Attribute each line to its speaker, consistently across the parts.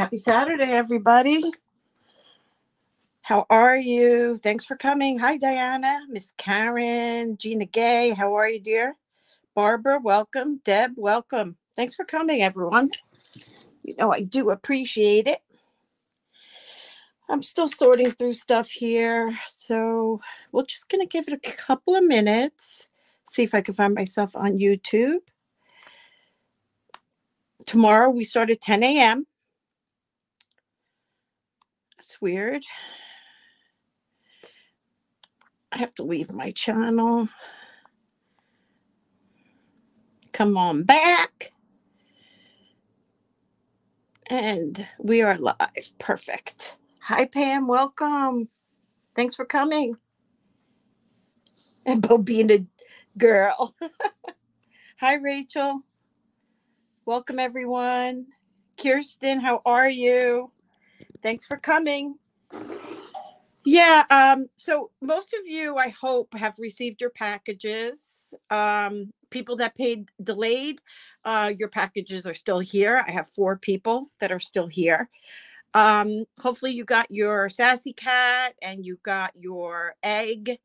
Speaker 1: Happy Saturday, everybody. How are you? Thanks for coming. Hi, Diana, Miss Karen, Gina Gay. How are you, dear? Barbara, welcome. Deb, welcome. Thanks for coming, everyone. You know, I do appreciate it. I'm still sorting through stuff here. So we're just going to give it a couple of minutes, see if I can find myself on YouTube. Tomorrow we start at 10 a.m. That's weird. I have to leave my channel. Come on back. And we are live. Perfect. Hi, Pam. Welcome. Thanks for coming. And Bobina girl. Hi, Rachel. Welcome, everyone. Kirsten, how are you? Thanks for coming. Yeah, um, so most of you, I hope, have received your packages. Um, people that paid delayed, uh, your packages are still here. I have four people that are still here. Um, hopefully, you got your sassy cat and you got your egg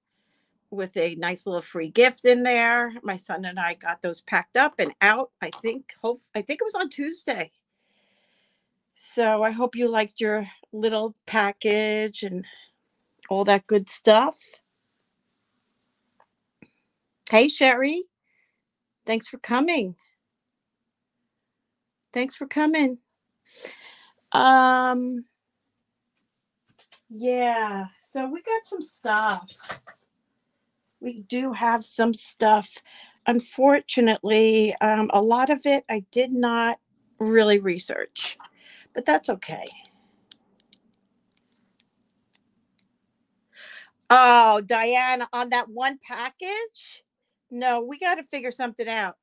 Speaker 1: with a nice little free gift in there. My son and I got those packed up and out. I think hope I think it was on Tuesday. So I hope you liked your little package and all that good stuff. Hey, Sherry. Thanks for coming. Thanks for coming. Um, yeah, so we got some stuff. We do have some stuff. Unfortunately, um, a lot of it I did not really research, but that's okay. Oh, Diana, on that one package? No, we got to figure something out.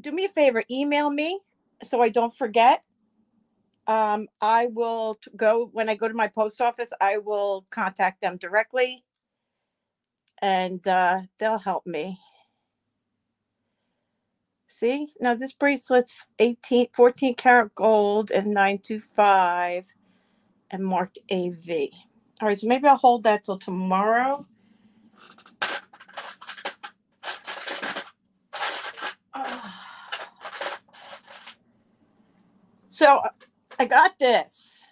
Speaker 1: Do me a favor, email me so I don't forget. Um, I will t- go when I go to my post office, I will contact them directly and uh, they'll help me. See, now this bracelet's 18, 14 karat gold and 925 and marked AV. All right, so maybe I'll hold that till tomorrow. So I got this.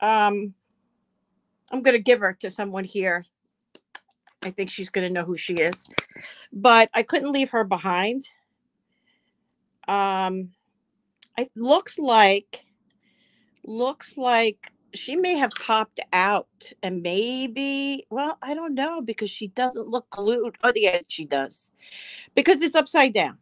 Speaker 1: Um, I'm gonna give her to someone here. I think she's gonna know who she is, but I couldn't leave her behind. Um, it looks like looks like she may have popped out and maybe well i don't know because she doesn't look glued. Oh yeah she does because it's upside down.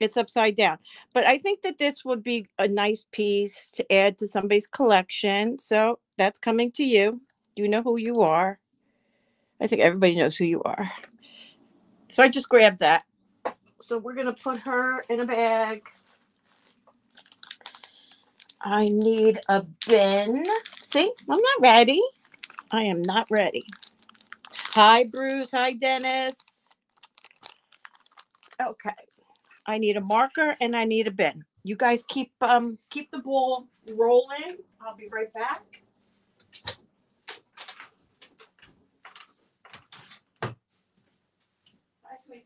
Speaker 1: It's upside down but i think that this would be a nice piece to add to somebody's collection so that's coming to you. You know who you are i think everybody knows who you are so i just grabbed that so we're going to put her in a bag I need a bin. See, I'm not ready. I am not ready. Hi, Bruce. Hi, Dennis. Okay. I need a marker and I need a bin. You guys keep um keep the ball rolling. I'll be right back. Bye, sweetie.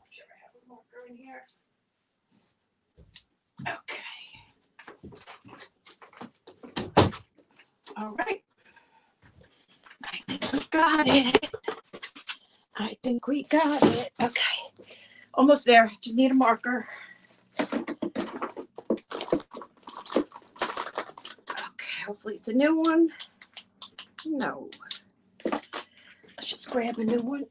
Speaker 1: I'm sure I have a marker in here. Okay. All right. I think we got it. I think we got it. Okay. Almost there. Just need a marker. Okay. Hopefully it's a new one. No. Let's just grab a new one.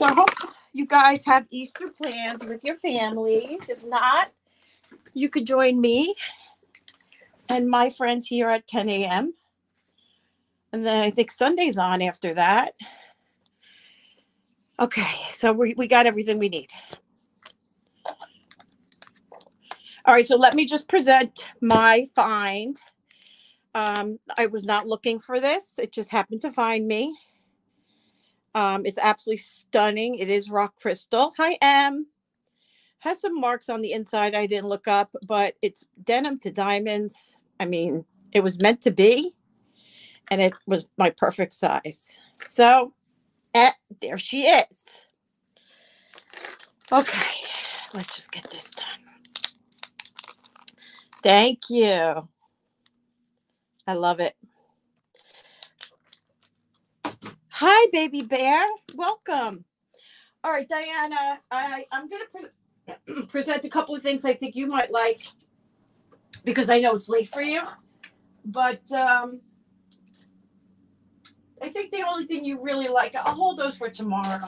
Speaker 1: So I hope you guys have Easter plans with your families. If not, you could join me and my friends here at 10 a.m. And then I think Sunday's on after that. Okay, so we, we got everything we need. All right, so let me just present my find. Um, I was not looking for this. It just happened to find me. Um, it's absolutely stunning. It is rock crystal. Hi, Em. Has some marks on the inside I didn't look up, but it's denim to diamonds. I mean, it was meant to be, and it was my perfect size. So, eh, there she is. Okay, let's just get this done. Thank you. I love it. Hi, baby bear. Welcome. All right, Diana, I, I'm going to pre- present a couple of things I think you might like because I know it's late for you. But um, I think the only thing you really like, I'll hold those for tomorrow.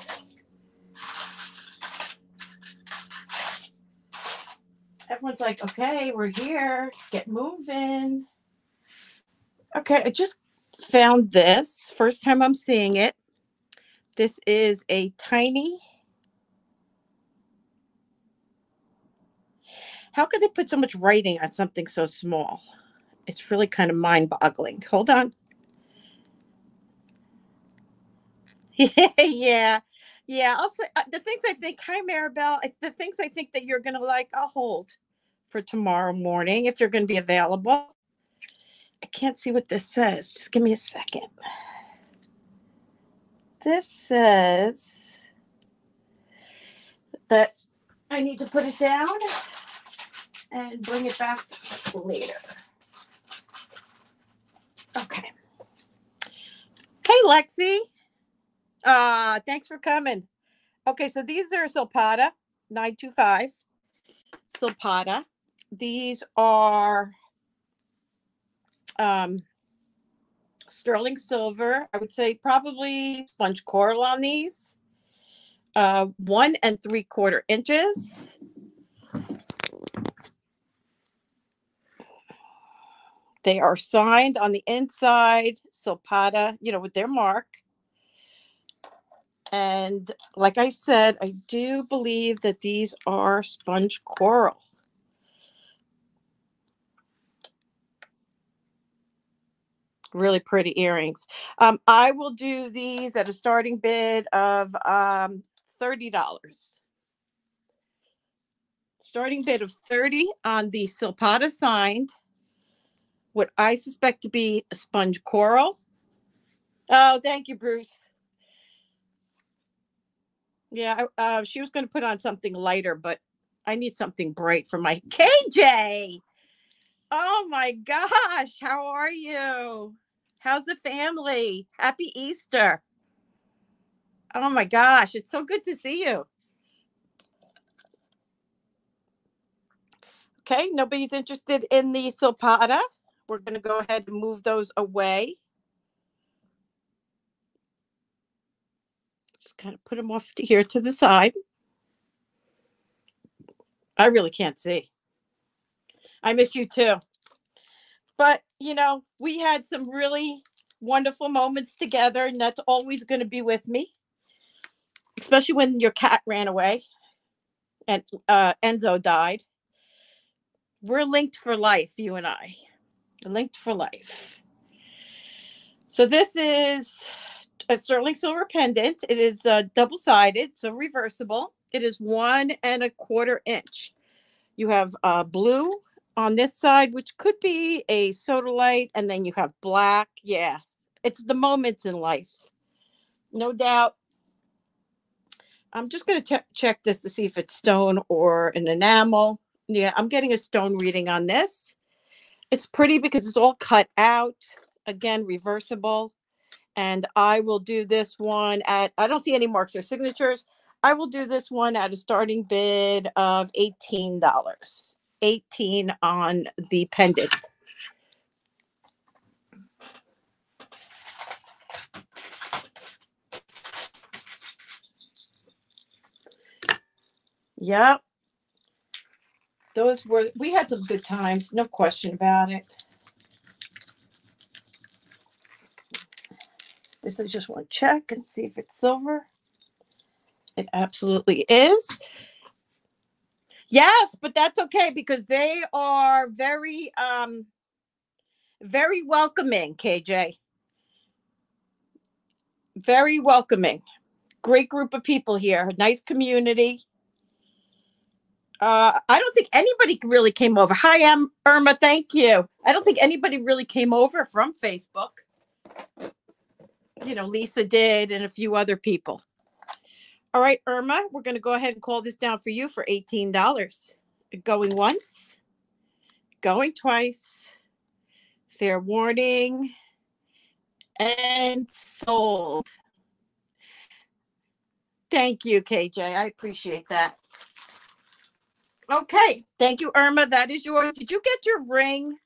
Speaker 1: Everyone's like, okay, we're here. Get moving. Okay, I just found this. First time I'm seeing it. This is a tiny. How could they put so much writing on something so small? It's really kind of mind boggling. Hold on. yeah. Yeah. Say uh, the things I think, hi, Maribel. The things I think that you're going to like, I'll hold for tomorrow morning if you're going to be available. I can't see what this says. Just give me a second. This says that I need to put it down and bring it back later. Okay. Hey, Lexi. Uh, thanks for coming. Okay, so these are Silpada 925. Silpada. These are um, sterling silver. I would say probably sponge coral on these. Uh, one and three quarter inches. They are signed on the inside, Silpada, you know, with their mark. And like I said, I do believe that these are sponge coral. Really pretty earrings. Um, I will do these at a starting bid of um, $30. Starting bid of 30 on the Silpada signed, what I suspect to be a sponge coral. Oh, thank you, Bruce. Yeah, uh, she was going to put on something lighter, but I need something bright for my KJ. Oh my gosh, how are you? How's the family? Happy Easter. Oh my gosh, it's so good to see you. Okay, nobody's interested in the Silpada. We're going to go ahead and move those away. Just kind of put them off to here to the side. I really can't see. I miss you too. But, you know, we had some really wonderful moments together, and that's always going to be with me, especially when your cat ran away and uh, Enzo died. We're linked for life, you and I. linked for life. So, this is a sterling silver pendant. It is uh, double sided, so reversible. It is one and a quarter inch. You have uh, blue on this side, which could be a sodalite, and then you have black. Yeah, it's the moments in life, no doubt. I'm just going to check this to see if it's stone or an enamel. Yeah, I'm getting a stone reading on this. It's pretty because it's all cut out. Again, reversible. And I will do this one at, I don't see any marks or signatures. I will do this one at a starting bid of $18. 18 on the pendant. Yep. Those were, we had some good times, no question about it. This I just want to check and see if it's silver. It absolutely is. Yes, but that's okay because they are very um very welcoming, KJ. Very welcoming. Great group of people here. Nice community. Uh, I don't think anybody really came over. Hi, I'm Irma. Thank you. I don't think anybody really came over from Facebook. You know, Lisa did and a few other people. All right, Irma, we're going to go ahead and call this down for you for $18. Going once, going twice, fair warning, and sold. Thank you, KJ. I appreciate that. Okay. Thank you, Irma. That is yours. Did you get your ring?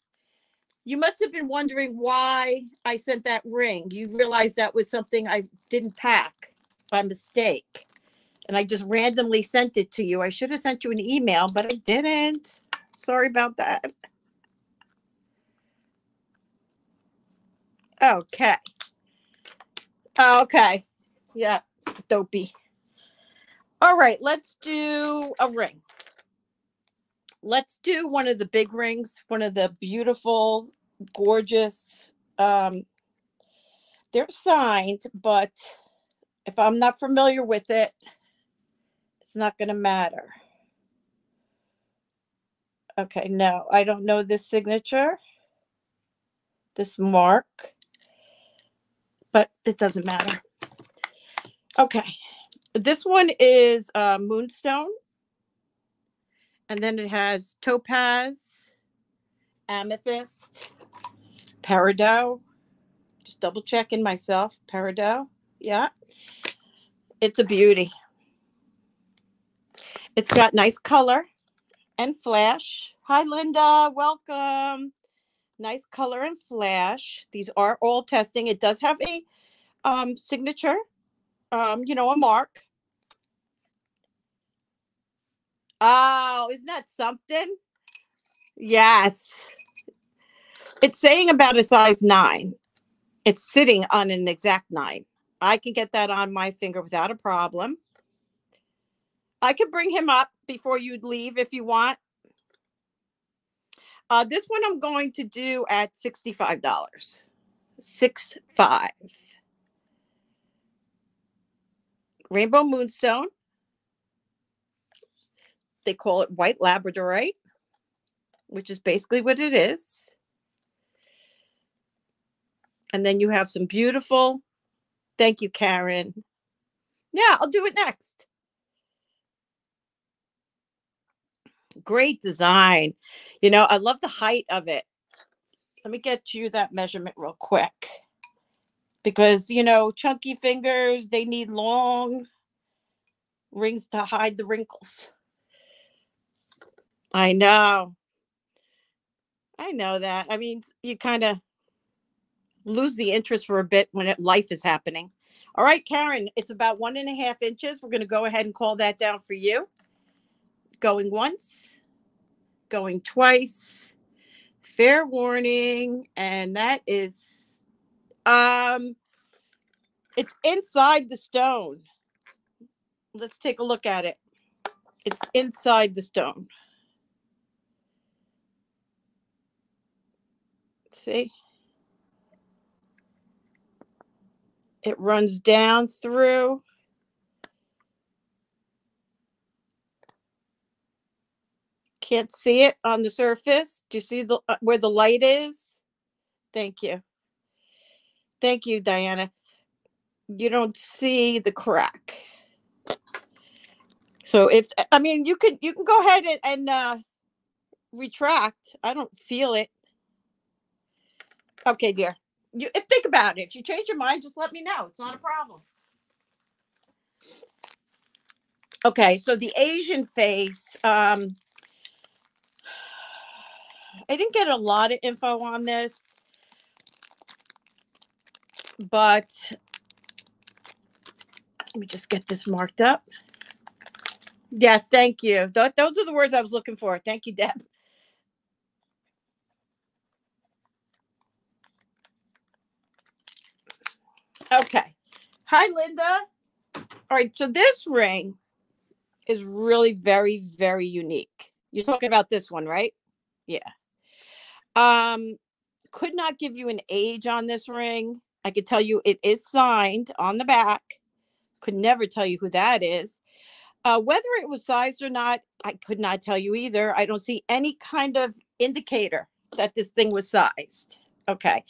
Speaker 1: You must have been wondering why I sent that ring. You realized that was something I didn't pack by mistake. And I just randomly sent it to you. I should have sent you an email, but I didn't. Sorry about that. Okay. Okay. Yeah, dopey. All right, let's do a ring let's do one of the big rings, one of the beautiful, gorgeous. Um, they're signed, but if I'm not familiar with it, it's not going to matter. Okay, no, I don't know this signature, this mark, but it doesn't matter. Okay, this one is uh, Moonstone and then it has topaz, amethyst, peridot. Just double checking myself. Peridot. Yeah. It's a beauty. It's got nice color and flash. Hi, Linda. Welcome. Nice color and flash. These are all testing. It does have a um, signature, um, you know, a mark. Oh, isn't that something? Yes. It's saying about a size nine. It's sitting on an exact nine. I can get that on my finger without a problem. I could bring him up before you leave if you want. Uh, this one I'm going to do at $65. Six five. Rainbow Moonstone. They call it white labradorite, which is basically what it is. And then you have some beautiful, thank you, Karen. Yeah, I'll do it next. Great design. You know, I love the height of it. Let me get you that measurement real quick. Because, you know, chunky fingers, they need long rings to hide the wrinkles. I know. I know that. I mean, you kind of lose the interest for a bit when it, life is happening. All right, Karen, it's about one and a half inches. We're going to go ahead and call that down for you. Going once, going twice. Fair warning, and that is um it's inside the stone. Let's take a look at it. It's inside the stone. See? It runs down through. Can't see it on the surface. Do you see the uh, where the light is? Thank you. Thank you, Diana. You don't see the crack. So if I mean you can you can go ahead and, and uh retract. I don't feel it. Okay, dear. You think about it. If you change your mind, just let me know. It's not a problem. Okay, so the Asian face. Um, I didn't get a lot of info on this, but let me just get this marked up. Yes, thank you. Th- those are the words I was looking for. Thank you, Deb. Okay. Hi, Linda. All right. So this ring, is really very, very unique. You're talking about this one, right? Yeah. Um, could not give you an age on this ring. I could tell you it is signed on the back. Could never tell you who that is. Uh, whether it was sized or not, I could not tell you either. I don't see any kind of indicator that this thing was sized. Okay.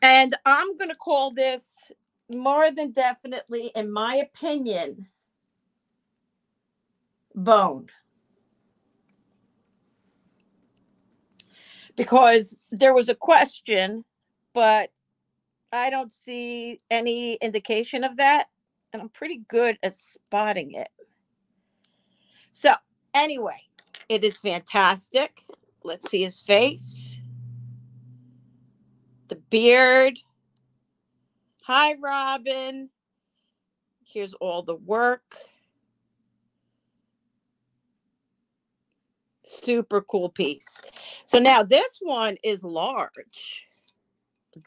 Speaker 1: And I'm going to call this more than definitely, in my opinion, bone. Because there was a question, but I don't see any indication of that. And I'm pretty good at spotting it. So, anyway, it is fantastic. Let's see his face. The beard. Hi, Robin. Here's all the work. Super cool piece. So now this one is large.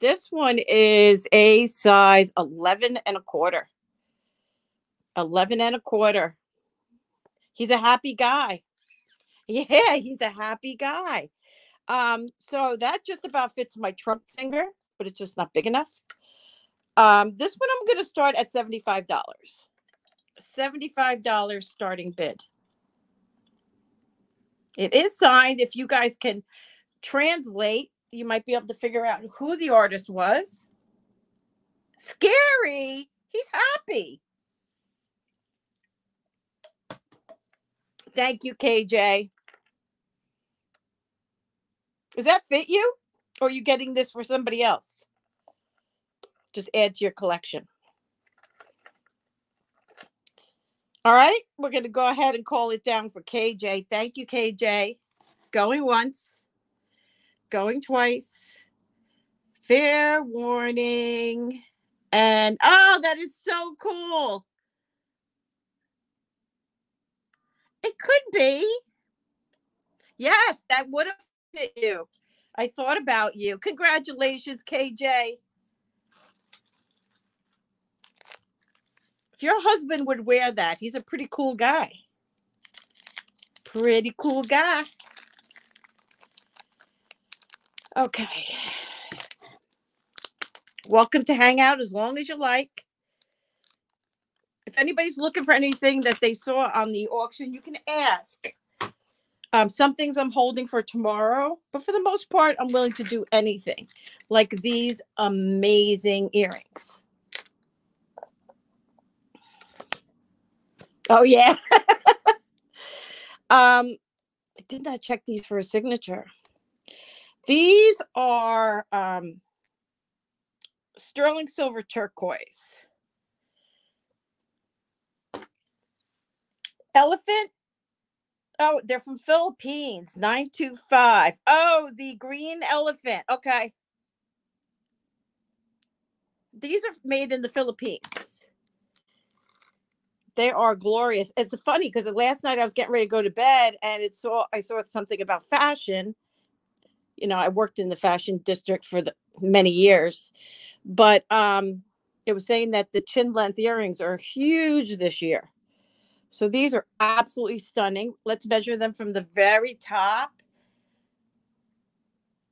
Speaker 1: This one is a size 11 and a quarter. 11 and a quarter. He's a happy guy. Yeah, he's a happy guy. Um, so that just about fits my trunk finger, but it's just not big enough. Um, this one I'm going to start at $75. $75 starting bid. It is signed. If you guys can translate, you might be able to figure out who the artist was. Scary. He's happy. Thank you, KJ. Does that fit you? Or are you getting this for somebody else? Just add to your collection. All right, we're going to go ahead and call it down for KJ. Thank you, KJ. Going once, going twice. Fair warning. And oh, that is so cool. It could be. Yes, that would have fit you. I thought about you. Congratulations, KJ. If your husband would wear that, he's a pretty cool guy. Pretty cool guy. Okay. Welcome to hang out as long as you like. If anybody's looking for anything that they saw on the auction, you can ask. Um, some things I'm holding for tomorrow, but for the most part, I'm willing to do anything like these amazing earrings. Oh, yeah. um, I did not check these for a signature. These are um, sterling silver turquoise. Elephant. Oh, they're from Philippines. 925. Oh, the green elephant. Okay. These are made in the Philippines. They are glorious. It's funny because last night I was getting ready to go to bed and it saw I saw something about fashion. You know, I worked in the fashion district for the many years, but um, it was saying that the chin length earrings are huge this year. So these are absolutely stunning. Let's measure them from the very top.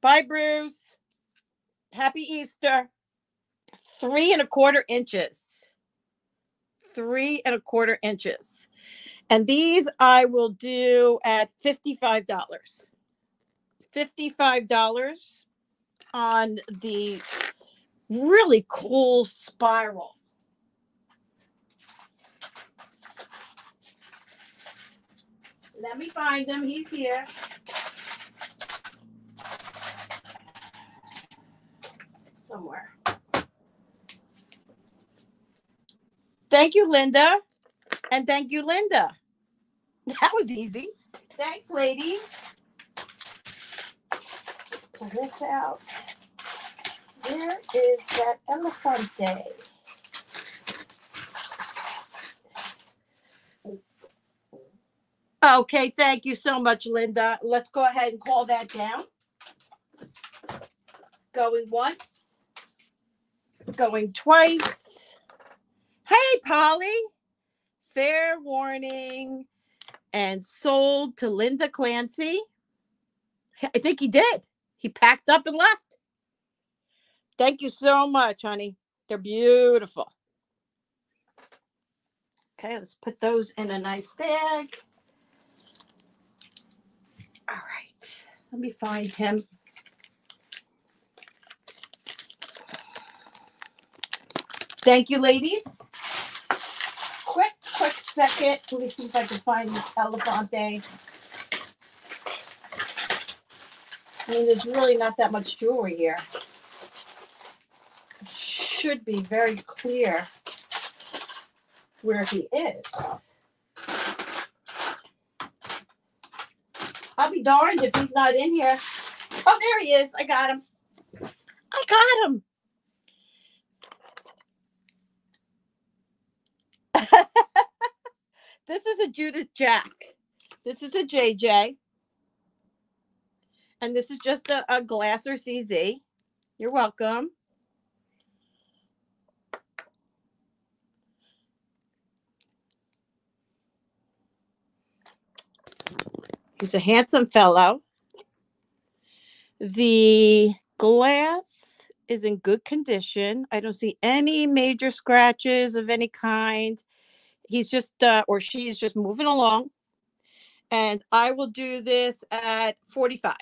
Speaker 1: Bye, Bruce. Happy Easter. Three and a quarter inches. Three and a quarter inches. And these I will do at $55. $55 on the really cool spiral. Let me find him. He's here. Somewhere. Thank you, Linda. And thank you, Linda. That was easy. Thanks, ladies. Let's pull this out. Where is that elefante? Okay, thank you so much, Linda. Let's go ahead and call that down. Going once, going twice. Hey, Polly. fair warning and sold to Linda Clancy. I think he did. He packed up and left. Thank you so much, honey. They're beautiful. Okay, let's put those in a nice bag. All right, let me find him. Thank you, ladies. Quick, second. Let me see if I can find this Elefante. I mean, there's really not that much jewelry here. It should be very clear where he is. I'll be darned if he's not in here. Oh, there he is. I got him. I got him. this is a Judith Jack. This is a JJ. And this is just a, a Glasser CZ. You're welcome. He's a handsome fellow. The glass is in good condition. I don't see any major scratches of any kind. He's just, uh, or she's just moving along. And I will do this at 45.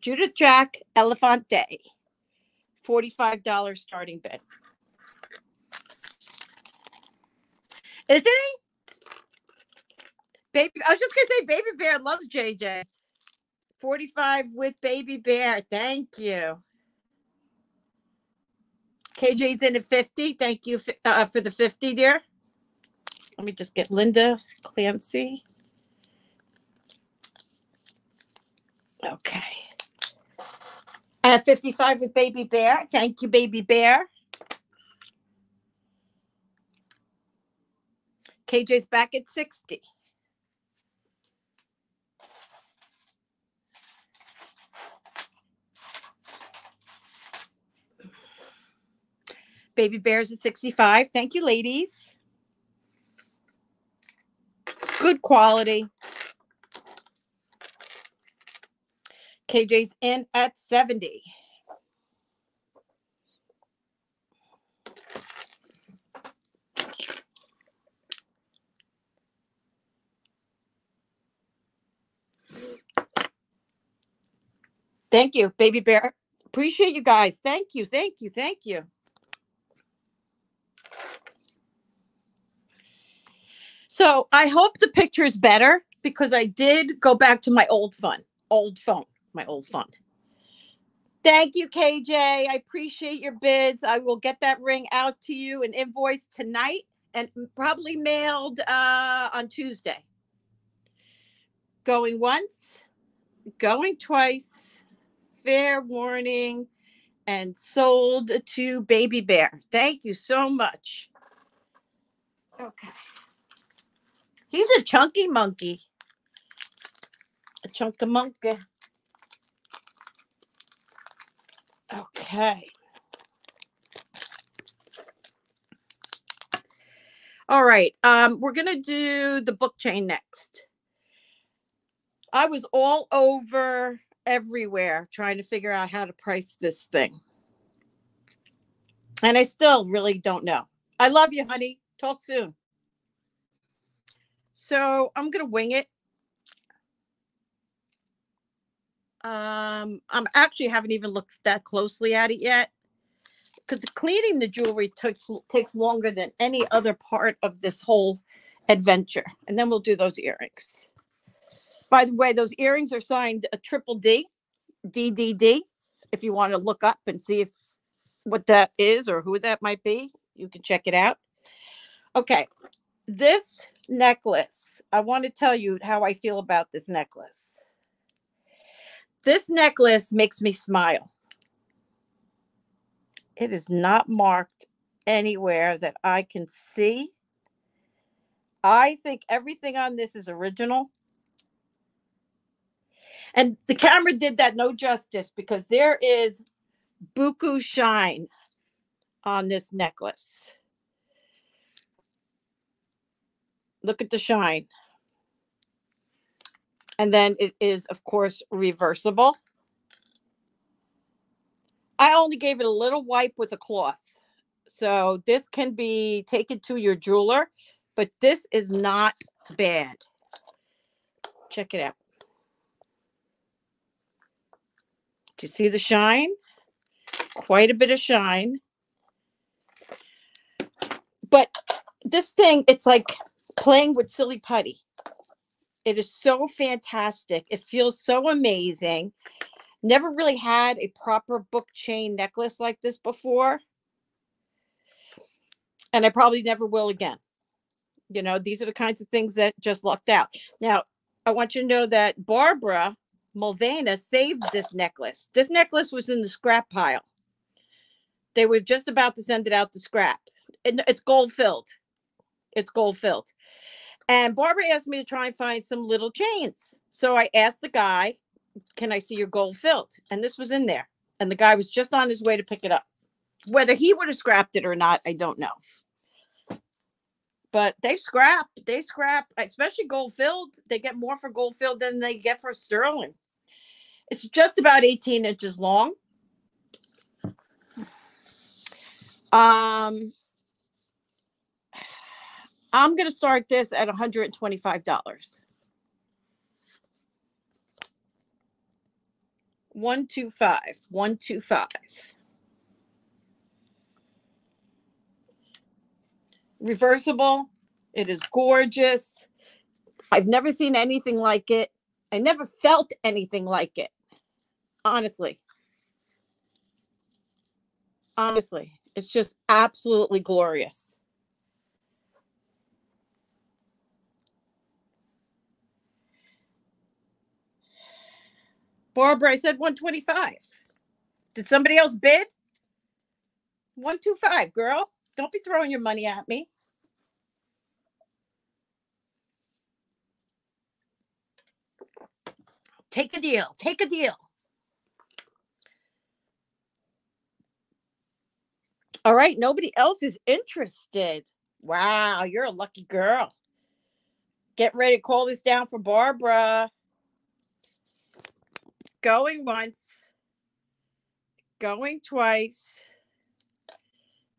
Speaker 1: Judith Jack Elefante. $45 starting bid. Is there any Baby, I was just gonna say Baby Bear loves JJ. 45 with Baby Bear. Thank you. KJ's in at 50. Thank you uh, for the 50, dear. Let me just get Linda Clancy. Okay. And 55 with Baby Bear. Thank you, Baby Bear. KJ's back at 60. Baby Bears at 65. Thank you, ladies. Good quality. KJ's in at 70. Thank you, Baby Bear. Appreciate you guys. Thank you. Thank you. Thank you. So I hope the picture is better because I did go back to my old phone, old phone, my old phone. Thank you, KJ. I appreciate your bids. I will get that ring out to you and invoice tonight and probably mailed uh, on Tuesday. Going once, going twice, fair warning, and sold to Baby Bear. Thank you so much. Okay. He's a chunky monkey. A chunky monkey. Okay. All right. Um, we're gonna do the book chain next. I was all over everywhere trying to figure out how to price this thing. And I still really don't know. I love you, honey. Talk soon. So I'm gonna wing it. Um, I'm actually haven't even looked that closely at it yet because cleaning the jewelry takes takes longer than any other part of this whole adventure. And then we'll do those earrings. By the way, those earrings are signed a triple D, DDD. If you want to look up and see if what that is or who that might be, you can check it out. Okay, this necklace. I want to tell you how I feel about this necklace. This necklace makes me smile. It is not marked anywhere that I can see. I think everything on this is original. And the camera did that no justice because there is buku shine on this necklace. Look at the shine. And then it is, of course, reversible. I only gave it a little wipe with a cloth. So this can be taken to your jeweler, but this is not bad. Check it out. Do you see the shine? Quite a bit of shine. But this thing, it's like playing with silly putty. It is so fantastic. It feels so amazing. Never really had a proper book chain necklace like this before. And I probably never will again. You know, these are the kinds of things that just lucked out. Now, I want you to know that Barbara Mulvana saved this necklace. This necklace was in the scrap pile. They were just about to send it out to scrap. It's gold filled. It's gold filled. And Barbara asked me to try and find some little chains. So I asked the guy, Can I see your gold filled? And this was in there. And the guy was just on his way to pick it up. Whether he would have scrapped it or not, I don't know. But they scrap, they scrap, especially gold filled. They get more for gold filled than they get for sterling. It's just about 18 inches long. Um, I'm going to start this at $125. One two five, one two five. Reversible. It is gorgeous. I've never seen anything like it. I never felt anything like it. Honestly. Honestly, it's just absolutely glorious. Barbara, I said 125. Did somebody else bid? 125, girl. Don't be throwing your money at me. Take a deal. Take a deal. All right. Nobody else is interested. Wow. You're a lucky girl. Get ready to call this down for Barbara. Going once, going twice.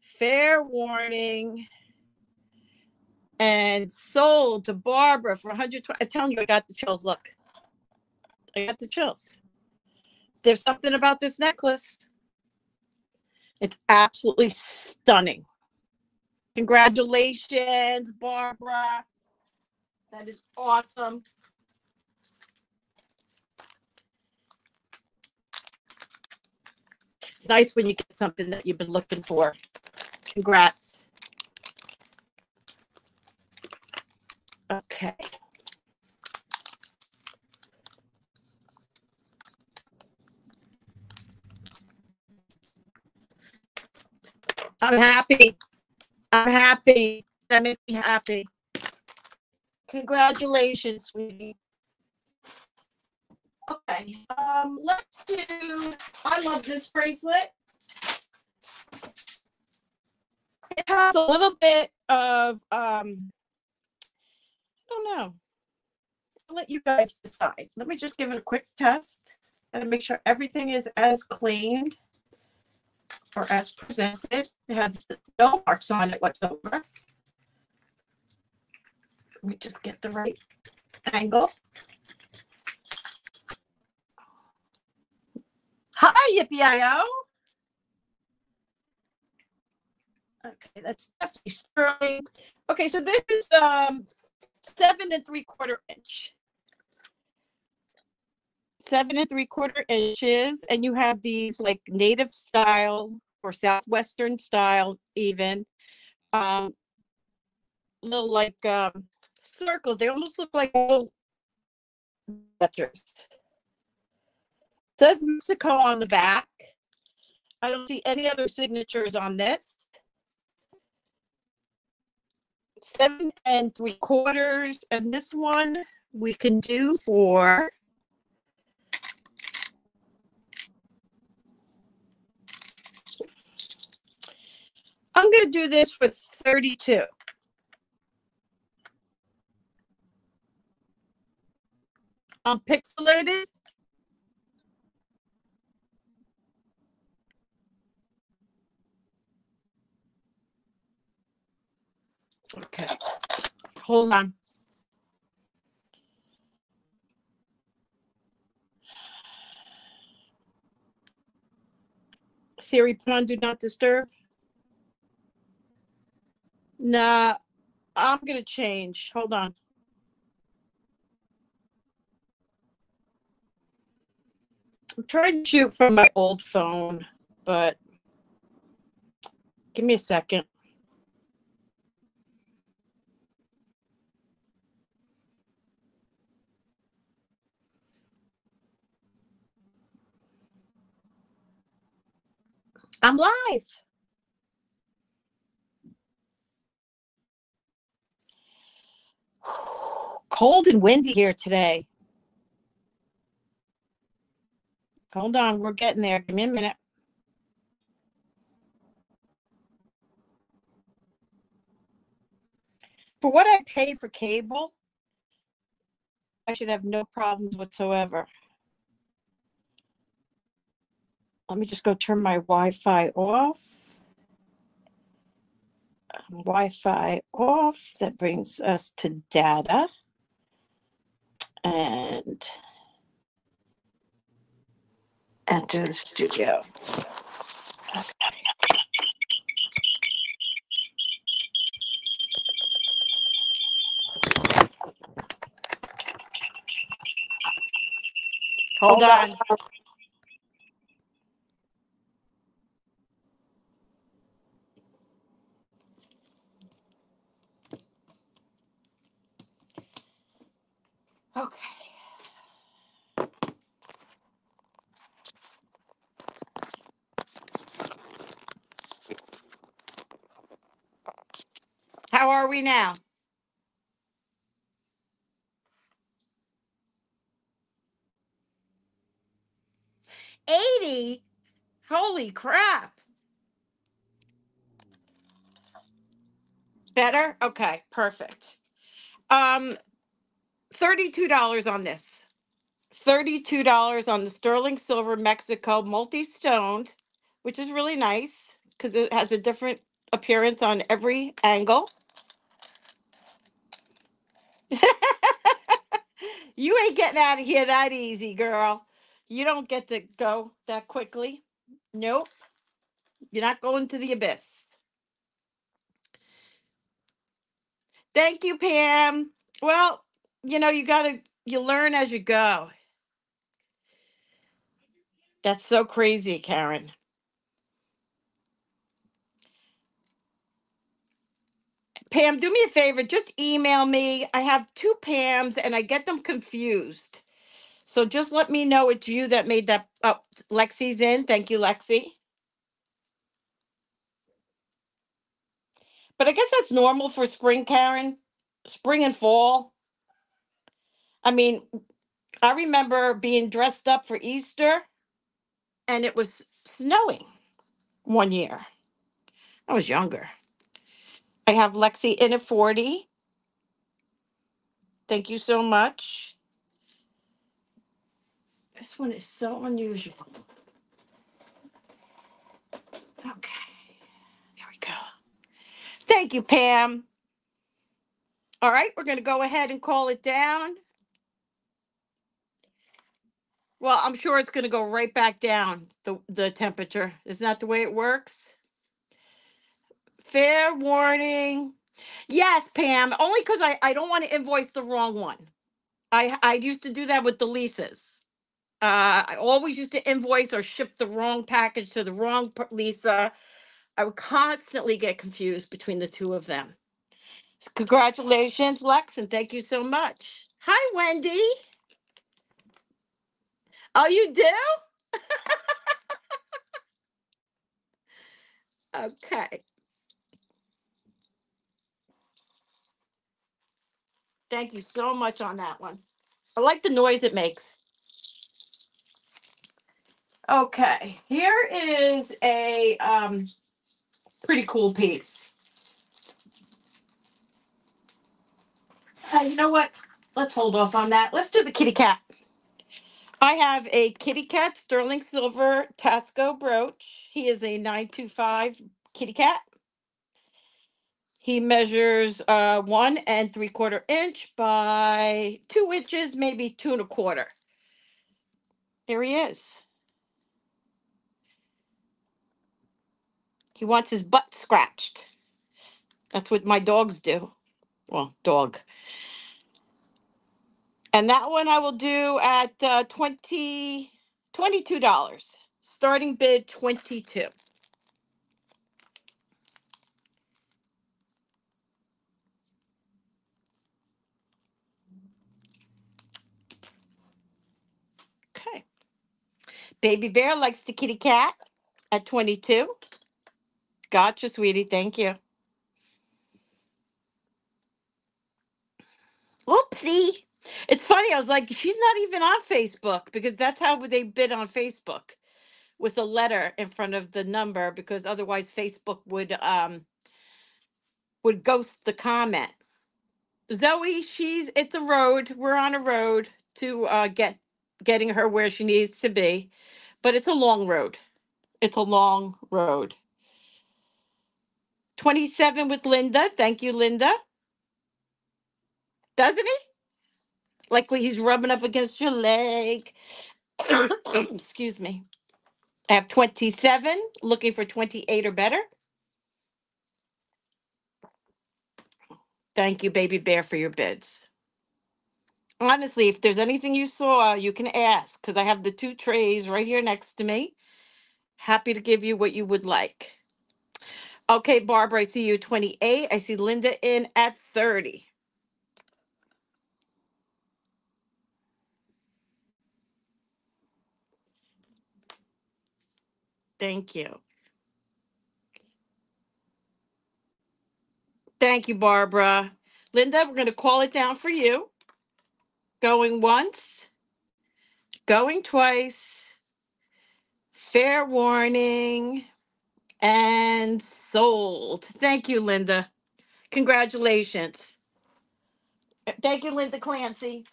Speaker 1: Fair warning. And sold to Barbara for 120. I'm telling you, I got the chills. Look, I got the chills. There's something about this necklace. It's absolutely stunning. Congratulations, Barbara. That is awesome. It's nice when you get something that you've been looking for. Congrats. Okay. I'm happy. I'm happy. That makes me happy. Congratulations, sweetie. Okay, um, let's do, I love this bracelet. It has a little bit of, um, I don't know. I'll let you guys decide. Let me just give it a quick test and make sure everything is as cleaned or as presented. It has no marks on it whatsoever. Let me just get the right angle. Hi, Yippee-I-O. Okay, that's definitely sterling. Okay, so this is um seven and three quarter inch. Seven and three quarter inches, and you have these like native style or southwestern style, even um, little like um, circles. They almost look like little letters Says Mexico on the back. I don't see any other signatures on this. Seven and three quarters, and this one we can do for I'm going to do this for 32. I'm pixelated. Okay. Hold on. Siri, put on do not disturb. Nah, I'm gonna change. Hold on. I'm trying to shoot from my old phone, but give me a second. I'm live. Cold and windy here today. Hold on, we're getting there. Give me a minute. For what I pay for cable, I should have no problems whatsoever. Let me just go turn my Wi-Fi off. Um, Wi-Fi off. That brings us to data. And enter the studio. Hold on. Okay. How are we now? Eighty? Holy crap! Better? Okay, perfect. Um, thirty-two dollars on this. Thirty-two dollars on the sterling silver Mexico multi-stoned, which is really nice because it has a different appearance on every angle. you ain't getting out of here that easy, girl. You don't get to go that quickly. Nope. You're not going to the abyss. Thank you, Pam. Well, you know, you got to you learn as you go. That's so crazy, Karen. Pam, do me a favor, just email me. I have two Pams and I get them confused. So just let me know it's you that made that. Oh, Lexi's in. Thank you, Lexi. But I guess that's normal for spring, Karen. Spring and fall. I mean, I remember being dressed up for Easter and it was snowing one year. I was younger. I have Lexi in at 40. Thank you so much. This one is so unusual. Okay, there we go. Thank you, Pam. All right, we're going to go ahead and call it down. Well, I'm sure it's going to go right back down, the, the temperature. Isn't that the way it works? Fair warning. Yes, Pam, only because I, I don't want to invoice the wrong one. I, I used to do that with the Lisas. Uh, I always used to invoice or ship the wrong package to the wrong Lisa. I would constantly get confused between the two of them. Congratulations, Lex, and thank you so much. Hi, Wendy. Oh, you do? Okay. Thank you so much on that one. I like the noise it makes. Okay, here is a um pretty cool piece. Uh, you know what? Let's hold off on that. Let's do the kitty cat. I have a kitty cat sterling silver Taxco brooch. He is a 925 kitty cat. He measures uh, one and three quarter inch by two inches, maybe two and a quarter. There he is. He wants his butt scratched. That's what my dogs do. Well, dog. And that one I will do at uh, 20 $22. Starting bid 22 Okay. Baby Bear likes the kitty cat at 22 Gotcha, sweetie. Thank you. Oopsie. It's funny. I was like, she's not even on Facebook because that's how they bid on Facebook with a letter in front of the number because otherwise Facebook would um would ghost the comment. Zoe, she's it's a road. We're on a road to uh get getting her where she needs to be, but it's a long road. It's a long road. 27 with Linda. Thank you, Linda. Doesn't he? Like when he's rubbing up against your leg. Excuse me. I have 27, looking for 28 or better. Thank you, Baby Bear, for your bids. Honestly, if there's anything you saw, you can ask because I have the two trays right here next to me. Happy to give you what you would like. Okay, Barbara, I see you 28. I see Linda in at 30. Thank you. Thank you, Barbara. Linda, we're going to call it down for you. Going once, going twice, fair warning, and sold. Thank you, Linda. Congratulations. Thank you, Linda Clancy.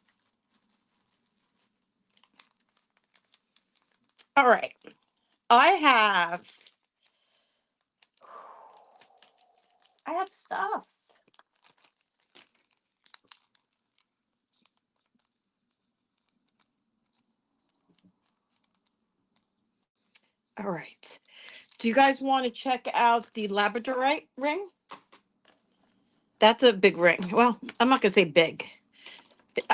Speaker 1: All right. I have I have stuff. All right. Do you guys want to check out the Labradorite ring? That's a big ring. Well, I'm not gonna say big.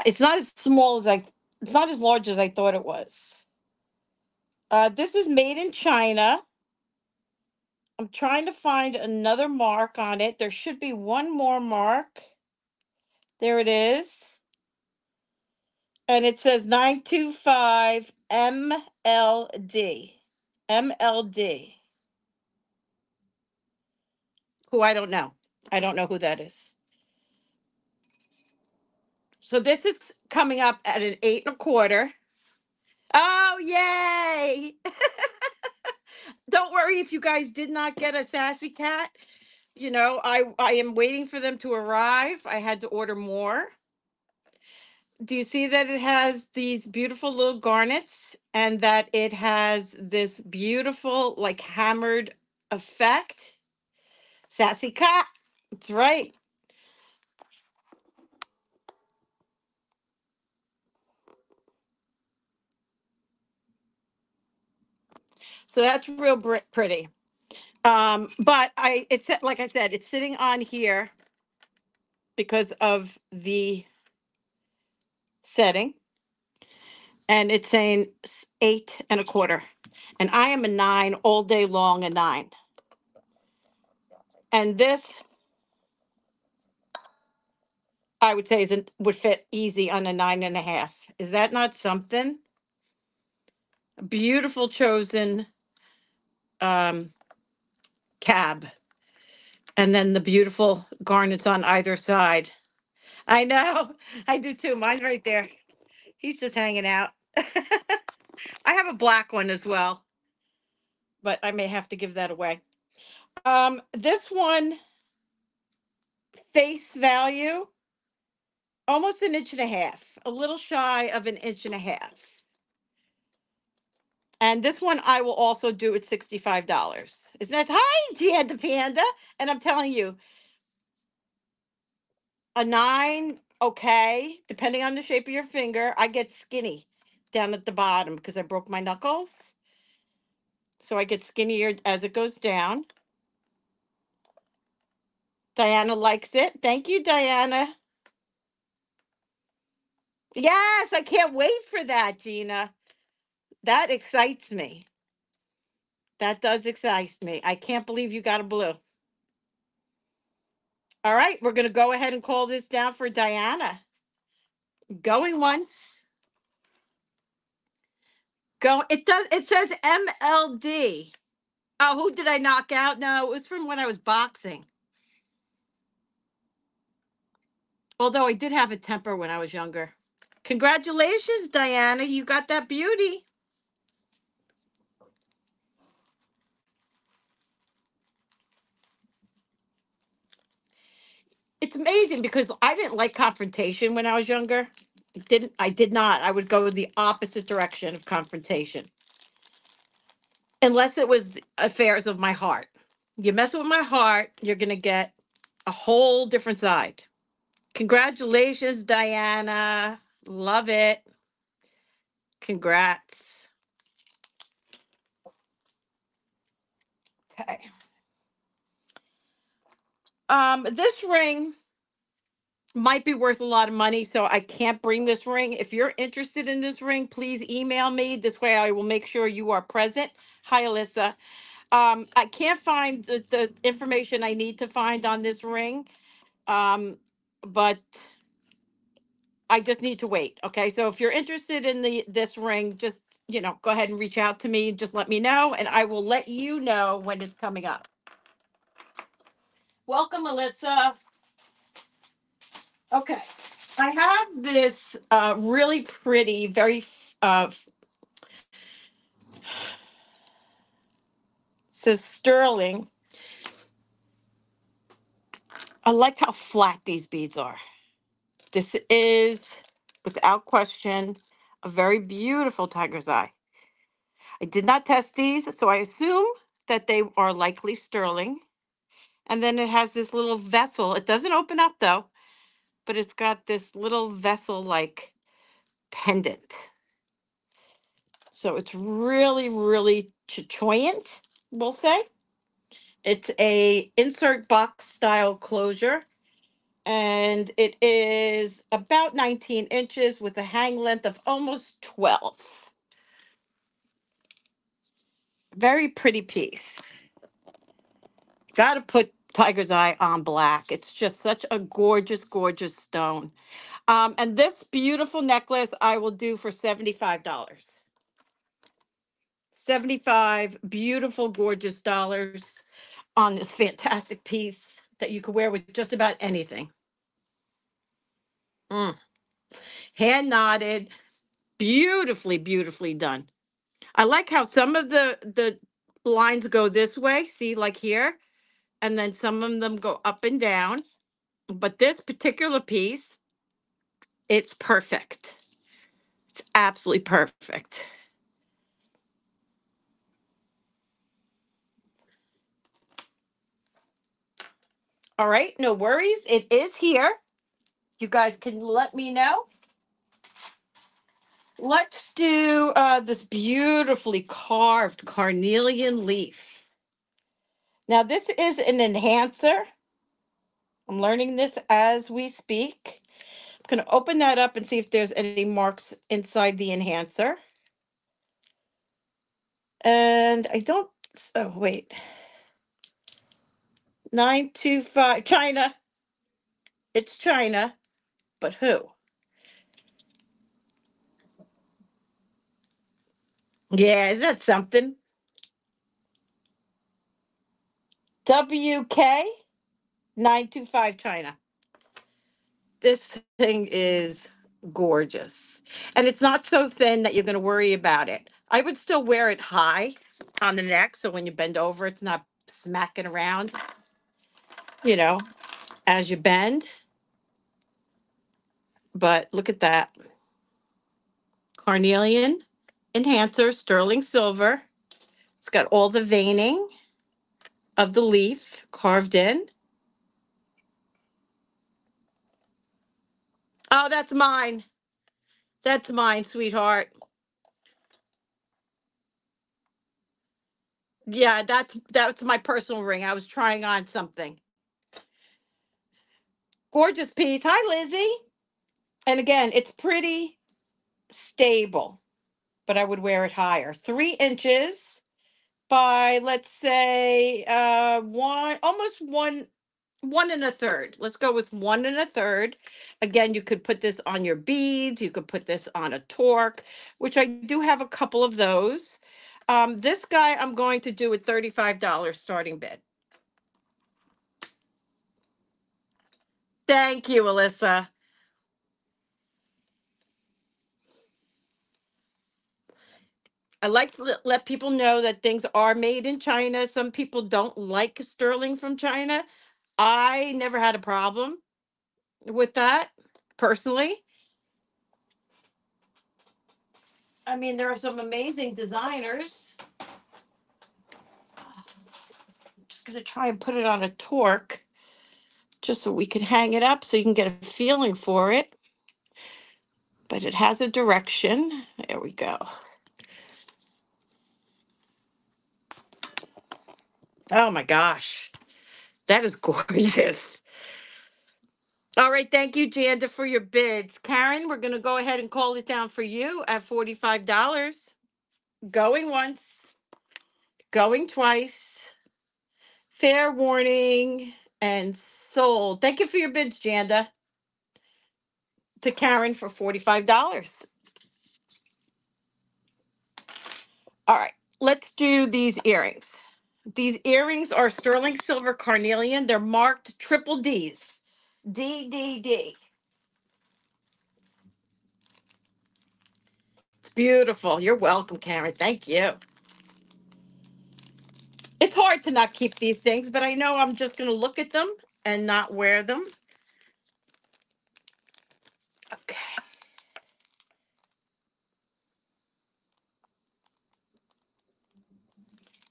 Speaker 1: It's not as small as I. It's not as large as I thought it was. Uh, this is made in China. I'm trying to find another mark on it. There should be one more mark. There it is. And it says 925 MLD. MLD. Who I don't know. I don't know who that is. So this is coming up at an eight and a quarter. Oh, yay! don't worry if you guys did not get a sassy cat. You know, I I am waiting for them to arrive. I had to order more. Do you see that it has these beautiful little garnets and that it has this beautiful like hammered effect? Sassy cat. That's right. So that's real pretty. Um, but I it's like I said, it's sitting on here because of the setting and it's saying eight and a quarter. And I am a nine all day long, a nine. And this I would say is an, would fit easy on a nine and a half. Is that not something? A beautiful chosen um, cab. And then the beautiful garnets on either side. I know. I do too. Mine's right there. He's just hanging out. I have a black one as well, but I may have to give that away. Um, this one, face value, almost an inch and a half, a little shy of an inch and a half. And this one I will also do at $65. Isn't that hi, Panda Panda? And I'm telling you, a nine, okay, depending on the shape of your finger, I get skinny down at the bottom because I broke my knuckles. So I get skinnier as it goes down. Diana likes it. Thank you, Diana. Yes, I can't wait for that, Gina. That excites me. That does excite me. I can't believe you got a blue. All right, we're going to go ahead and call this down for Diana. Going once. Go. It does. It says MLD. Oh, who did I knock out? No, it was from when I was boxing. Although I did have a temper when I was younger. Congratulations, Diana. You got that beauty. It's amazing because I didn't like confrontation when I was younger. Didn't I did not. I would go in the opposite direction of confrontation. Unless it was affairs of my heart. You mess with my heart, you're gonna get a whole different side. Congratulations, Diana. Love it. Congrats. Okay. Um, this ring might be worth a lot of money, so I can't bring this ring. If you're interested in this ring, please email me. This way I will make sure you are present. Hi, Alyssa. Um, I can't find the, the information I need to find on this ring. Um, but I just need to wait. Okay. So if you're interested in the this ring, just you know, go ahead and reach out to me. Just let me know, and I will let you know when it's coming up. Welcome, Alyssa. Okay. I have this uh, really pretty, very uh, says sterling. I like how flat these beads are. This is, without question, a very beautiful tiger's eye. I did not test these, so I assume that they are likely sterling. And then it has this little vessel. It doesn't open up though, but it's got this little vessel like pendant. So it's really, really chatoyant, we'll say. It's a insert box style closure and it is about 19 inches with a hang length of almost 12. Very pretty piece. Got to put tiger's eye on black. It's just such a gorgeous, gorgeous stone. Um, and this beautiful necklace I will do for $75. 75 beautiful, gorgeous dollars on this fantastic piece that you could wear with just about anything. Mm. Hand knotted, beautifully, beautifully done. I like how some of the the lines go this way, see, like here, and then some of them go up and down. But this particular piece, it's perfect. It's absolutely perfect. All right, no worries. It is here. You guys can let me know. Let's do uh, this beautifully carved carnelian leaf. Now, this is an enhancer. I'm learning this as we speak. I'm going to open that up and see if there's any marks inside the enhancer. And I don't, oh, wait. 925, China. It's China, but who? Yeah, isn't that something? WK 925 China. This thing is gorgeous. And it's not so thin that you're going to worry about it. I would still wear it high on the neck so when you bend over, it's not smacking around, you know, as you bend. But look at that. Carnelian enhancer, sterling silver. It's got all the veining of the leaf carved in. Oh, that's mine. That's mine, sweetheart. Yeah, that's that's my personal ring. I was trying on something. Gorgeous piece. Hi, Lizzie. And again, it's pretty stable, but I would wear it higher. Three inches by let's say uh one almost one one and a third. Let's go with one and a third. Again, you could put this on your beads. You could put this on a torque, which I do have a couple of those. Um, this guy I'm going to do at $35 starting bid. Thank you, Alyssa. I like to let people know that things are made in China. Some people don't like sterling from China. I never had a problem with that personally. I mean, there are some amazing designers. Ah, I'm just going to try and put it on a torque just so we can hang it up so you can get a feeling for it. But it has a direction. There we go. Oh my gosh. That is gorgeous. All right. Thank you, Janda, for your bids. Karen, we're going to go ahead and call it down for you at $45. Going once, going twice. Fair warning and sold. Thank you for your bids, Janda. To Karen for $45. All right, let's do these earrings. These earrings are sterling silver carnelian. They're marked triple D's. D, D, D. It's beautiful. You're welcome, Karen. Thank you. It's hard to not keep these things, but I know I'm just going to look at them and not wear them. Okay.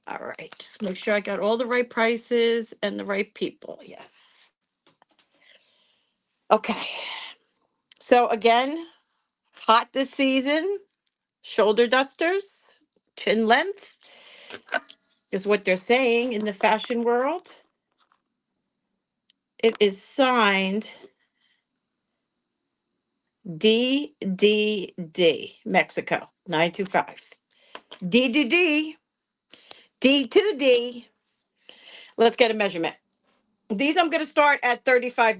Speaker 1: All right, just make sure I got all the right prices and the right people. Yes. Okay. So again, hot this season, shoulder dusters, chin length is what they're saying in the fashion world. It is signed DDD, Mexico, 925. DDD, D2D. Let's get a measurement. These I'm going to start at $35.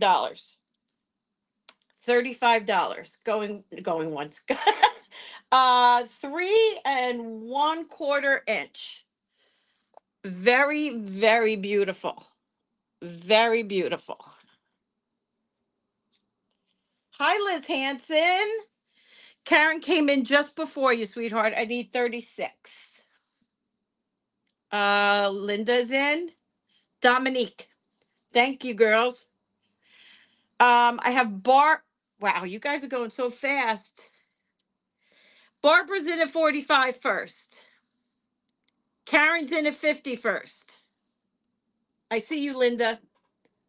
Speaker 1: $35 going going once. uh 3 and 1 quarter inch. Very very beautiful. Very beautiful. Hi Liz Hanson. Karen came in just before you, sweetheart. I need 36. Uh Linda's in. Dominique. Thank you, girls. Um, I have Bar. Wow, you guys are going so fast. Barbara's in at 45 first. Karen's in at 50 first. I see you, Linda.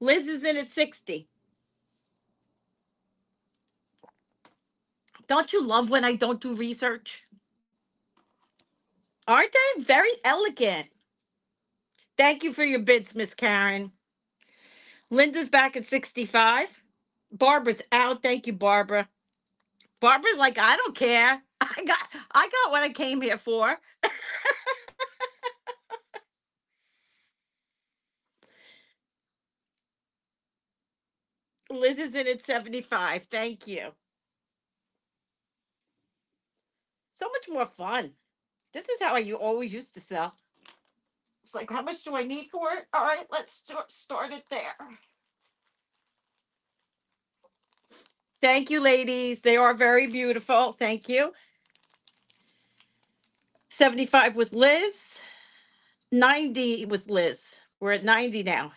Speaker 1: Liz is in at 60. Don't you love when I don't do research? Aren't they very elegant? Thank you for your bids, Miss Karen. Linda's back at 65. Barbara's out. Thank you, Barbara. Barbara's like, I don't care. I got I got what I came here for. Liz is in at 75. Thank you. So much more fun. This is how I u- always used to sell. It's like, how much do I need for it? All right, let's start, start it there. Thank you, ladies. They are very beautiful. Thank you. 75 with Liz, 90 with Liz. We're at 90 now.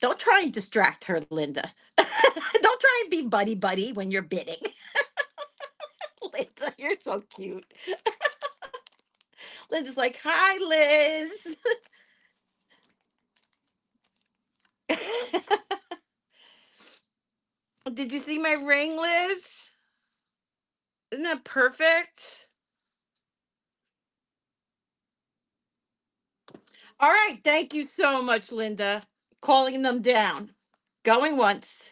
Speaker 1: Don't try and distract her, Linda. Don't try and be buddy buddy when you're bidding. Linda, you're so cute. Linda's like, hi, Liz. Did you see my ring, Liz? Isn't that perfect? All right. Thank you so much, Linda. Calling them down. Going once,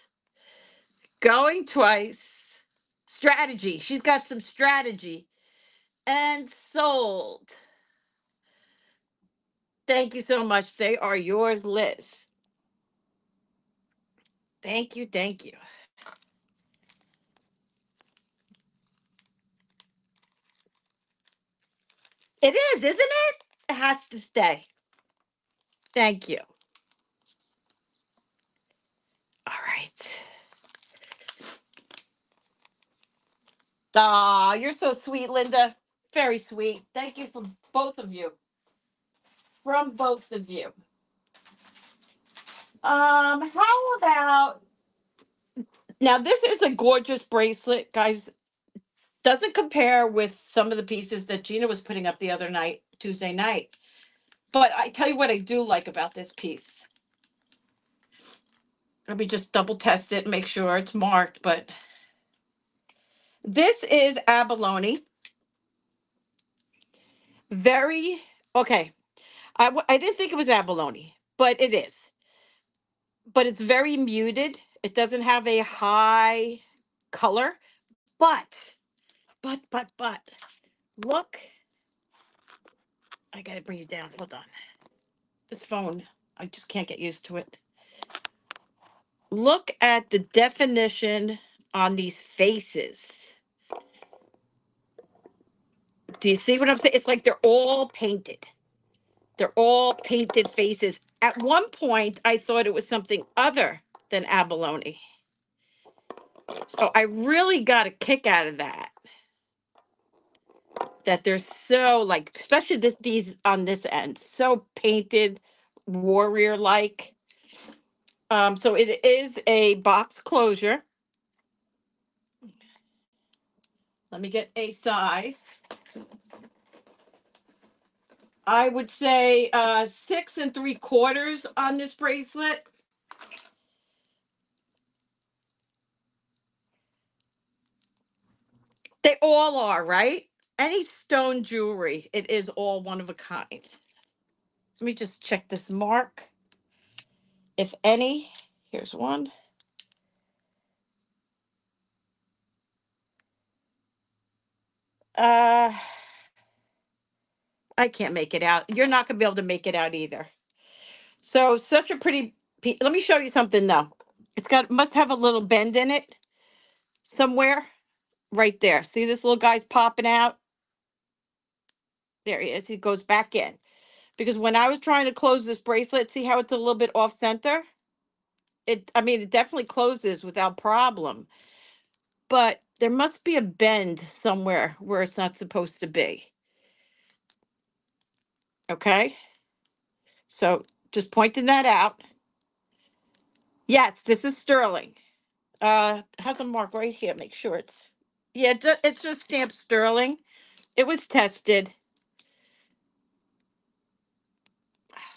Speaker 1: going twice. Strategy. She's got some strategy. And sold. Thank you so much. They are yours, Liz. Thank you. Thank you. It is, isn't it? It has to stay. Thank you. All right. Ah, you're so sweet, Linda. Very sweet. Thank you from both of you. From both of you. Um, how about now? This is a gorgeous bracelet, guys. Doesn't compare with some of the pieces that Gina was putting up the other night, Tuesday night. But I tell you what I do like about this piece. Let me just double test it and make sure it's marked. But this is abalone. Very okay. I, didn't think it was abalone, but it is. But it's very muted. It doesn't have a high color. But, but, but, but, look. I got to bring it down. Hold on. This phone, I just can't get used to it. Look at the definition on these faces. Do you see what I'm saying? It's like they're all painted. They're all painted faces. At one point, I thought it was something other than abalone. So I really got a kick out of that. That they're so like, especially this these on this end, so painted, warrior like. Um, so it is a box closure. Let me get a size. I would say uh six and three quarters on this bracelet. They all are, right? Any stone jewelry, it is all one of a kind. Let me just check this mark. If any, here's one. Uh I can't make it out. You're not gonna be able to make it out either. So such a pretty let me show you something though. It's got must have a little bend in it somewhere. Right there. See this little guy's popping out? There he is. He goes back in. Because when I was trying to close this bracelet, see how it's a little bit off center? It I mean it definitely closes without problem. But there must be a bend somewhere where it's not supposed to be. Okay? So just pointing that out. Yes, this is sterling. Uh, has a mark right here. Make sure it's yeah. It's ju- it's just stamped sterling. It was tested.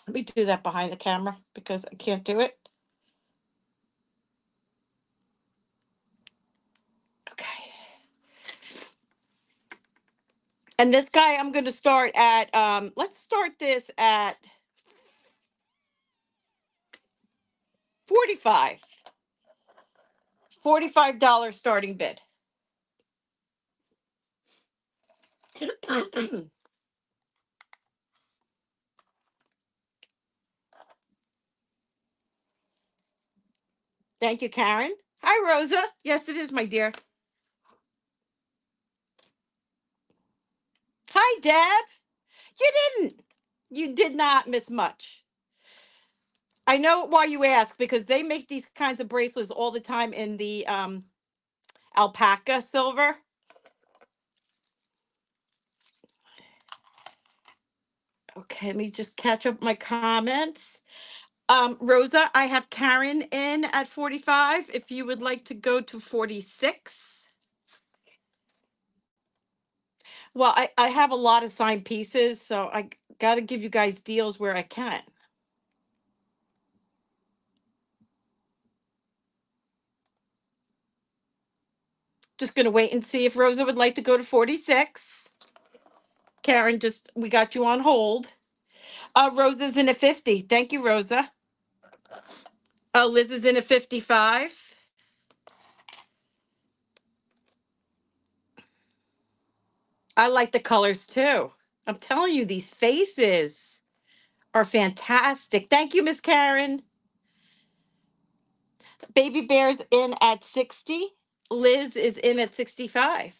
Speaker 1: Let me do that behind the camera because I can't do it. Okay. And this guy, I'm going to start at. Um, let's start this at forty-five. Forty-five dollars starting bid. Thank you, Karen. Hi, Rosa. Yes, it is, my dear. Hi, Deb. You didn't. You did not miss much. I know why you ask because they make these kinds of bracelets all the time in the um, alpaca silver. Okay, let me just catch up my comments. Um, Rosa, I have Karen in at 45. If you would like to go to 46. Well, I, I have a lot of signed pieces, so I got to give you guys deals where I can. Just going to wait and see if Rosa would like to go to 46. Karen, just, we got you on hold. Uh, Rosa's in at 50. Thank you, Rosa. Uh, Liz is in at 55. I like the colors too. I'm telling you, these faces are fantastic. Thank you, Miss Karen. Baby Bear's in at 60. Liz is in at 65.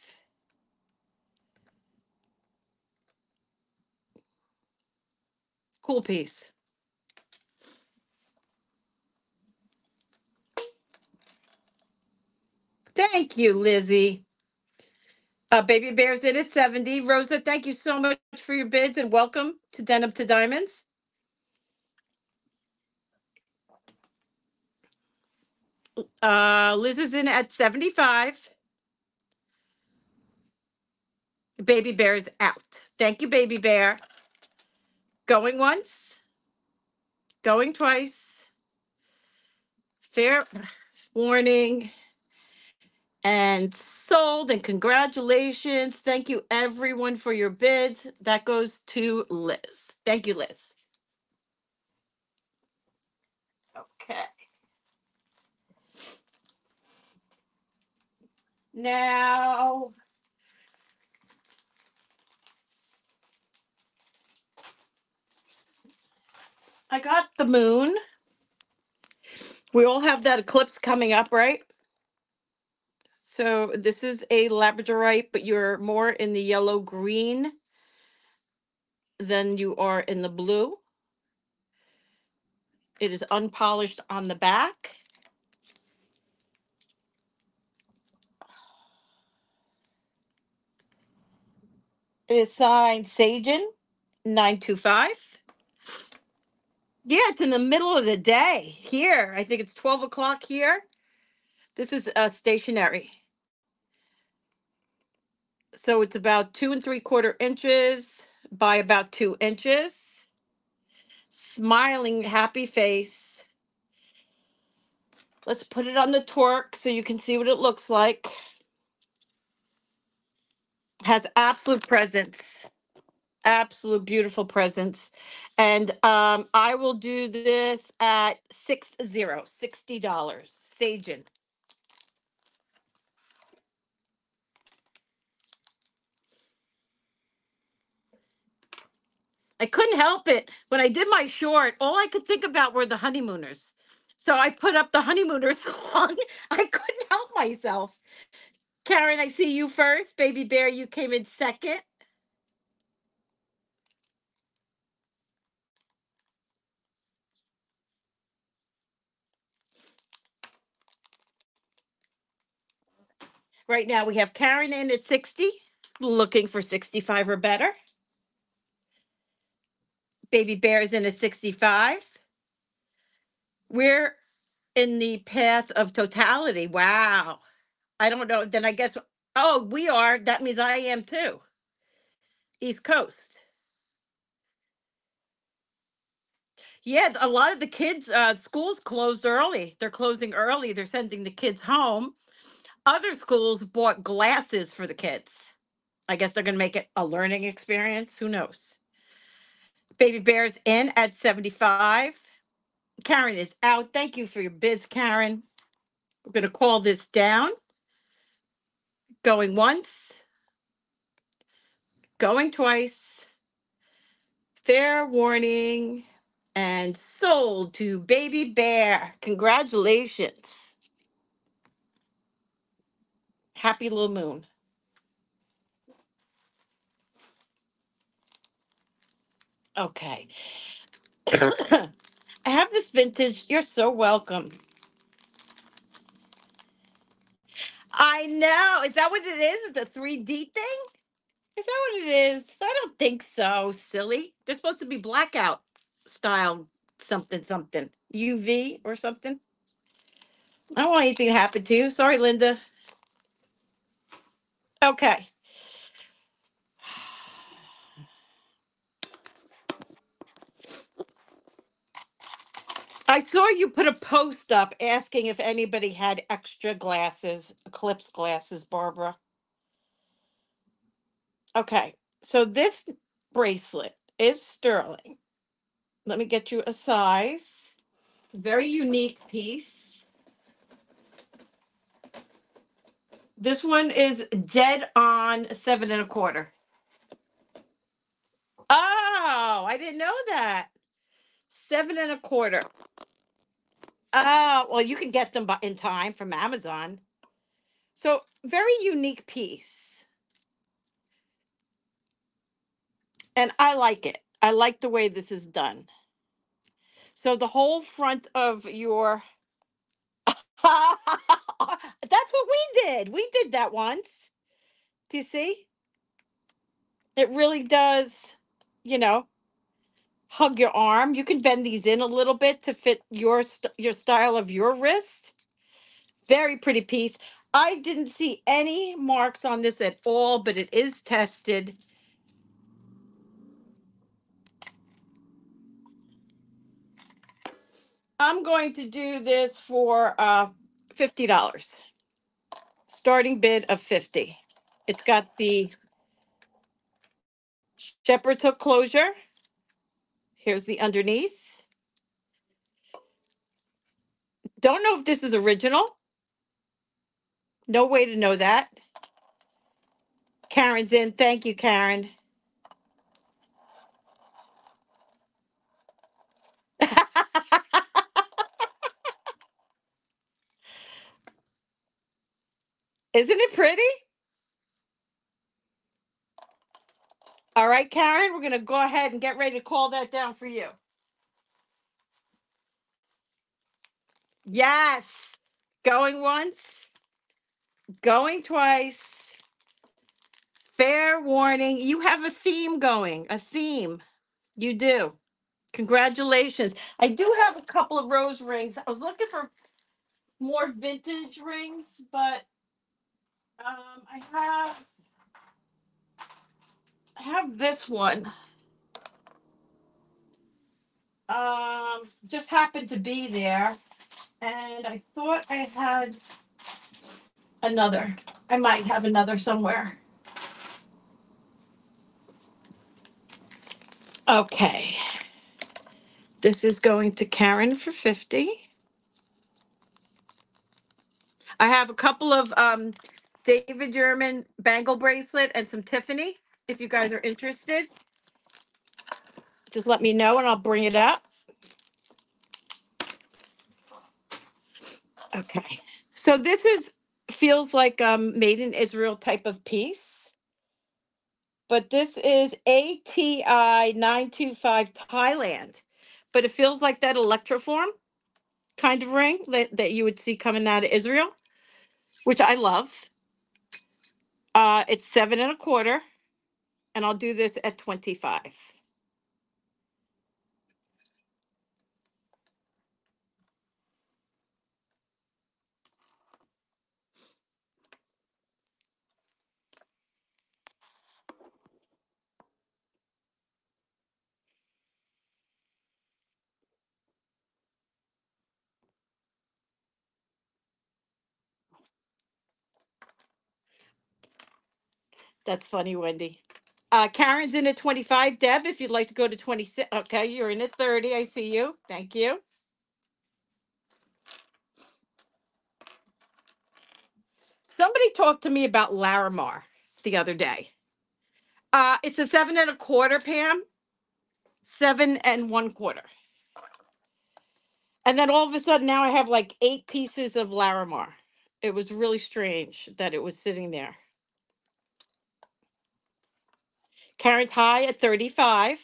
Speaker 1: Cool piece. Thank you, Lizzie. Uh, Baby Bear's in at 70. Rosa, thank you so much for your bids and welcome to Den Denim to Diamonds. Uh, Liz is in at 75. Baby Bear is out. Thank you, Baby Bear. Going once, going twice. Fair warning and sold. And congratulations. Thank you, everyone, for your bids. That goes to Liz. Thank you, Liz. Okay. Now, I got the moon. We all have that eclipse coming up, right? So this is a labradorite, but you're more in the yellow green than you are in the blue. It is unpolished on the back. It is signed Sagen 925. Yeah, it's in the middle of the day here. I think it's 12 o'clock here. This is uh, stationary. So it's about two and three quarter inches by about two inches. Smiling, happy face. Let's put it on the torque so you can see what it looks like. Has absolute presence. Absolute beautiful presence. And um, I will do this at six zero, sixty dollars. Sagen. I couldn't help it. When I did my short, all I could think about were the honeymooners. So I put up the honeymooners song. I couldn't help myself. Karen, I see you first. Baby Bear, you came in second. Right now we have Karen in at 60, looking for 65 or better. Baby Bear's in a 65. We're in the path of totality. Wow. I don't know. Then I guess, oh, we are. That means I am too. East Coast. Yeah, a lot of the kids, uh, schools closed early. They're closing early. They're sending the kids home. Other schools bought glasses for the kids. I guess they're going to make it a learning experience. Who knows? Baby Bear's in at 75. Karen is out. Thank you for your bids, Karen. We're going to call this down. Going once, going twice. Fair warning and sold to Baby Bear. Congratulations. Happy little moon. Okay. I have this vintage. You're so welcome. I know. Is that what it is? It's a 3D thing? Is that what it is? I don't think so, silly. They're supposed to be blackout style something something. UV or something. I don't want anything to happen to you. Sorry, Linda. Okay. I saw you put a post up asking if anybody had extra glasses, eclipse glasses, Barbara. Okay. So this bracelet is sterling. Let me get you a size. Very unique piece. This one is dead on seven and a quarter. Oh, I didn't know that. Seven and a quarter. Oh, well, you can get them in time from Amazon. So, very unique piece. And I like it. I like the way this is done. So, the whole front of your. That's what we did. We did that once. Do you see? It really does, you know, hug your arm. You can bend these in a little bit to fit your st- your style of your wrist. Very pretty piece. I didn't see any marks on this at all, but it is tested. I'm going to do this for uh fifty dollars. Starting bid of fifty. It's got the shepherd's hook closure. Here's the underneath. Don't know if this is original. No way to know that. Karen's in. Thank you, Karen. Isn't it pretty? All right, Karen, we're going to go ahead and get ready to call that down for you. Yes. Going once, going twice. Fair warning. You have a theme going, a theme. You do. Congratulations. I do have a couple of rose rings. I was looking for more vintage rings, but um, I have Have this one. Um, just happened to be there, and I thought I had another. I might have another somewhere. Okay. This is going to Karen for 50. I have a couple of um David Yurman bangle bracelet and some Tiffany. If you guys are interested, just let me know and I'll bring it up. Okay. So this is feels like um made in Israel type of piece, but this is ATI 925 Thailand. But it feels like that electroform kind of ring that, that you would see coming out of Israel, which I love. Uh it's seven and a quarter, and I'll do this at 25. That's funny, Wendy. Uh, Karen's in at 25. Deb, if you'd like to go to 26. Okay, you're in at 30. I see you. Thank you. Somebody talked to me about Larimar the other day. Uh, it's a seven and a quarter, Pam. Seven and one quarter. And then all of a sudden now I have like eight pieces of Larimar. It was really strange that it was sitting there. Karen's high at 35.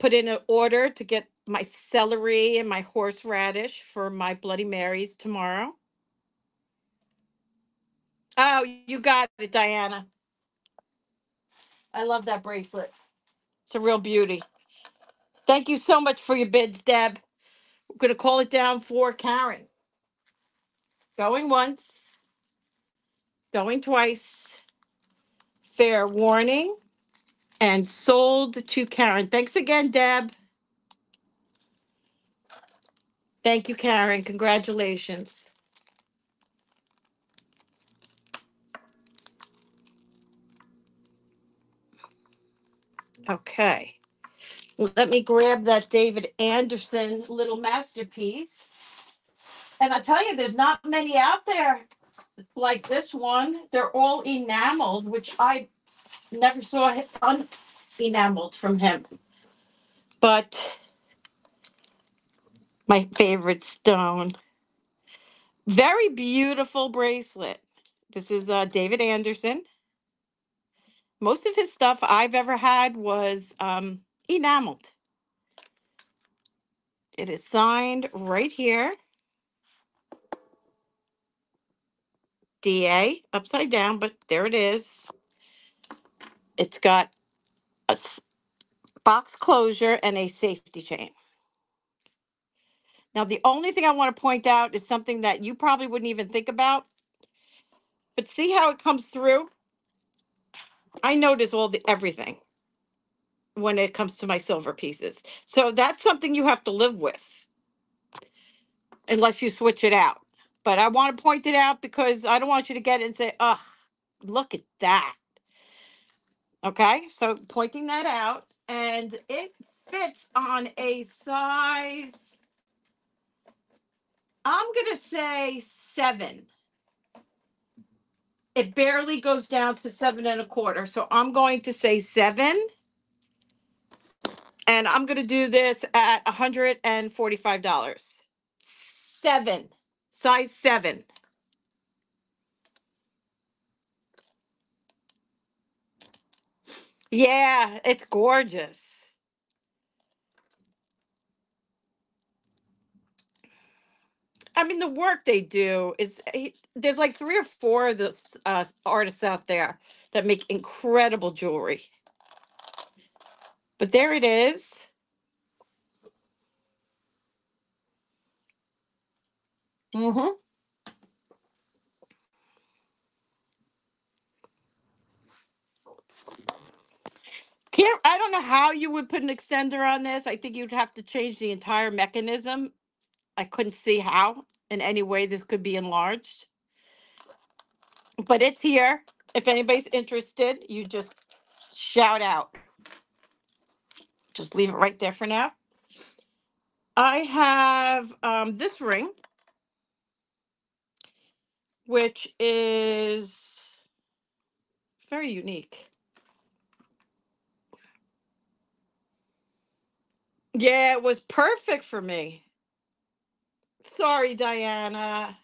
Speaker 1: Put in an order to get my celery and my horseradish for my Bloody Marys tomorrow. Oh, you got it, Diana. I love that bracelet. It's a real beauty. Thank you so much for your bids, Deb. We're going to call it down for Karen. Going once, going twice. Fair warning and sold to Karen. Thanks again, Deb. Thank you, Karen. Congratulations. Okay. Let me grab that David Anderson little masterpiece. And I tell you, there's not many out there like this one. They're all enameled, which I never saw unenameled from him. But my favorite stone. Very beautiful bracelet. This is uh, David Anderson. Most of his stuff I've ever had was um, enameled. It is signed right here. DA upside down, but there it is. It's got a box closure and a safety chain. Now, the only thing I want to point out is something that you probably wouldn't even think about, but see how it comes through? I notice all the everything when it comes to my silver pieces. So that's something you have to live with unless you switch it out. But I want to point it out because I don't want you to get it and say, oh, look at that. Okay, so pointing that out, and it fits on a size, I'm gonna say seven. It barely goes down to seven and a quarter, so I'm going to say seven. And I'm gonna do this at $145. Seven, size seven. Yeah, it's gorgeous. I mean, the work they do is he- there's like three or four of those uh, artists out there that make incredible jewelry. But there it is. Mm-hmm. Can't, I don't know how you would put an extender on this. I think you'd have to change the entire mechanism. I couldn't see how in any way this could be enlarged. But it's here. If anybody's interested, you just shout out. Just leave it right there for now. I have um, this ring, which is very unique. Yeah, it was perfect for me. Sorry, Diana.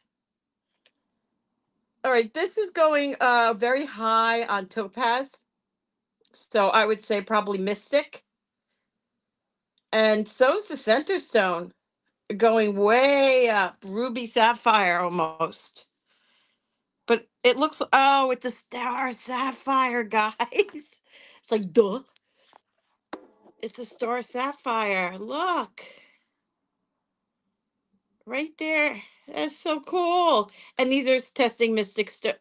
Speaker 1: All right, this is going uh very high on topaz. So I would say probably mystic. And so's the center stone going way up, ruby sapphire almost. But it looks oh, it's a star sapphire, guys. It's like duh. It's a star sapphire. Look. Right there. That's so cool. And these are testing mystic st-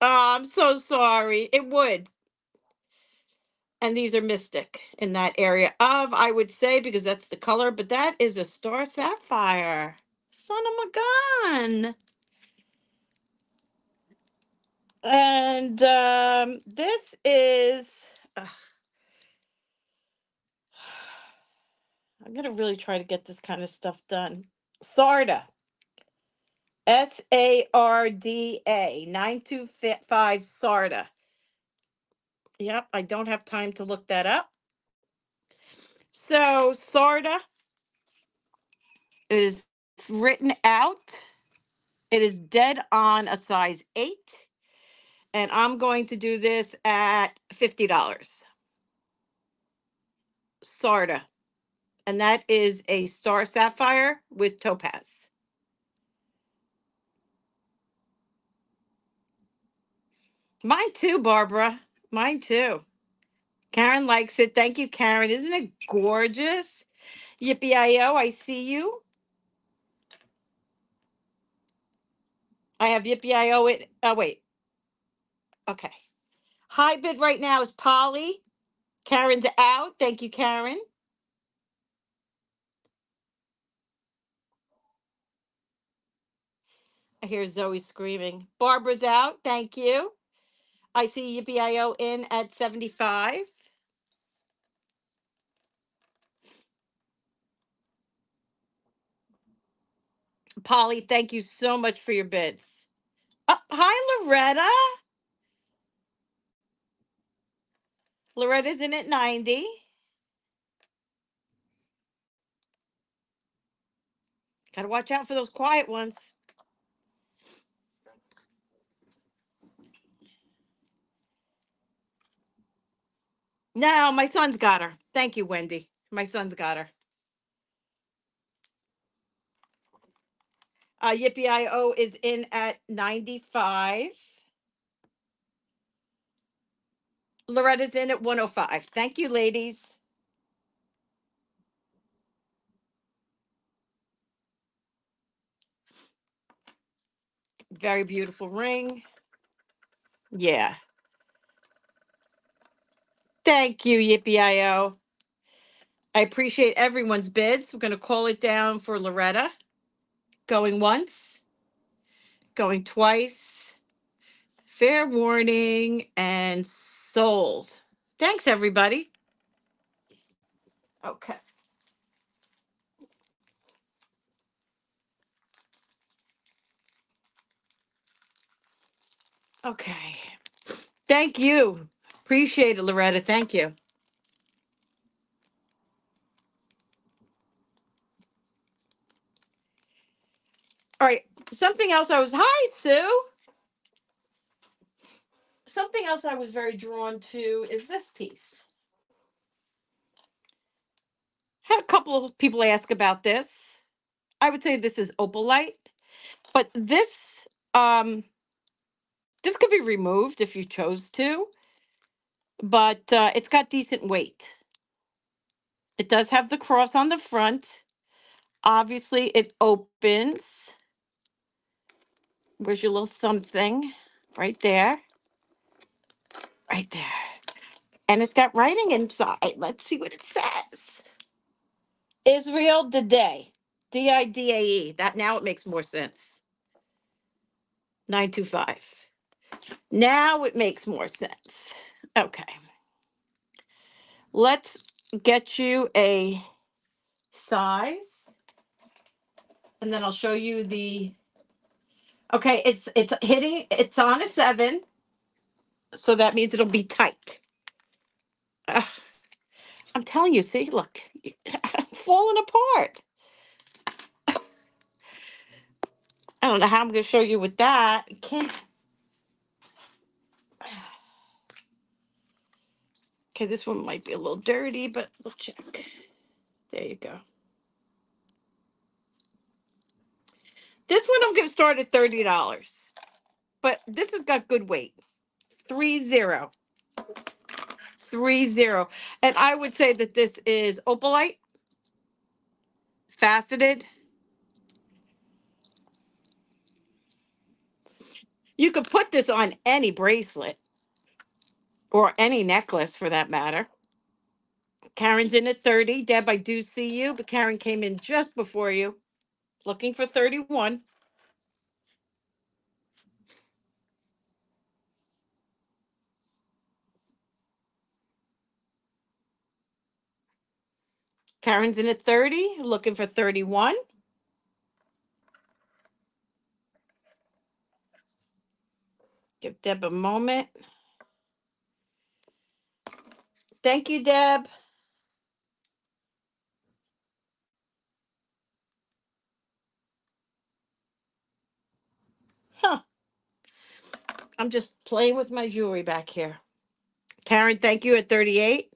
Speaker 1: Oh, I'm so sorry. It would. And these are mystic in that area of, I would say, because that's the color, but that is a star sapphire. Son of a gun. And um, this is, I'm to really try to get this kind of stuff done. Sarda. S A R D A 925 Sarda. Yep, I don't have time to look that up. So, Sarda is written out. It is dead on a size 8. And I'm going to do this at $50. Sarda. And that is a star sapphire with topaz. Mine too, Barbara. Mine too. Karen likes it. Thank you, Karen. Isn't it gorgeous? Yippee I O, I see you. I have Yippee I O it. Oh, wait. Okay. High bid right now is Polly. Karen's out. Thank you, Karen. I hear Zoe screaming. Barbara's out. Thank you. I see Yippee I O in at 75. Polly, thank you so much for your bids. Oh, hi, Loretta. Loretta's in at 90. Got to watch out for those quiet ones. No, my son's got her. Thank you, Wendy. My son's got her. Uh, Yippee IO is in at 95. Loretta's in at 105. Thank you, ladies. Very beautiful ring. Yeah. Thank you, Yippee IO. I appreciate everyone's bids. We're going to call it down for Loretta. Going once, going twice. Fair warning and sold. Thanks, everybody. Okay. Okay. Thank you. Appreciate it, Loretta. Thank you. All right. Something else I was, hi, Sue. Something else I was very drawn to is this piece. Had a couple of people ask about this. I would say this is opalite, but this um this could be removed if you chose to, but uh, it's got decent weight. It does have the cross on the front. Obviously, it opens. Where's your little thumb thing? Right there. Right there. And it's got writing inside. Let's see what it says. Israel Day. D I D A E. That now it makes more sense. 925. Now it makes more sense. Okay. Let's get you a size and then I'll show you the Okay, it's it's hitting it's on a 7. So that means it'll be tight. Ugh, I'm telling you, see, look. I'm falling apart. I don't know how I'm going to show you with that. Can't. Okay, this one might be a little dirty, but we'll check. There you go. This one I'm going to start at $30, but this has got good weight. Three zero. Three zero. And I would say that this is opalite, faceted. You could put this on any bracelet or any necklace for that matter. Karen's in at 30. Deb, I do see you, but Karen came in just before you, looking for 31. Karen's in at 30, looking for 31. Give Deb a moment. Thank you, Deb. Huh. I'm just playing with my jewelry back here. Karen, thank you at 38.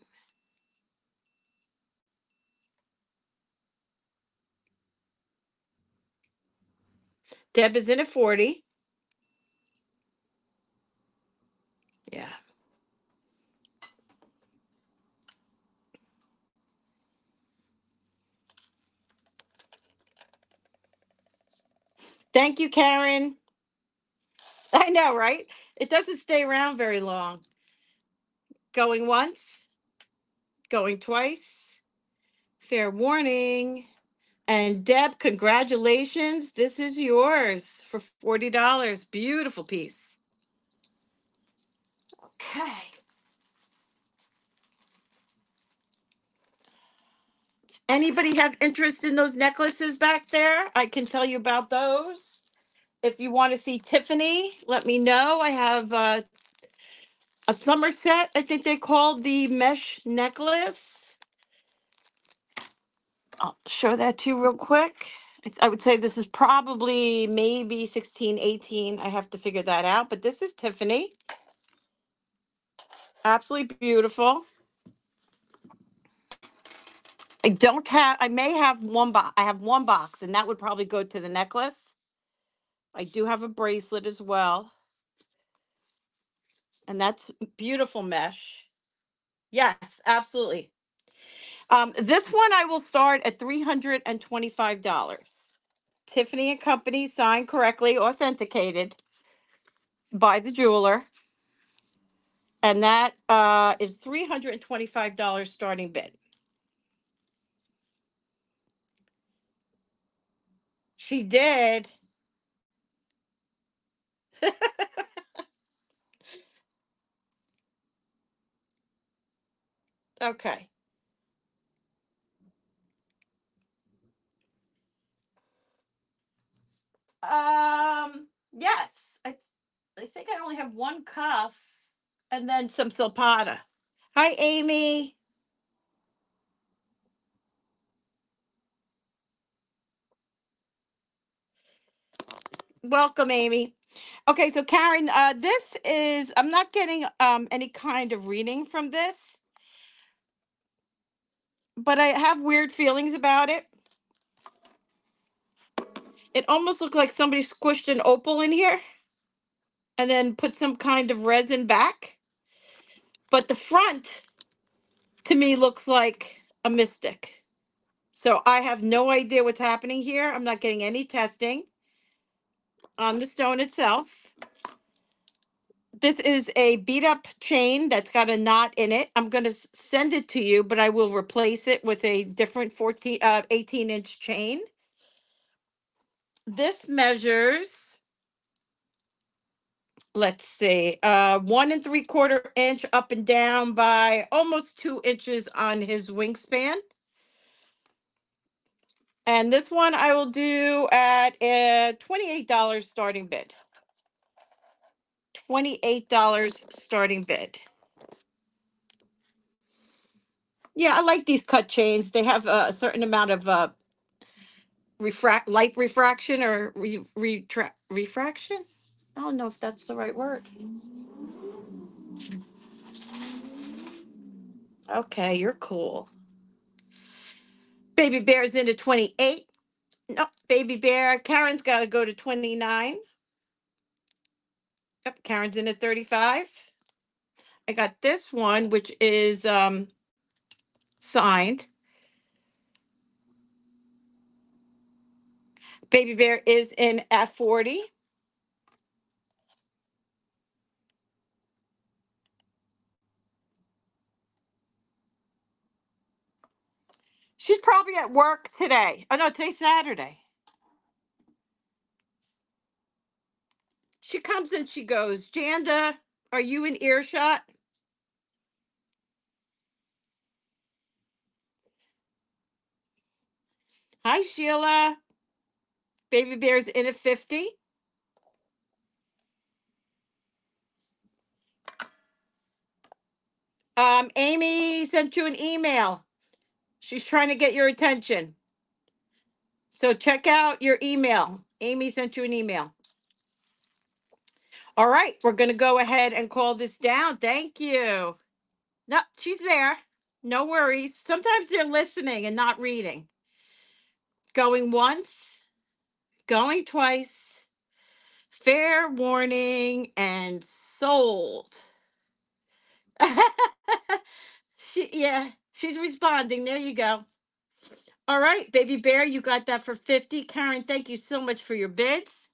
Speaker 1: Deb is in at 40. Yeah. Thank you, Karen. I know, right? It doesn't stay around very long. Going once, going twice. Fair warning. And Deb, congratulations. This is yours for $40. Beautiful piece. Okay. Anybody have interest in those necklaces back there? I can tell you about those. If you want to see Tiffany, let me know. I have uh, a Somerset, I think they called the mesh necklace. I'll show that to you real quick. I I would say this is probably maybe 16, 18. I have to figure that out, but this is Tiffany. Absolutely beautiful. I don't have, I may have one box. I have one box, and that would probably go to the necklace. I do have a bracelet as well, and that's beautiful mesh. Yes, absolutely. Um, this one I will start at $325. Tiffany and Company signed correctly, authenticated by the jeweler. And that uh, is $325 starting bid. She did. Okay. Um, yes. I, I think I only have one cuff and then some Silpada. Hi, Amy. Welcome, Amy. Okay, so Karen, uh, this is, I'm not getting um, any kind of reading from this, but I have weird feelings about it. It almost looked like somebody squished an opal in here and then put some kind of resin back. But the front to me looks like a mystic. So I have no idea what's happening here. I'm not getting any testing on the stone itself. This is a beat up chain that's got a knot in it. I'm going to send it to you, but I will replace it with a different 14 uh 18 inch chain. This measures let's see, uh, one and three quarter inch up and down by almost two inches on his wingspan. And this one I will do at a $28 starting bid. $28 starting bid. Yeah, I like these cut chains. They have a certain amount of uh, refract, light refraction or re, retra- refraction. I don't know if that's the right word. Okay, you're cool. Baby Bear's into 28. No, Baby Bear. Karen's got to go to 29. Yep, Karen's in at 35. I got this one, which is um signed. Baby Bear is in at 40. She's probably at work today. Oh no, today's Saturday. She comes and she goes, Janda, are you in earshot? Hi, Sheila. Baby Bear's in at 50. Um, Amy sent you an email. She's trying to get your attention. So check out your email. Amy sent you an email. All right, we're going to go ahead and call this down. Thank you. No, she's there. No worries. Sometimes they're listening and not reading. Going once, going twice. Fair warning and sold. she, yeah, she's responding. There you go. All right, baby bear, you got that for 50. Karen, thank you so much for your bids.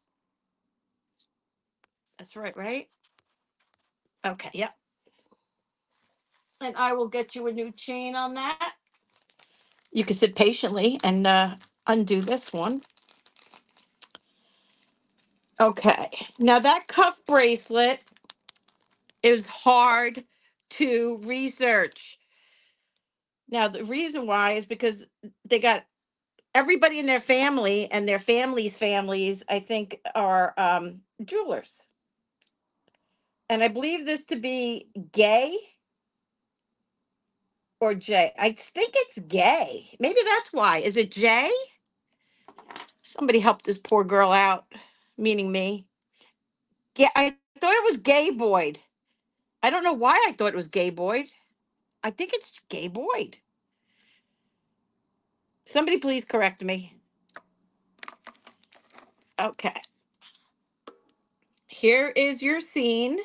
Speaker 1: That's right, right? Okay, yep. And I will get you a new chain on that. You can sit patiently and uh, undo this one. Okay, now that cuff bracelet is hard to research. Now, the reason why is because they got everybody in their family and their families' families, I think, are um, jewelers. And I believe this to be gay or Jay. I think it's gay. Maybe that's why. Is it Jay? Somebody help this poor girl out, meaning me. Yeah, I thought it was Gay Boyd. I don't know why I thought it was Gay Boyd. I think it's Gay Boyd. Somebody please correct me. Okay. Here is your scene.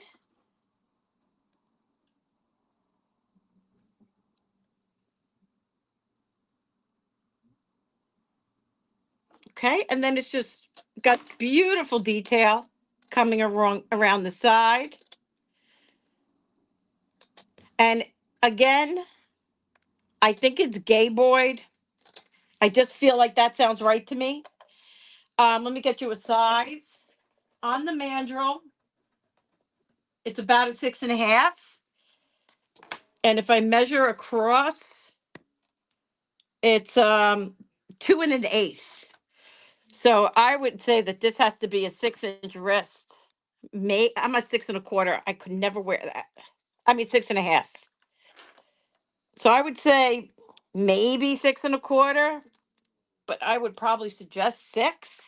Speaker 1: Okay, and then it's just got beautiful detail coming around around the side. And again, I think it's Gay Boyd. I just feel like that sounds right to me. Um, let me get you a size. On the mandrel, it's about a six and a half. And if I measure across, it's um two and an eighth. So I would say that this has to be a six inch wrist. May I'm a six and a quarter. I could never wear that. I mean six and a half. So I would say maybe six and a quarter, but I would probably suggest six.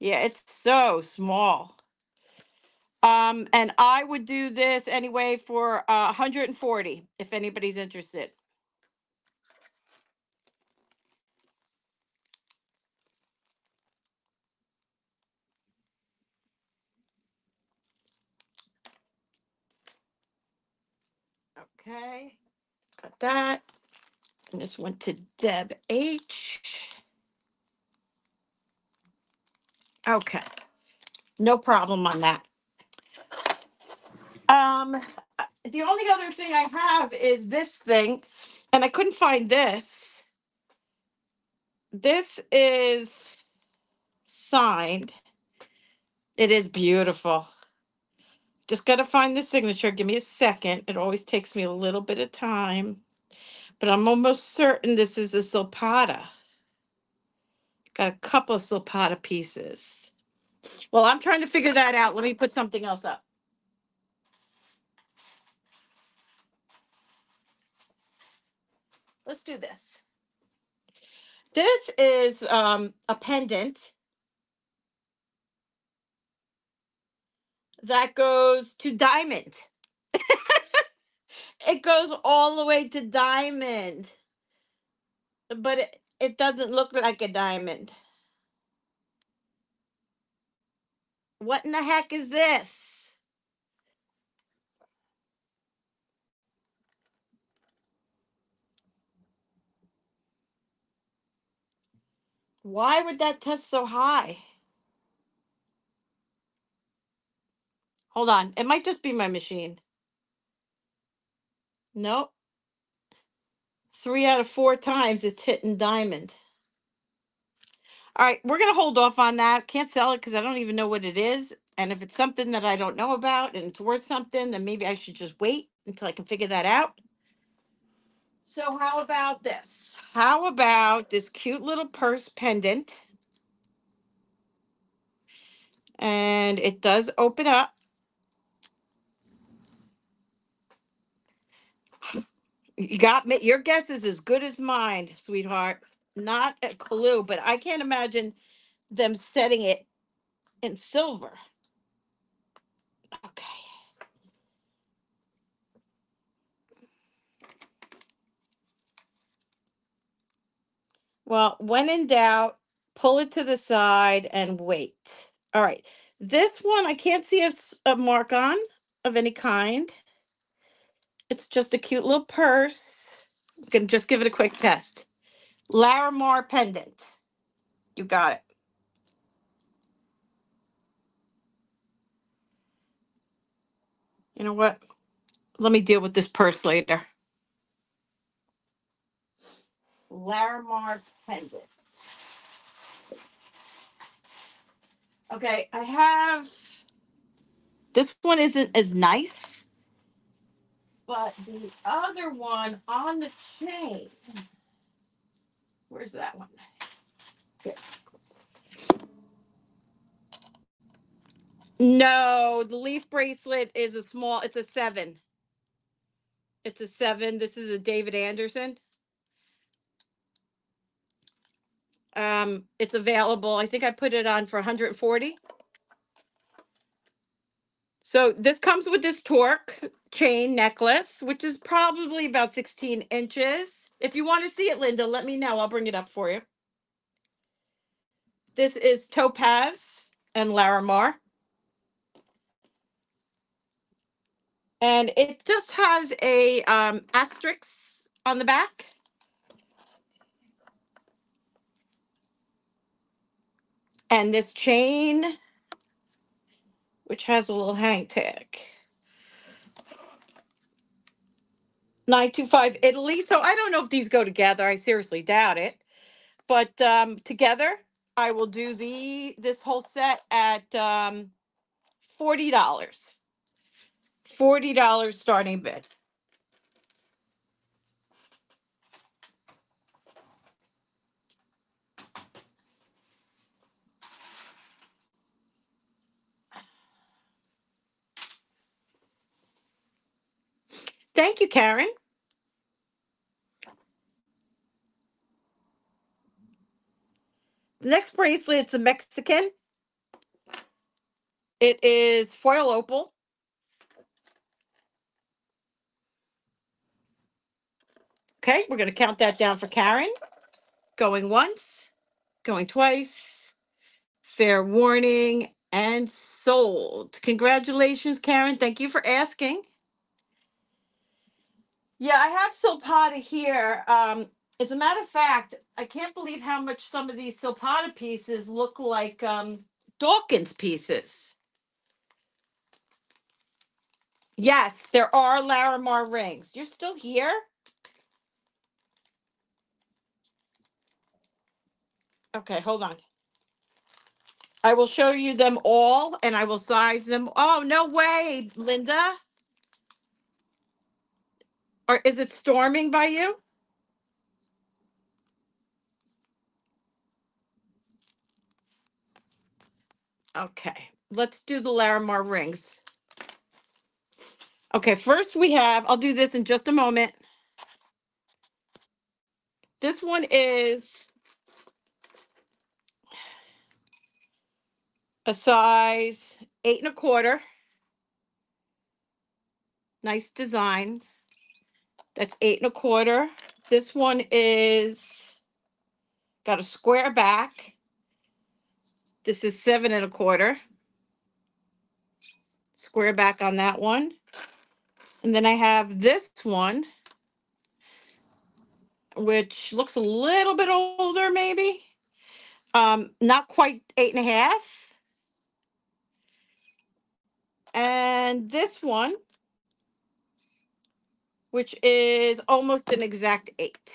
Speaker 1: Yeah, it's so small. Um, and I would do this anyway for uh, 140 if anybody's interested. Okay, got that. And this went to Deb H. Okay, no problem on that. Um, the only other thing I have is this thing, and I couldn't find this. This is signed. It is beautiful. Just got to find the signature. Give me a second. It always takes me a little bit of time, but I'm almost certain this is a Silpada. Got a couple of Silpada pieces. Well, I'm trying to figure that out. Let me put something else up. Let's do this. This is um, a pendant that goes to diamond. It goes all the way to diamond, but it, it doesn't look like a diamond. What in the heck is this? Why would that test so high? Hold on. It might just be my machine. Nope. Three out of four times it's hitting diamond. All right, we're going to hold off on that. Can't sell it because I don't even know what it is. And if it's something that I don't know about and it's worth something, then maybe I should just wait until I can figure that out. So, how about this? How about this cute little purse pendant? And it does open up. You got me. Your guess is as good as mine, sweetheart. Not a clue, but I can't imagine them setting it in silver. Okay. Well, when in doubt, pull it to the side and wait. All right. This one, I can't see a, mark on of any kind. It's just a cute little purse. You can just give it a quick test. Larimar pendant. You got it. You know what? Let me deal with this purse later. Larimar pendant. Okay, I have this one isn't as nice, but the other one on the chain. Where's that one? Here. No, the leaf bracelet is a small, it's a seven. It's a seven. This is a David Anderson. Um, it's available. I think I put it on for 140. So this comes with this torque chain necklace, which is probably about 16 inches. If you want to see it, Linda, let me know. I'll bring it up for you. This is Topaz and Larimar. And it just has a um, asterisk on the back. And this chain, which has a little hang tag. 925 Italy. So I don't know if these go together. I seriously doubt it. But um, together, I will do the this whole set at um, $40. $40 starting bid. Thank you, Karen. Next bracelet, it's a Mexican. It is foil opal. Okay, we're going to count that down for Karen. Going once, going twice. Fair warning and sold. Congratulations, Karen. Thank you for asking. Yeah, I have Silpada here. Um, as a matter of fact, I can't believe how much some of these Silpada pieces look like um, Dawkins pieces. Yes, there are Larimar rings. You're still here? Okay, hold on. I will show you them all and I will size them. Oh, no way, Linda. Or is it storming by you? Okay, let's do the Larimar rings. Okay, first we have, I'll do this in just a moment. This one is a size eight and a quarter. Nice design. That's eight and a quarter. This one is got a square back. This is seven and a quarter. Square back on that one. And then I have this one, which looks a little bit older, maybe. Um, not quite eight and a half. And this one, which is almost an exact eight.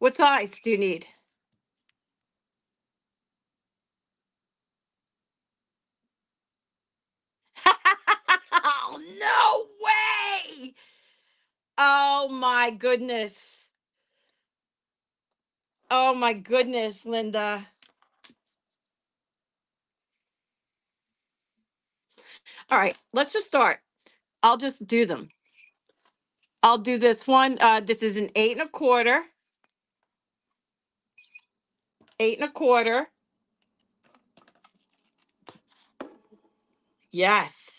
Speaker 1: What size do you need? Oh, no way. Oh my goodness. Oh my goodness, Linda. All right, let's just start. I'll just do them. I'll do this one. Uh, this is an eight and a quarter. Eight and a quarter. Yes.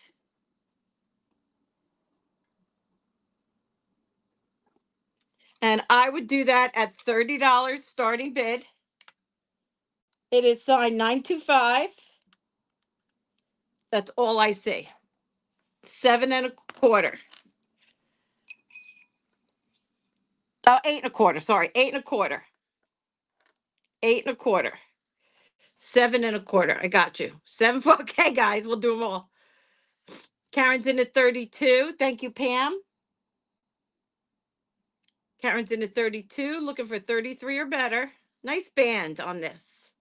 Speaker 1: And I would do that at $30 starting bid. It is signed 925. That's all I see. seven and a quarter. Oh, eight and a quarter. Sorry, eight and a quarter. Eight and a quarter. Seven and a quarter. I got you. Seven. Okay, guys, we'll do them all. Karen's in at 32. Thank you, Pam. Karen's in at 32, looking for 33 or better. Nice band on this.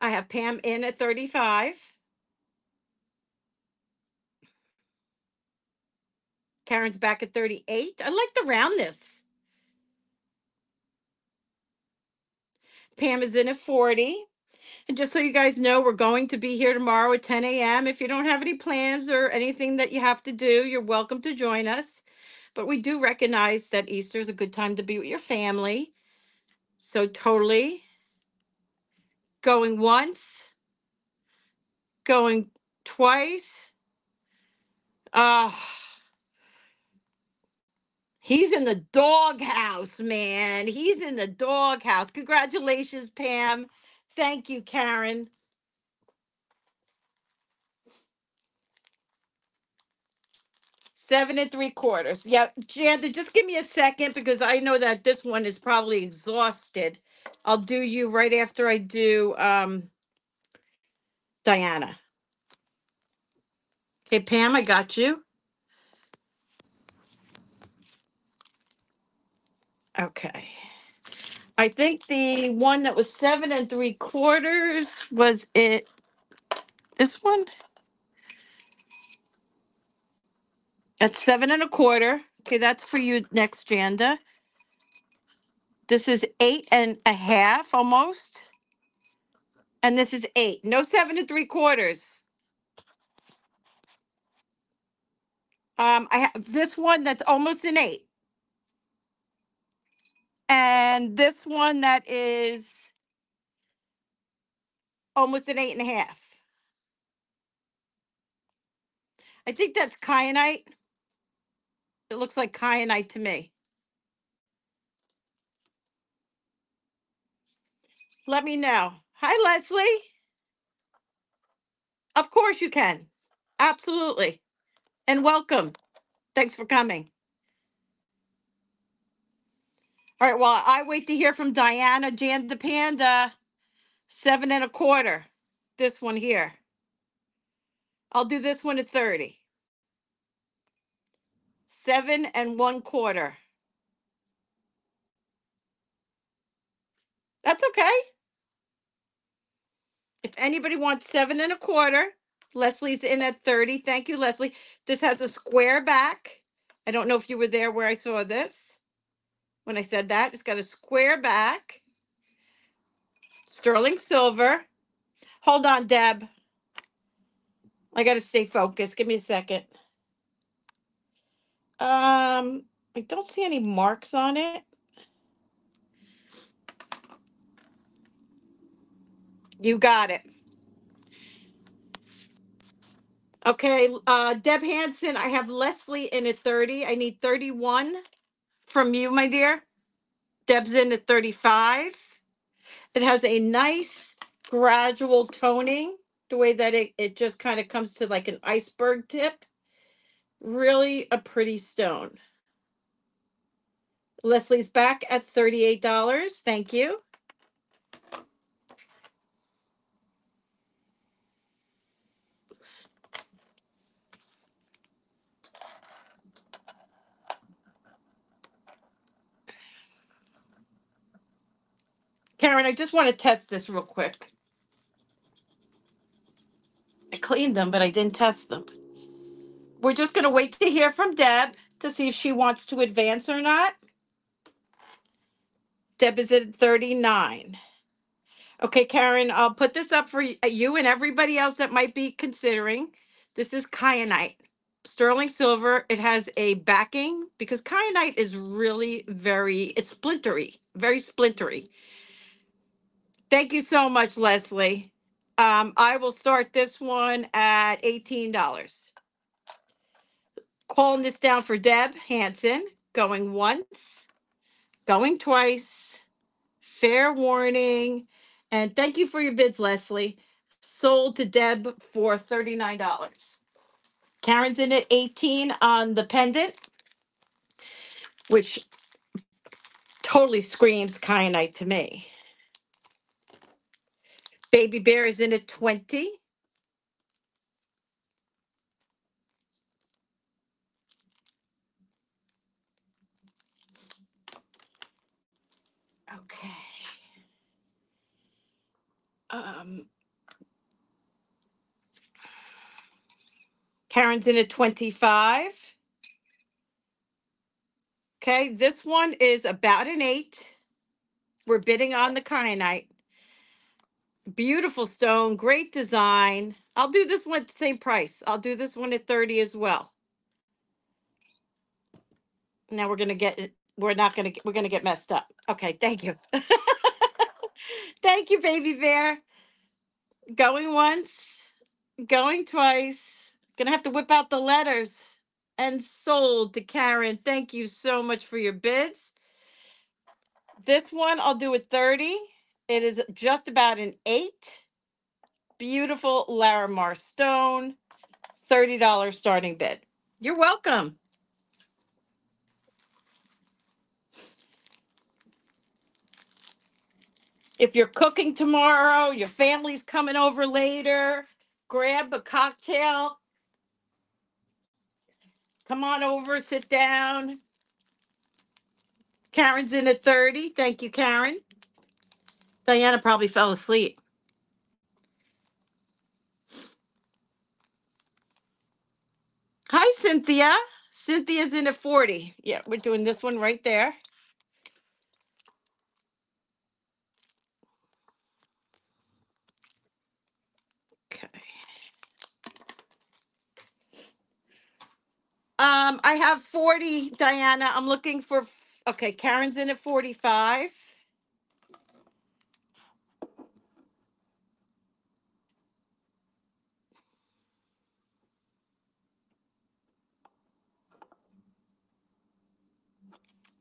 Speaker 1: I have Pam in at 35. Karen's back at 38. I like the roundness. Pam is in at 40. And just so you guys know, we're going to be here tomorrow at 10 a.m. If you don't have any plans or anything that you have to do, you're welcome to join us. But we do recognize that Easter is a good time to be with your family. So totally going once, going twice. Uh, he's in the doghouse, man. He's in the doghouse. Congratulations, Pam. Thank you, Karen. Seven and three quarters. Yeah, Janda, just give me a second because I know that this one is probably exhausted. I'll do you right after I do um Diana. Okay, Pam, I got you. Okay. I think the one that was seven and three quarters was it this one? That's seven and a quarter. Okay, that's for you next, Janda. This is eight and a half almost. And this is eight. No seven and three quarters. Um, I have this one that's almost an eight. And this one that is almost an eight and a half. I think that's kyanite. It looks like kyanite to me. Let me know. Hi, Leslie. Of course you can. Absolutely. And welcome. Thanks for coming. All right, well, I wait to hear from Diana Jan the Panda. Seven and a quarter. This one here. I'll do this one at 30. Seven and one quarter. That's okay. If anybody wants seven and a quarter, Leslie's in at 30. Thank you, Leslie. This has a square back. I don't know if you were there where I saw this. When I said that, it's got a square back. Sterling silver. Hold on, Deb. I got to stay focused. Give me a second. Um, I don't see any marks on it. You got it. Okay, uh, Deb Hanson, I have Leslie in at 30. I need 31 from you, my dear. Deb's in at 35. It has a nice gradual toning, the way that it, it just kind of comes to like an iceberg tip. Really a pretty stone. Leslie's back at $38. Thank you. Karen, I just want to test this real quick. I cleaned them, but I didn't test them. We're just going to wait to hear from Deb to see if she wants to advance or not. Deb is at 39. Okay, Karen, I'll put this up for y- uh, you and everybody else that might be considering. This is kyanite, sterling silver. It has a backing because kyanite is really very, it's splintery, very splintery. Thank you so much, Leslie. Um, I will start this one at $18. Calling this down for Deb Hanson, going once, going twice, fair warning. And thank you for your bids, Leslie. sold to Deb for $39. Karen's in at 18 on the pendant, which totally screams kyanite to me. Baby Bear is in at 20. Okay. Um, Karen's in at 25. Okay, this one is about an eight. We're bidding on the kyanite. Beautiful stone, great design. I'll do this one at the same price. I'll do this one at 30 as well. Now we're gonna get. We're not gonna get, we're gonna get messed up. Okay, thank you. thank you, baby bear. Going once, going twice. Gonna have to whip out the letters. And sold to Karen. Thank you so much for your bids. This one I'll do at 30. It is just about an eight. Beautiful Larimar stone. $30 starting bid. You're welcome. If you're cooking tomorrow, your family's coming over later, grab a cocktail. Come on over, sit down. Karen's in at 30. Thank you, Karen. Diana probably fell asleep. Hi, Cynthia. Cynthia's in at 40. Yeah, we're doing this one right there. Okay. Um, I have 40, Diana. I'm looking for, okay, Karen's in at 45.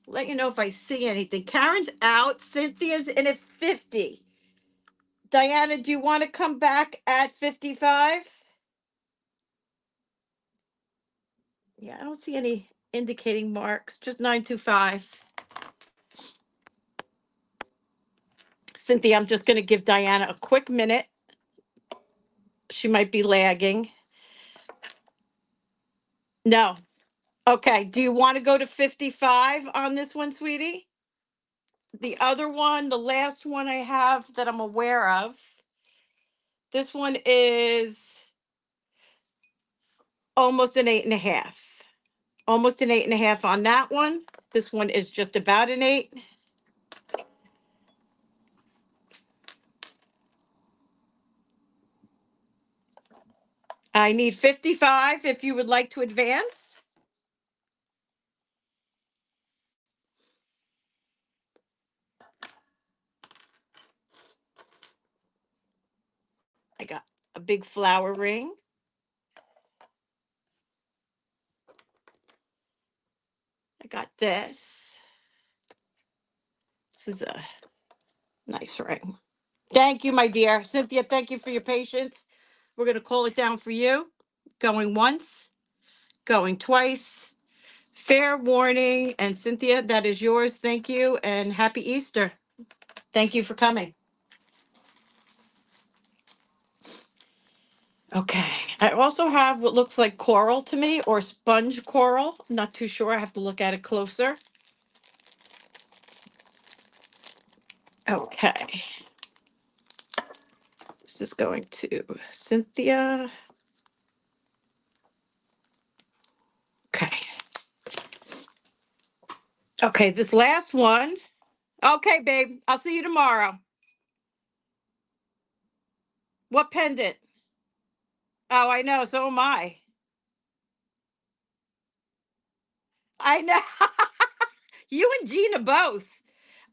Speaker 1: Let you know if I see anything. Karen's out. Cynthia's in at 50. Diana, do you want to come back at 55? Yeah, I don't see any indicating marks, just 925. Cynthia, I'm just going to give Diana a quick minute. She might be lagging. No. Okay. Do you want to go to 55 on this one, sweetie? The other one, the last one I have that I'm aware of, this one is almost an eight and a half. Almost an eight and a half on that one. This one is just about an eight. I need 55 if you would like to advance. I got a big flower ring. I got this. This is a nice ring. Thank you, my dear. Cynthia, thank you for your patience. We're going to call it down for you. Going once, going twice. Fair warning. And Cynthia, that is yours. Thank you. And happy Easter. Thank you for coming. Okay. I also have what looks like coral to me or sponge coral. I'm not too sure. I have to look at it closer. Okay. This is going to Cynthia. Okay. Okay, this last one. Okay, babe. I'll see you tomorrow. What pendant? Oh, I know. So am I. I know. you and Gina both.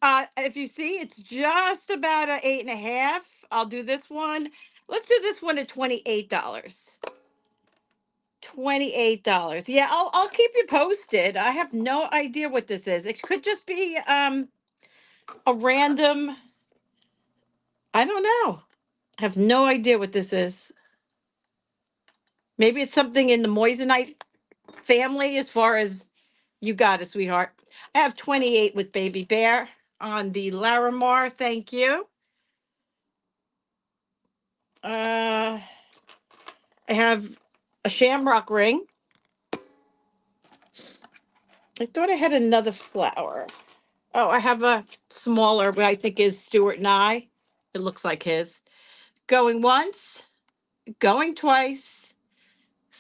Speaker 1: Uh, if you see, it's just about a eight and a half. I'll do this one. Let's do this one at twenty-eight dollars. Twenty-eight dollars. Yeah, I'll I'll keep you posted. I have no idea what this is. It could just be um a random. I don't know. I have no idea what this is. Maybe it's something in the moissanite family as far as you got it, sweetheart. I have 28 with Baby Bear on the Larimar. Thank you. Uh, I have a shamrock ring. I thought I had another flower. Oh, I have a smaller, what I think is Stuart Nye. It looks like his. Going once, going twice.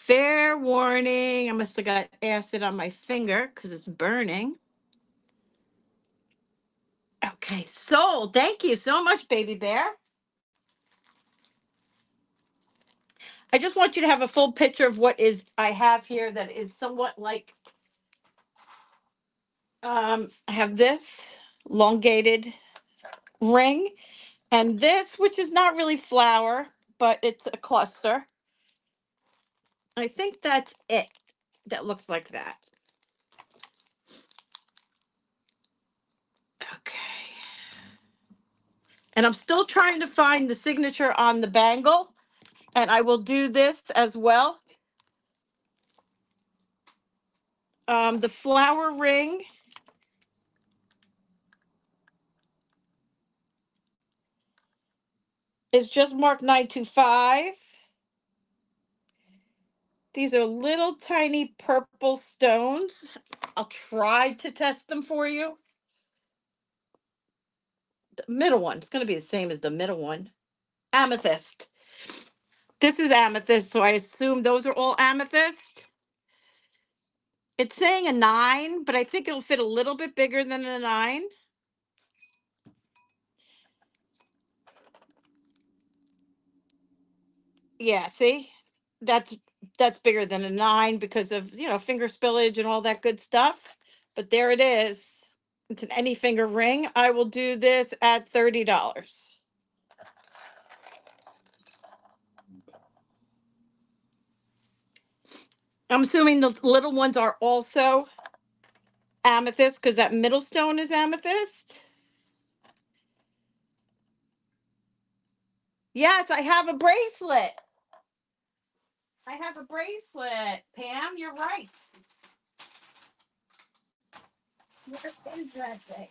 Speaker 1: Fair warning. I must have got acid on my finger because it's burning. Okay, sold. Thank you so much, baby bear. I just want you to have a full picture of what is I have here that is somewhat like um I have this elongated ring and this which is not really flower but it's a cluster. I think that's it that looks like that. Okay. And I'm still trying to find the signature on the bangle and I will do this as well. Um the flower ring is just marked 925. These are little tiny purple stones. I'll try to test them for you. The middle one, it's going to be the same as the middle one. Amethyst. This is amethyst, so I assume those are all amethyst. It's saying a nine, but I think it'll fit a little bit bigger than a nine. Yeah, see? That's that's bigger than a nine because of, you know, finger spillage and all that good stuff. But there it is. It's an any finger ring. I will do this at $30. I'm assuming the little ones are also amethyst because that middle stone is amethyst. Yes, I have a bracelet. I have a bracelet. Pam, you're right. Where is that thing?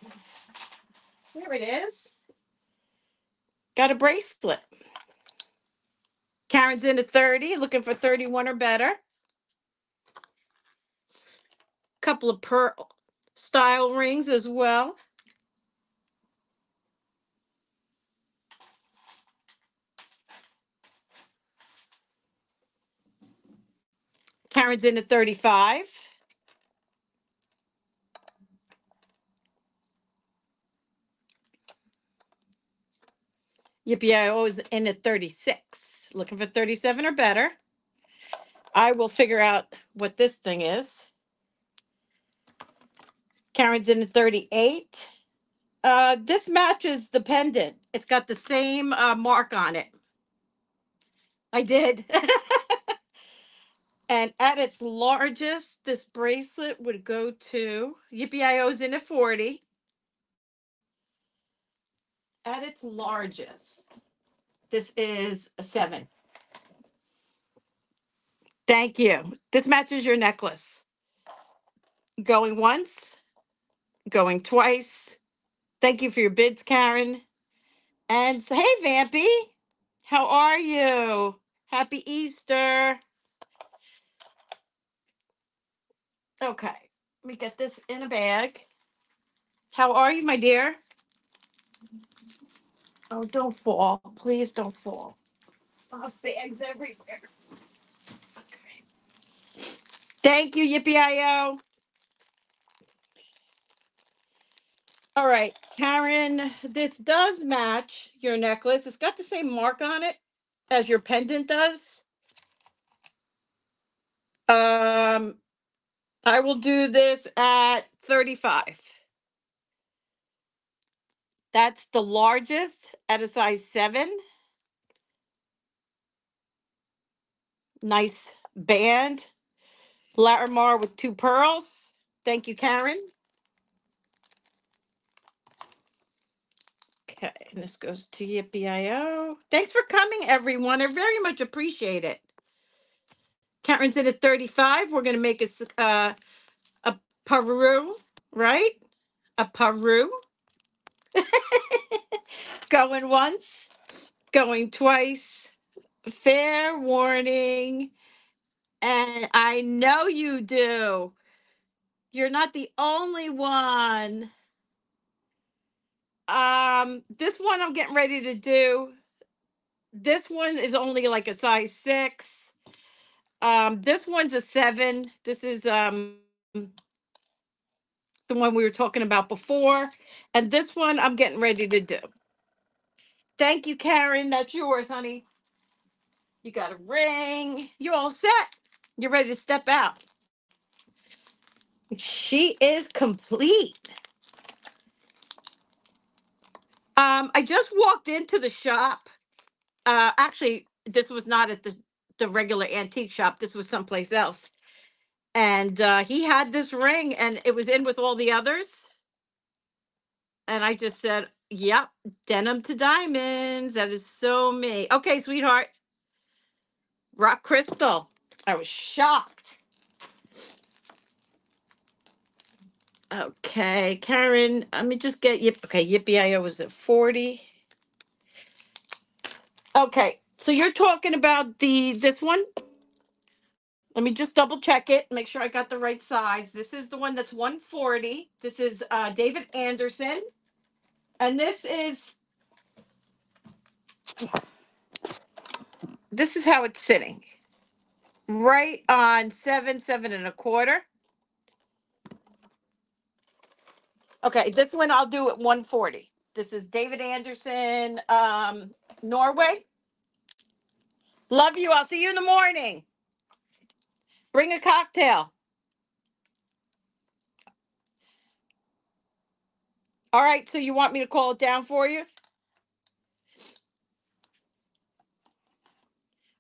Speaker 1: There it is. Got a bracelet. Karen's in at 30, looking for 31 or better. Couple of pearl style rings as well. Karen's in at 35. Yippee, I was in at 36. Looking for 37 or better. I will figure out what this thing is. Karen's in at 38. Uh, this matches the pendant. It's got the same uh, mark on it. I did. and at its largest, this bracelet would go to Yippee IO's in at 40. At its largest, this is a seven. Thank you. This matches your necklace. Going once, going twice. Thank you for your bids, Karen. And so, hey, Vampy, how are you? Happy Easter. Okay, let me get this in a bag. How are you, my dear? Oh, don't fall. Please don't fall. I have bags everywhere. Okay. Thank you, Yippee IO. All right, Karen, this does match your necklace. It's got the same mark on it as your pendant does. Um, I will do this at 35. That's the largest at a size seven. Nice band. Larimar with two pearls. Thank you, Karen. Okay, and this goes to Yippee Thanks for coming, everyone. I very much appreciate it. Karen's in at 35. We're going to make a, uh, a parure, right? A parure. Going once, going twice. Fair warning. And I know you do. You're not the only one. Um, this one I'm getting ready to do. This one is only like a size six. Um, this one's a seven. This is um the one we were talking about before. And this one I'm getting ready to do. Thank you, Karen. That's yours, honey. You got a ring. You all set. You're ready to step out. She is complete. Um, I just walked into the shop. Uh, actually, this was not at the the regular antique shop. This was someplace else. And uh, he had this ring, and it was in with all the others. And I just said, "Yep, denim to diamonds. That is so me." Okay, sweetheart. Rock crystal. I was shocked. Okay, Karen. Let me just get yip. Okay, yippee! I was at forty. Okay, so you're talking about the this one? Let me just double check it, make sure I got the right size. This is the one that's 140. This is uh, David Andersen. And this is this is how it's sitting. Right on seven, seven and a quarter. Okay, this one I'll do at 140. This is David Andersen, um, Norway. Love you. I'll see you in the morning. Bring a cocktail. All right, so you want me to call it down for you?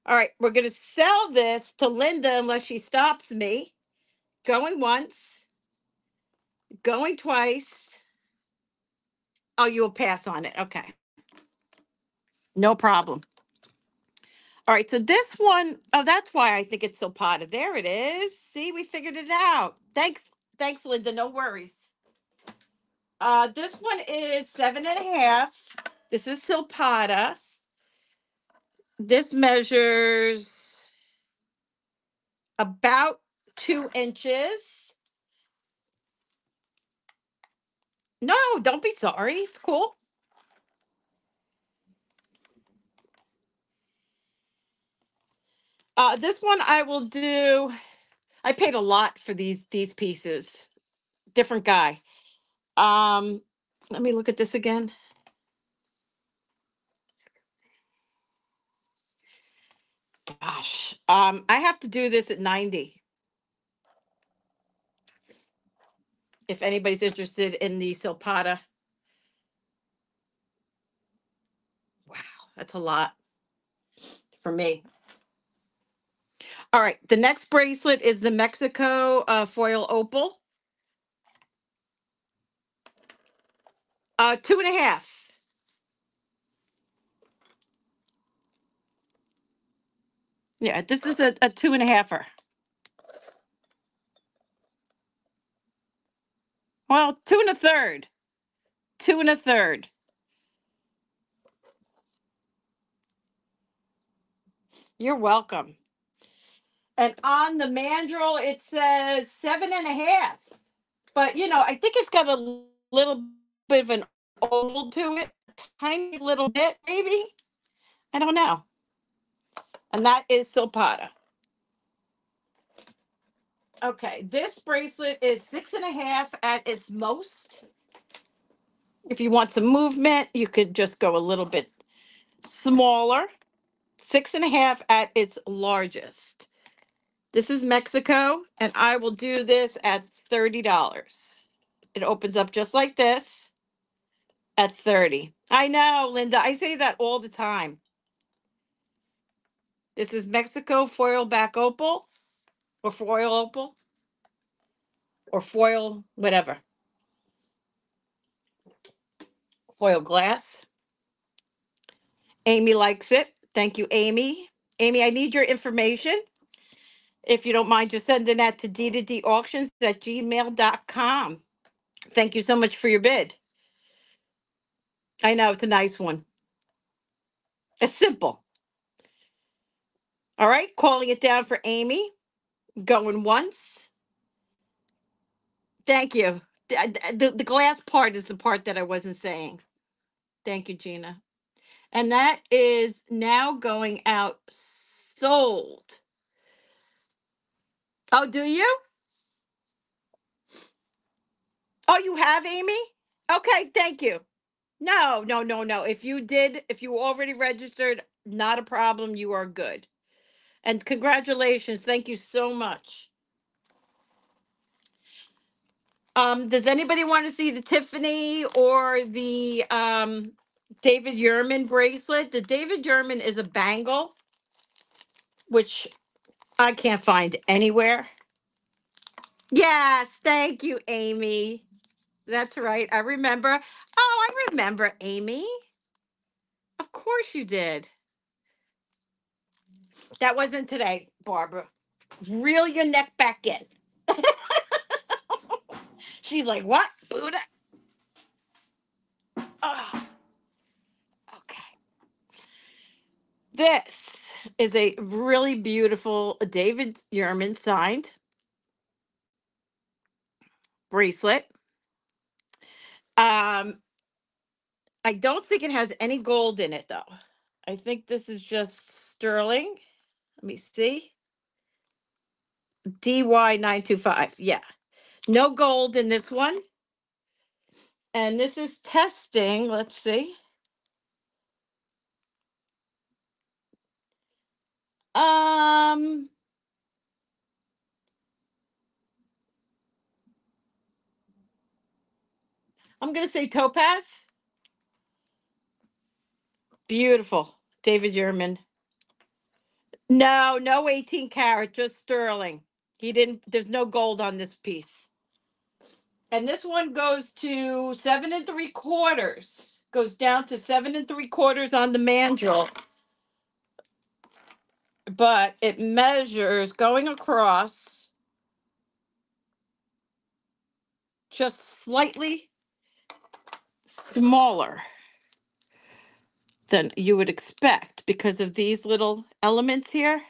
Speaker 1: All right, we're going to sell this to Linda unless she stops me. Going once, going twice. Oh, you'll pass on it. Okay. No problem. All right, so this one, oh, that's why I think it's so potted. There it is. See, we figured it out. Thanks, thanks, Linda. No worries. Uh, this one is seven and a half. This is Silpada. This measures about two inches. No, don't be sorry. It's cool. Uh, this one I will do. I paid a lot for these these pieces. Different guy. Um, let me look at this again. Gosh, um, I have to do this at 90. If anybody's interested in the Silpada. Wow, that's a lot for me. All right, the next bracelet is the Mexico uh, foil opal. Uh, two and a half. Yeah, this is a, a two and a halfer. Well, two and a third. Two and a third. You're welcome. And on the mandrel, it says seven and a half. But you know, I think it's got a little bit of an oval to it, tiny little bit, maybe. I don't know. And that is Silpada. Okay, this bracelet is six and a half at its most. If you want some movement, you could just go a little bit smaller. Six and a half at its largest. This is Mexico, and I will do this at $30. It opens up just like this at 30. I know, Linda. I say that all the time. This is Mexico foil back opal or foil opal or foil whatever. Foil glass. Amy likes it. Thank you, Amy. Amy, I need your information. If you don't mind just sending that to d2dauctions at gmail dot com. Thank you so much for your bid. I know it's a nice one. It's simple. All right, calling it down for Amy. Going once. Thank you. The, uh, the, the glass part is the part that I wasn't saying. Thank you, Gina. And that is now going out sold. Oh, do you? Oh, you have Amy? Okay, thank you. No, no, no, no. If you did, if you already registered, not a problem. You are good. And congratulations. Thank you so much. Um, does anybody want to see the Tiffany or the um David Yurman bracelet? The David Yurman is a bangle, which I can't find anywhere. Yes, thank you, Amy. That's right. I remember. Oh, I remember, Amy. Of course you did. That wasn't today, Barbara. Reel your neck back in. She's like, what? Buddha? Oh, okay. This is a really beautiful David Yurman signed bracelet. Um, I don't think it has any gold in it though. I think this is just sterling. Let me see. DY925. Yeah. No gold in this one. And this is testing. Let's see. Um, I'm going to say topaz. Beautiful. David Yurman. No, no 18 karat, just sterling. He didn't, there's no gold on this piece. And this one goes to seven and three quarters, goes down to seven and three quarters on the mandrel. But it measures going across just slightly smaller than you would expect because of these little elements here.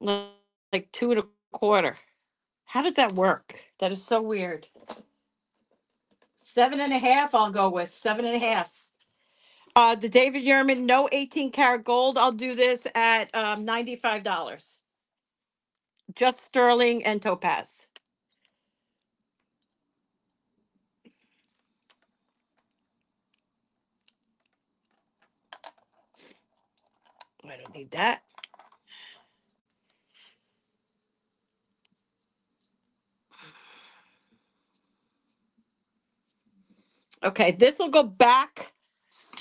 Speaker 1: Li- Like two and a quarter. How does that work? That is so weird. Seven and a half, I'll go with seven and a half. Uh, the David Yurman, no 18 karat gold. I'll do this at um, $95. Just sterling and topaz. I don't need that. Okay, this will go back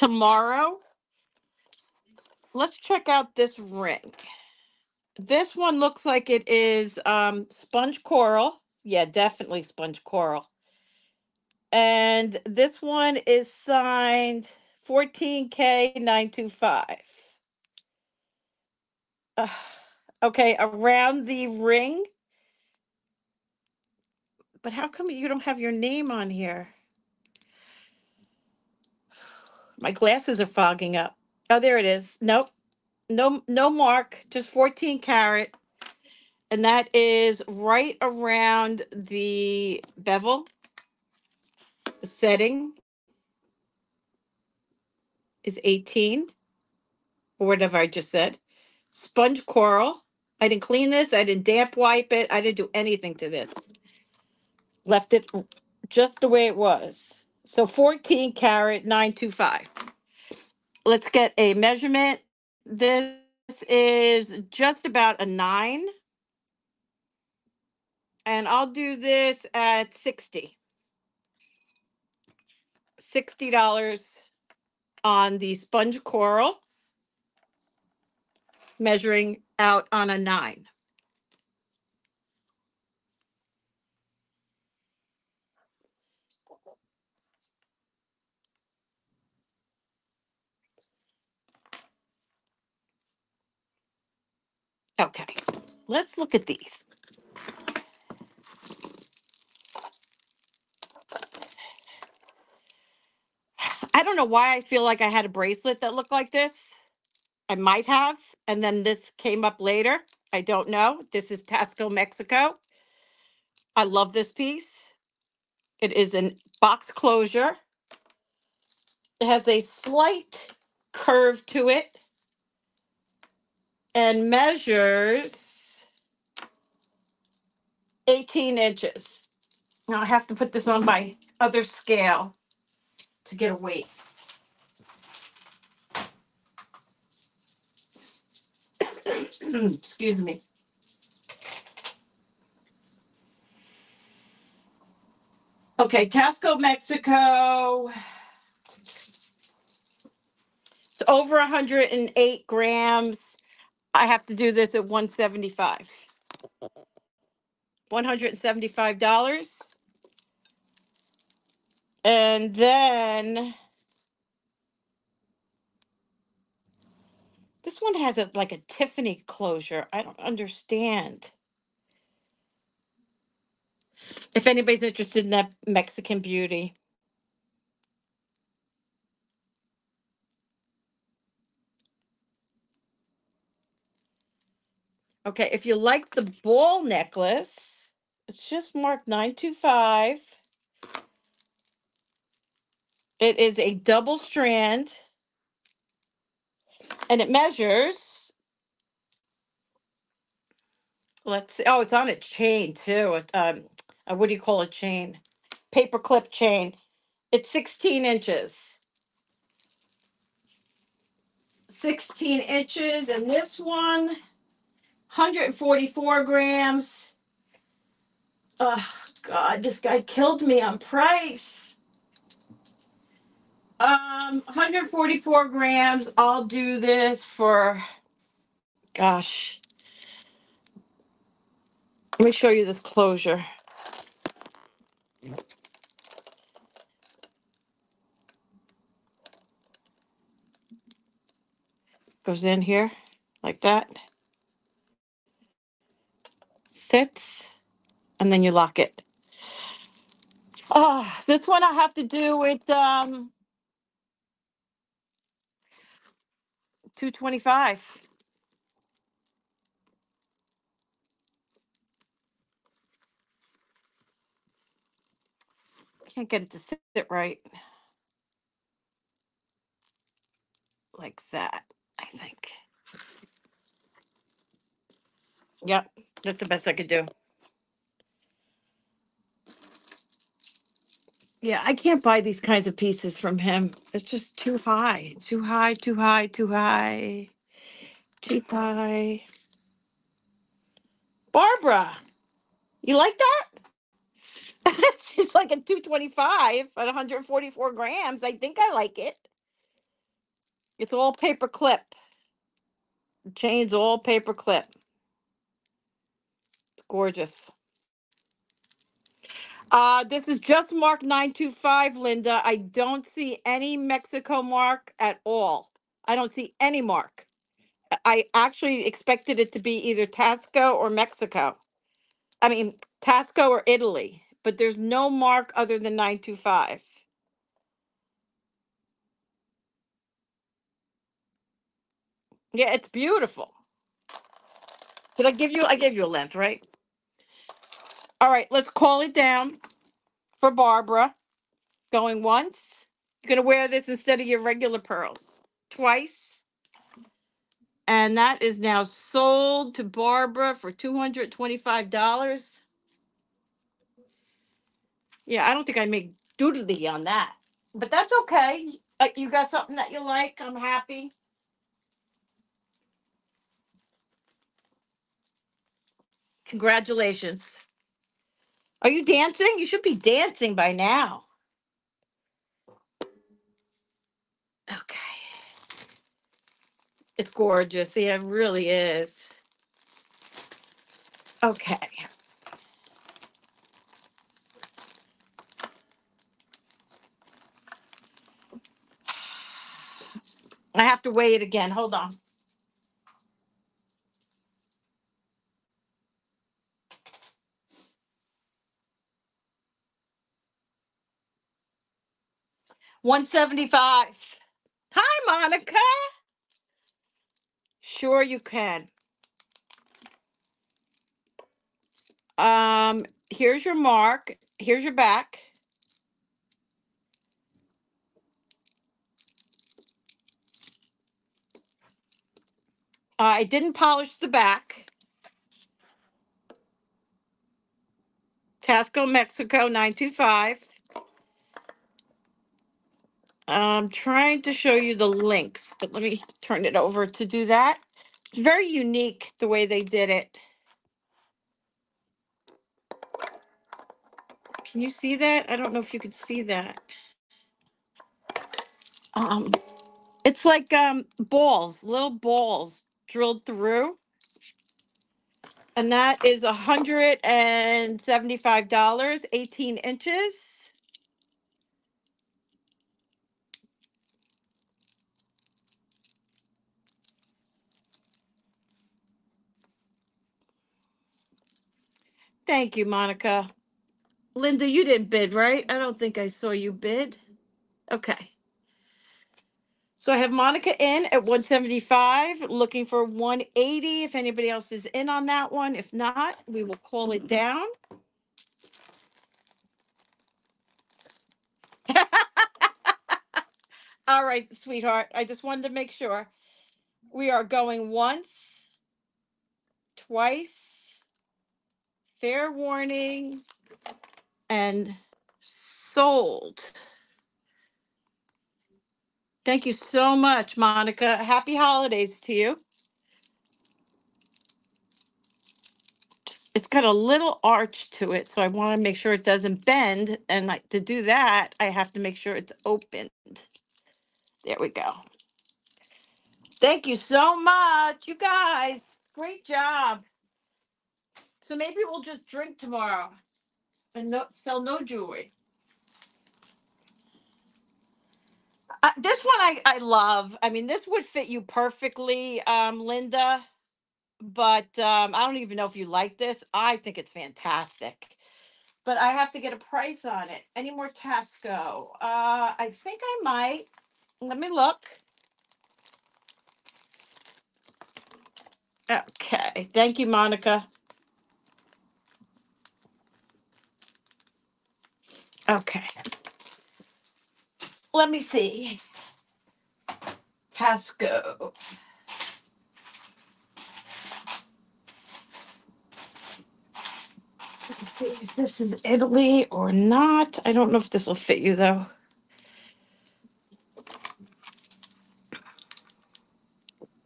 Speaker 1: tomorrow. Let's check out this ring. This one looks like it is um, sponge coral. Yeah, definitely sponge coral. And this one is signed 14K925. Uh, okay, around the ring. But how come you don't have your name on here? My glasses are fogging up. Oh, there it is. Nope. No, no mark, just 14 carat. And that is right around the bevel the setting is 18 or whatever I just said. Sponge coral. I didn't clean this. I didn't damp wipe it. I didn't do anything to this. Left it just the way it was. So 14 carat, 925. Let's get a measurement. This is just about a nine. And I'll do this at 60. $60 on the sponge coral, measuring out on a nine. Okay, let's look at these. I don't know why I feel like I had a bracelet that looked like this. I might have, and then this came up later. I don't know. This is Taxco, Mexico. I love this piece. It is an box closure. It has a slight curve to it and measures 18 inches. Now I have to put this on my other scale to get a weight. Excuse me. Okay, Taxco, Mexico. It's over 108 grams. I have to do this at 175. $175. And then this one has a like a Tiffany closure. I don't understand. If anybody's interested in that Mexican beauty. Okay, if you like the ball necklace, it's just marked 925. It is a double strand and it measures, let's see, oh, it's on a chain too. Um, what do you call a chain? Paper clip chain. It's 16 inches. 16 inches, and this one, 144 grams. Oh, God, this guy killed me on price. Um, 144 grams. I'll do this for, gosh, let me show you this closure. Goes in here like that, sits, and then you lock it. Oh, this one I have to do with um 225. Can't get it to sit right like that, I think. Yep, that's the best I could do. Yeah, I can't buy these kinds of pieces from him. It's just too high, too high, too high, too high, too high. Barbara, you like that? She's like a 225 at 144 grams. I think I like it. It's all paper clip. The chain's all paper clip. Gorgeous. Uh, this is just mark 925, Linda. I don't see any Mexico mark at all. I don't see any mark. I I actually expected it to be either Taxco or Mexico. I mean, Taxco or Italy, but there's no mark other than 925. Yeah, it's beautiful. Did I give you? I gave you a length, right? All right, let's call it down for Barbara. Going once. You're going to wear this instead of your regular pearls. Twice. And that is now sold to Barbara for $225. Yeah, I don't think I made doodly on that, but that's okay. Uh, you got something that you like. I'm happy. Congratulations. Are you dancing? You should be dancing by now. Okay. It's gorgeous. Yeah, it really is. Okay. I have to weigh it again. Hold on. 175. Hi, Monica. Sure you can. Um, here's your mark. Here's your back. I didn't polish the back. Taxco, Mexico, 925. I'm trying to show you the links, but let me turn it over to do that. It's very unique the way they did it. Can you see that? I don't know if you can see that. Um, it's like um balls, little balls drilled through. And that is a hundred and seventy-five dollars, eighteen inches. Thank you, Monica. Linda, you didn't bid, right? I don't think I saw you bid. Okay. So I have Monica in at one seventy-five, looking for one eighty. If anybody else is in on that one, if not, we will call it down. All right, sweetheart, I just wanted to make sure. We are going once, twice, fair warning, and sold. Thank you so much, Monica. Happy holidays to you. It's got a little arch to it, so I want to make sure it doesn't bend. And like to do that, I have to make sure it's opened. There we go. Thank you so much, you guys. Great job. So maybe we'll just drink tomorrow and no, sell no jewelry. Uh, this one I, I love. I mean, this would fit you perfectly, um, Linda. But um, I don't even know if you like this. I think it's fantastic. But I have to get a price on it. Any more Taxco? Uh, I think I might. Let me look. Okay. Thank you, Monica. Okay. Let me see. Taxco. Let's see if this is Italy or not. I don't know if this will fit you though.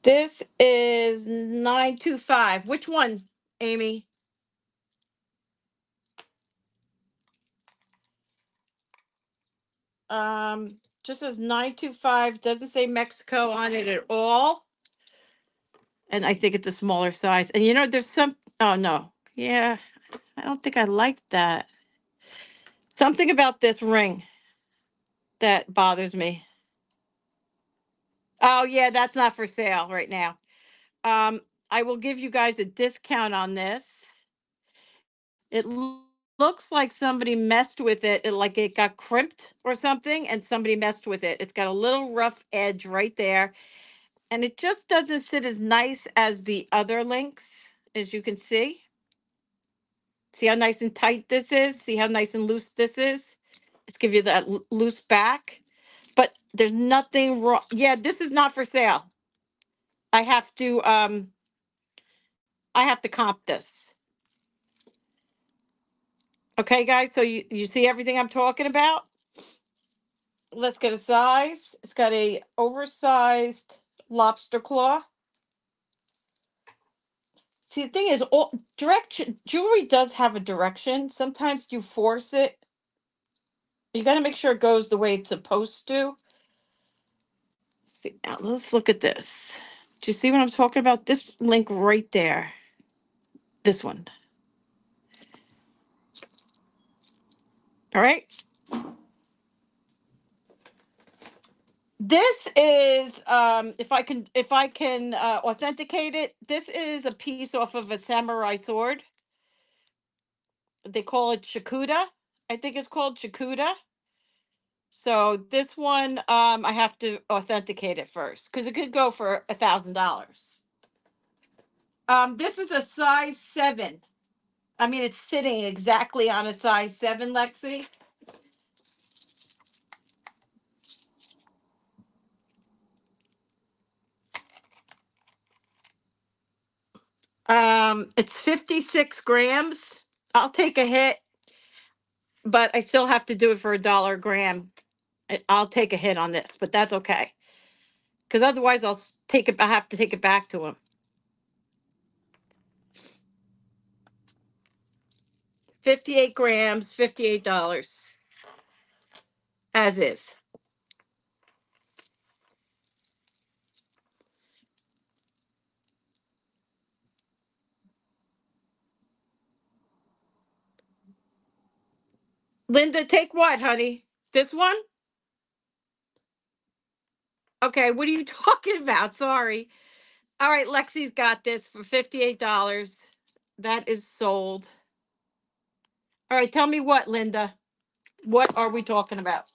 Speaker 1: This is 925. Which one, Amy? Um, just says 925, doesn't say Mexico on it at all. And I think it's a smaller size. And you know, there's some, oh no, yeah, I don't think I like that. Something about this ring that bothers me. Oh yeah, that's not for sale right now. Um, I will give you guys a discount on this. It looks like somebody messed with it, it like it got crimped or something, and somebody messed with it. It's got a little rough edge right there. And it just doesn't sit as nice as the other links, as you can see. See how nice and tight this is? See how nice and loose this is? Let's give you that loo- loose back. But there's nothing wrong. Yeah, this is not for sale. I have to, um, I have to comp this. Okay, guys, so you, you see everything I'm talking about? Let's get a size. It's got a oversized lobster claw. See, the thing is, all direction jewelry does have a direction. Sometimes you force it. You got to make sure it goes the way it's supposed to. See, now let's look at this. Do you see what I'm talking about? This link right there. This one. All right. This is um if I can if I can uh, authenticate it, this is a piece off of a samurai sword. They call it Shakuda. I think it's called Shakuda. So this one, um, I have to authenticate it first because it could go for a thousand dollars. Um, this is a size seven. I mean, it's sitting exactly on a size seven, Lexi. Um, it's 56 grams. I'll take a hit, but I still have to do it for a dollar gram. I'll take a hit on this, but that's okay. Because otherwise, I'll take it. I have to take it back to him. 58 grams, $58 as is. Linda, take what, honey? This one? Okay, what are you talking about? Sorry. All right, Lexi's got this for $58. That is sold. All right, tell me what, Linda. What are we talking about?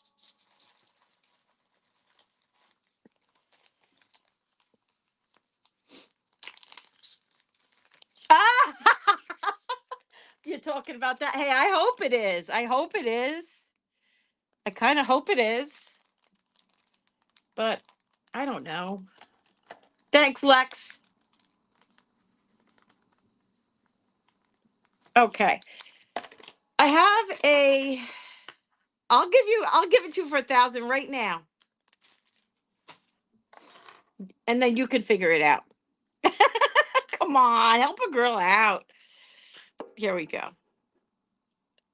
Speaker 1: Ah! You're talking about that. Hey, I hope it is. I hope it is. I kind of hope it is. But I don't know. Thanks, Lex. Okay. I have a I'll give you I'll give it to you for a thousand right now. And then you can figure it out. Come on, help a girl out. Here we go.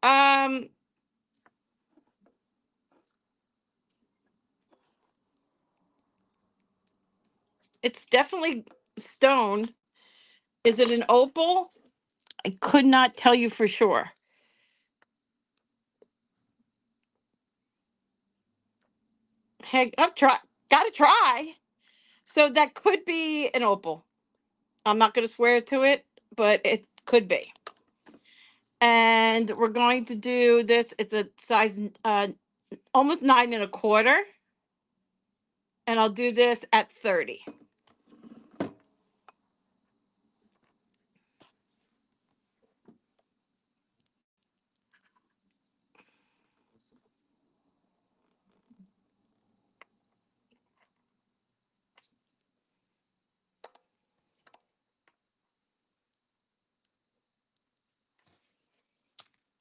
Speaker 1: Um it's definitely stone. Is it an opal? I could not tell you for sure. Heck, I've tried gotta try. So that could be an opal. I'm not gonna swear to it, but it could be. And we're going to do this. It's a size uh almost nine and a quarter. And I'll do this at 30.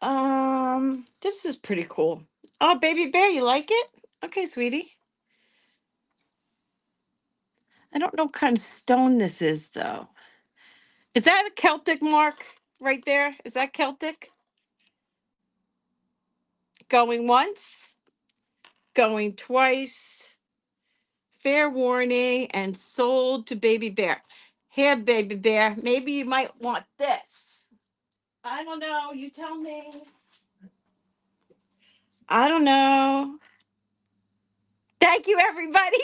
Speaker 1: Um, this is pretty cool. Oh, baby bear, you like it? Okay, sweetie. I don't know what kind of stone this is though. Is that a Celtic mark right there? Is that Celtic? Going once, going twice. Fair warning and sold to baby bear. Here, baby bear, maybe you might want this. I don't know. You tell me. I don't know. Thank you, everybody.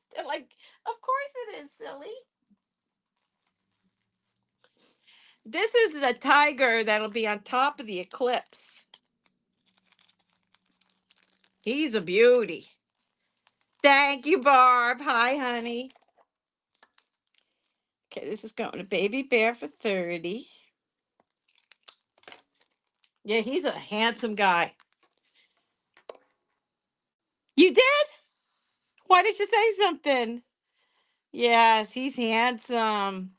Speaker 1: They're like, of course it is, silly. This is the tiger that'll be on top of the eclipse. He's a beauty. Thank you, Barb. Hi, honey. Okay, this is going to Baby Bear for 30. Yeah, he's a handsome guy. You did? Why did you say something? Yes, he's handsome.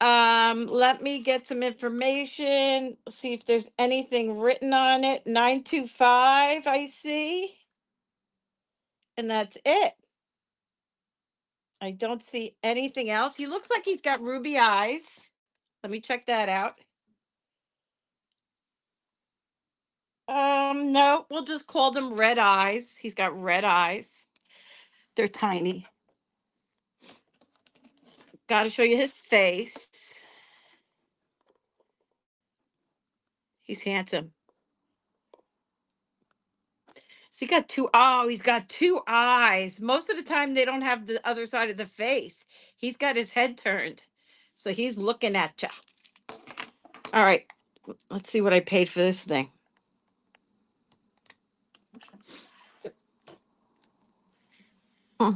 Speaker 1: Um, let me get some information. See if there's anything written on it. 925, I see. And that's it. I don't see anything else. He looks like he's got ruby eyes. Let me check that out. Um, no, we'll just call them red eyes. He's got red eyes. They're tiny. Got to show you his face. He's handsome. He got two oh, he's got two eyes. Most of the time they don't have the other side of the face. He's got his head turned. So he's looking at you. All right. Let's see what I paid for this thing.
Speaker 2: Hmm.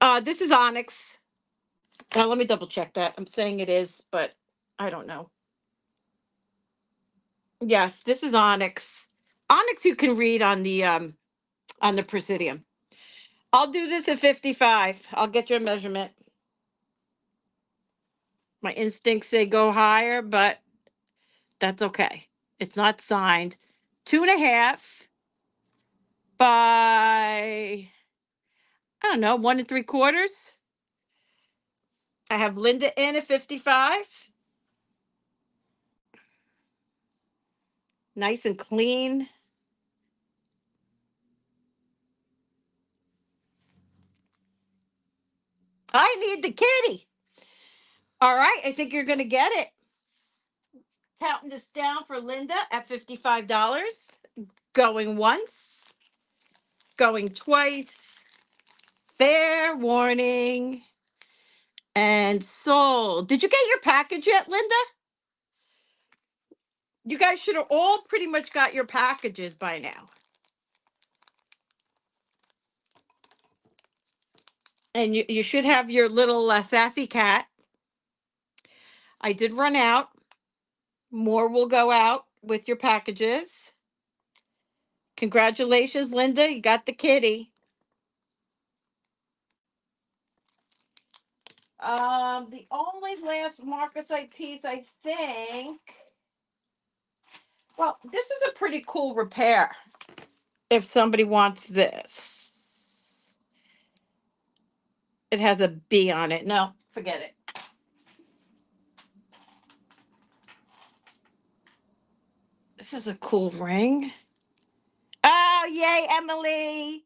Speaker 2: Uh, this is Onyx. Now let me double check that. I'm saying it is, but I don't know. Yes, this is onyx. Onyx you can read on the um on the Presidium. I'll do this at 55. I'll get your measurement. My instincts say go higher, but that's okay. It's not signed. Two and a half by I don't know, one and three quarters. I have Linda in at 55. Nice and clean. I need the kitty. All right, I think you're gonna get it. Counting this down for Linda at $55. Going once, going twice. Fair warning. And sold. Did you get your package yet, Linda? You guys should have all pretty much got your packages by now. And you, you should have your little uh, sassy cat. I did run out. More will go out with your packages. Congratulations, Linda. You got the kitty. Um, the only last Marcasite piece I think. Well, this is a pretty cool repair. If somebody wants this, it has a B on it. No, forget it. This is a cool ring. Oh, yay, Emily.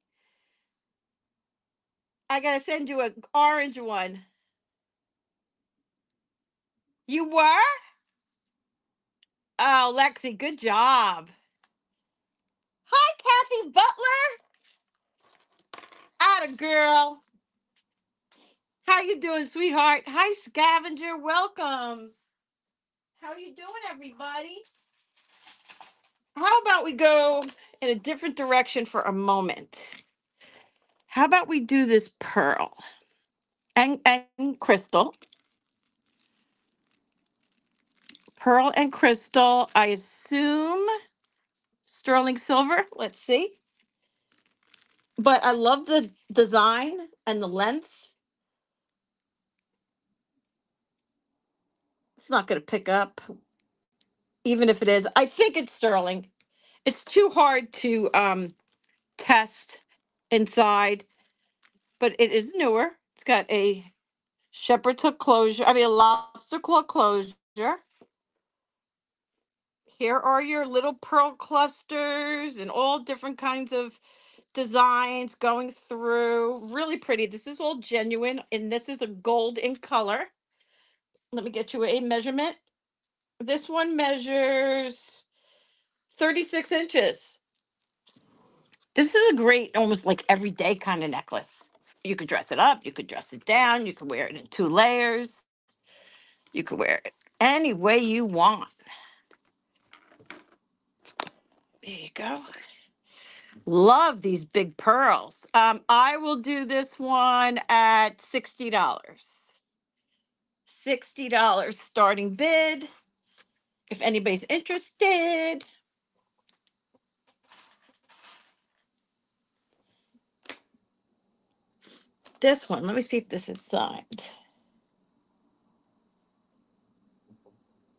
Speaker 2: I gotta send you an orange one. You were? Oh, Lexi, good job. Hi, Kathy Butler. Atta girl. How you doing, sweetheart? Hi, scavenger. Welcome. How you doing, everybody? How about we go in a different direction for a moment? How about we do this pearl and, and crystal? Pearl and crystal, I assume sterling silver. Let's see. But I love the design and the length. It's not going to pick up, even if it is. I think it's sterling. It's too hard to um, test inside, but it is newer. It's got a shepherd's hook closure. I mean, a lobster claw closure. Here are your little pearl clusters and all different kinds of designs going through. Really pretty. This is all genuine, and this is a gold in color. Let me get you a measurement. This one measures 36 inches. This is a great, almost like everyday kind of necklace. You could dress it up, you could dress it down, you could wear it in two layers, you could wear it any way you want. There you go. Love these big pearls. Um, I will do this one at $60. $60 starting bid. If anybody's interested, this one, let me see if this is signed.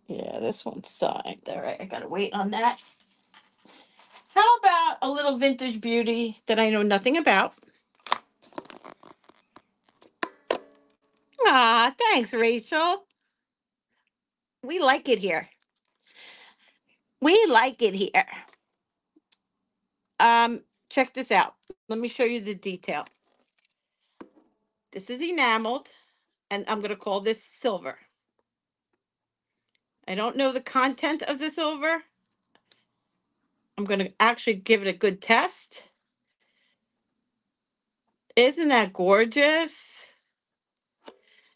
Speaker 2: Yeah, this one's signed. All right, I gotta wait on that. How about a little vintage beauty that I know nothing about? Ah, thanks, Rachel. We like it here. We like it here. Um, check this out. Let me show you the detail. This is enameled, and I'm gonna call this silver. I don't know the content of the silver. I'm gonna actually give it a good test. Isn't that gorgeous?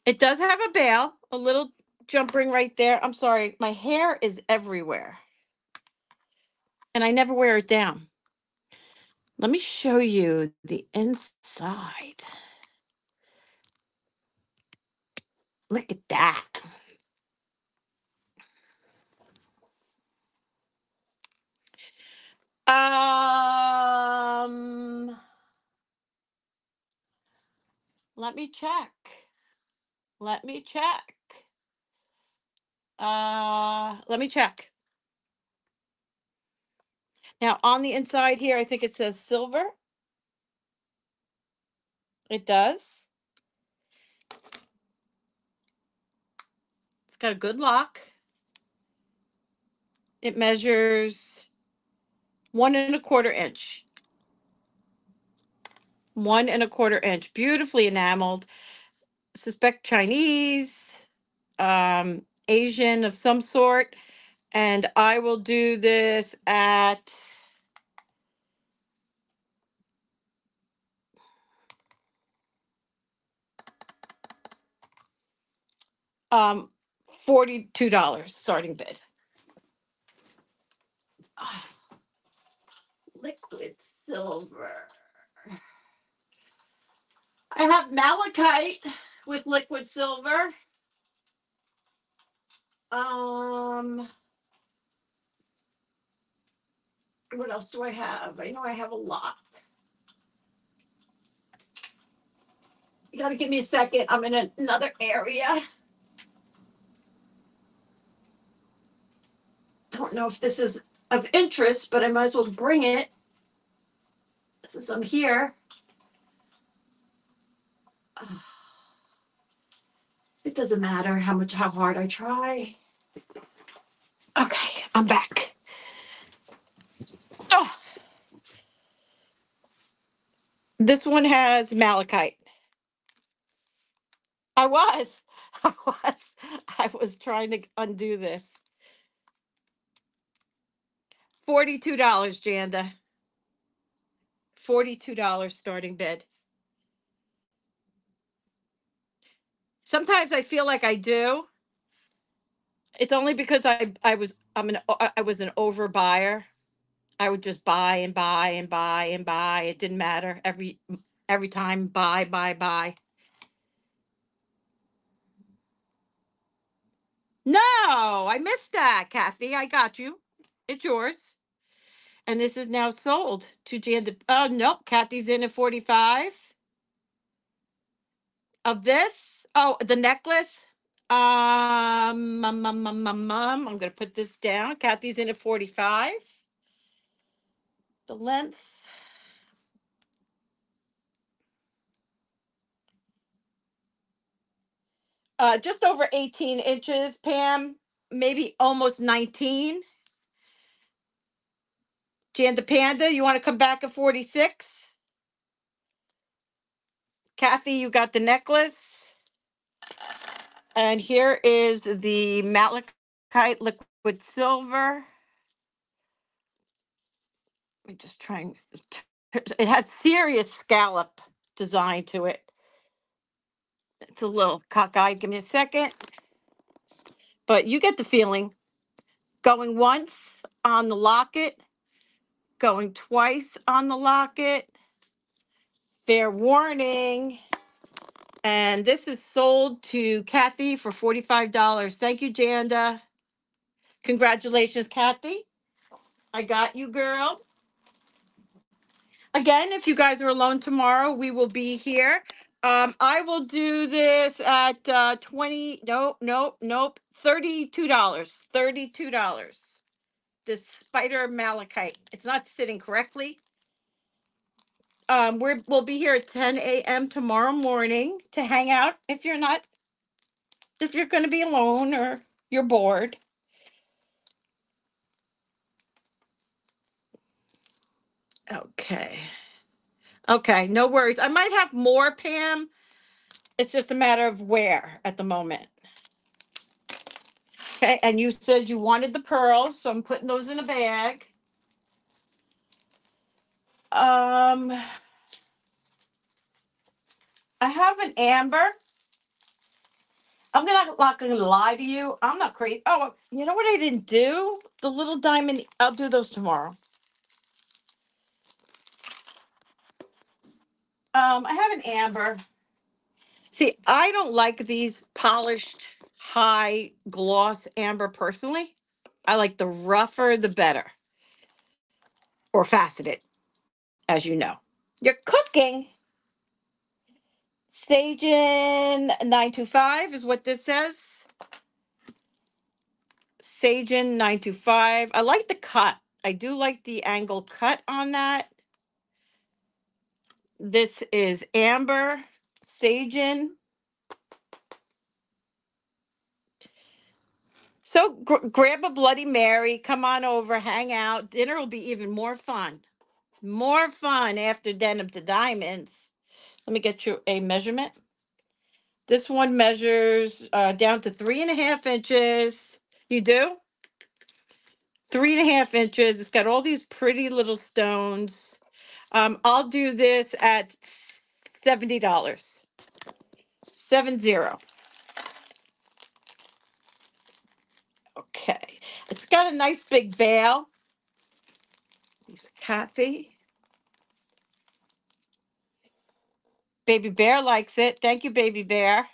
Speaker 2: It does have a bail, a little jump ring right there. I'm sorry, my hair is everywhere. And I never wear it down. Let me show you the inside. Look at that. Um, let me check. Let me check. Uh, let me check. Now on the inside here, I think it says silver. It does. It's got a good lock. It measures one and a quarter inch. One and a quarter inch. Beautifully enameled. Suspect Chinese, um, Asian of some sort. And I will do this at um $42 starting bid. Ah, liquid silver. I have malachite with liquid silver. Um, what else do I have? I know I have a lot. You gotta give me a second. I'm in another area. Don't know if this is of interest, but I might as well bring it. Since I'm here. Ah. It doesn't matter how much, how hard I try. Okay, I'm back. Oh, this one has malachite. I was, I was, I was trying to undo this. Forty-two dollars, Janda. Forty-two dollars starting bid. Sometimes I feel like I do. It's only because I I was I'm an I I was an overbuyer. I would just buy and buy and buy and buy. It didn't matter every every time buy buy buy. No, I missed that, Kathy. I got you. It's yours. And this is now sold to Janda. Oh nope, Kathy's in at 45 of this. Oh, the necklace. Um, um, um, um, um, I'm gonna put this down. Kathy's in at 45. The length. Uh, just over 18 inches, Pam. Maybe almost 19. Janda Panda, you want to come back at 46? Kathy, you got the necklace. And here is the malachite liquid silver. Let me just try and it has serious scallop design to it. It's a little cockeyed. Give me a second. But you get the feeling. Going once on the locket, going twice on the locket. Fair warning. And this is sold to Kathy for $45. Thank you, Janda. Congratulations, Kathy. I got you, girl. Again, if you guys are alone tomorrow, we will be here. Um, I will do this at uh 20, nope, nope, nope, $32. $32. This spider malachite. It's not sitting correctly. Um, we're we'll be here at 10 a.m. tomorrow morning to hang out if you're not if you're gonna be alone or you're bored. Okay. Okay, no worries. I might have more, Pam. It's just a matter of where at the moment. Okay, and you said you wanted the pearls, so I'm putting those in a bag. Um, I have an amber. I'm not, not gonna lie to you. I'm not crazy. Oh, you know what I didn't do? The little diamond. I'll do those tomorrow. Um, I have an amber. See, I don't like these polished, high gloss amber personally. I like the rougher, the better, or faceted, as you know. You're cooking. Sajen 925 is what this says. Sajen 925. I like the cut. I do like the angle cut on that. This is Amber Sajen. So gr- grab a Bloody Mary, come on over, hang out. Dinner will be even more fun. More fun after denim to diamonds. Let me get you a measurement. This one measures uh, down to three and a half inches. You do? Three and a half inches. It's got all these pretty little stones. Um, I'll do this at $70. Seven zero. Okay. It's got a nice big veil. These are Kathy. Baby Bear likes it. Thank you, Baby Bear.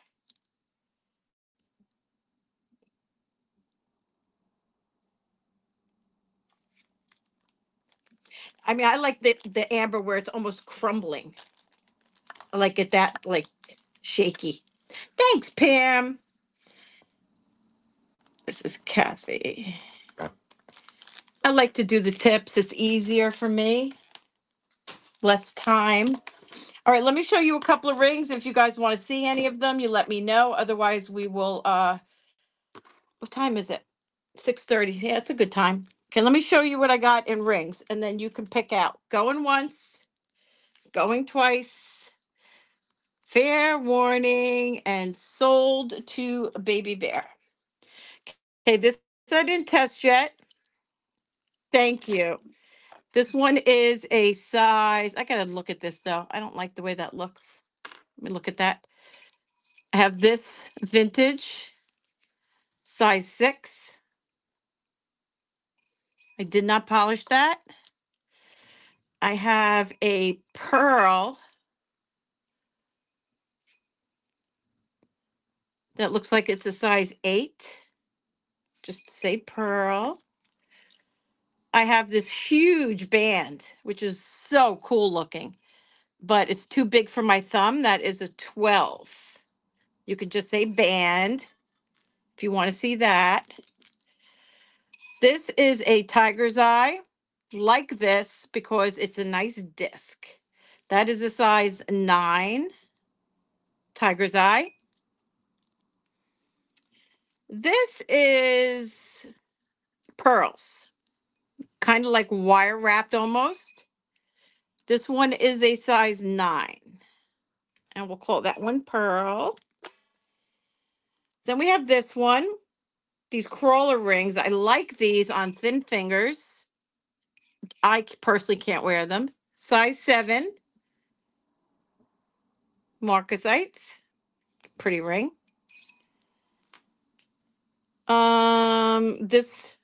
Speaker 2: I mean, I like the, the amber where it's almost crumbling. I like it that like shaky. Thanks, Pam. This is Kathy. I like to do the tips. It's easier for me. Less time. All right, let me show you a couple of rings. If you guys want to see any of them, you let me know. Otherwise, we will uh what time is it? 6:30. Yeah, it's a good time. Okay, let me show you what I got in rings and then you can pick out. Going once, going twice. Fair warning and sold to Baby Bear. Okay, this I didn't test yet. Thank you. This one is a size. I gotta look at this though. I don't like the way that looks. Let me look at that. I have this vintage size six. I did not polish that. I have a pearl that looks like it's a size eight. Just say pearl. I have this huge band, which is so cool looking, but it's too big for my thumb. That is a 12. You could just say band if you want to see that. This is a tiger's eye, like this, because it's a nice disc. That is a size nine tiger's eye. This is pearls, kind of like wire wrapped almost. This one is a size nine, and we'll call that one pearl. Then we have this one, these crawler rings. I like these on thin fingers. I personally can't wear them. Size seven, marcasites, pretty ring. Um, this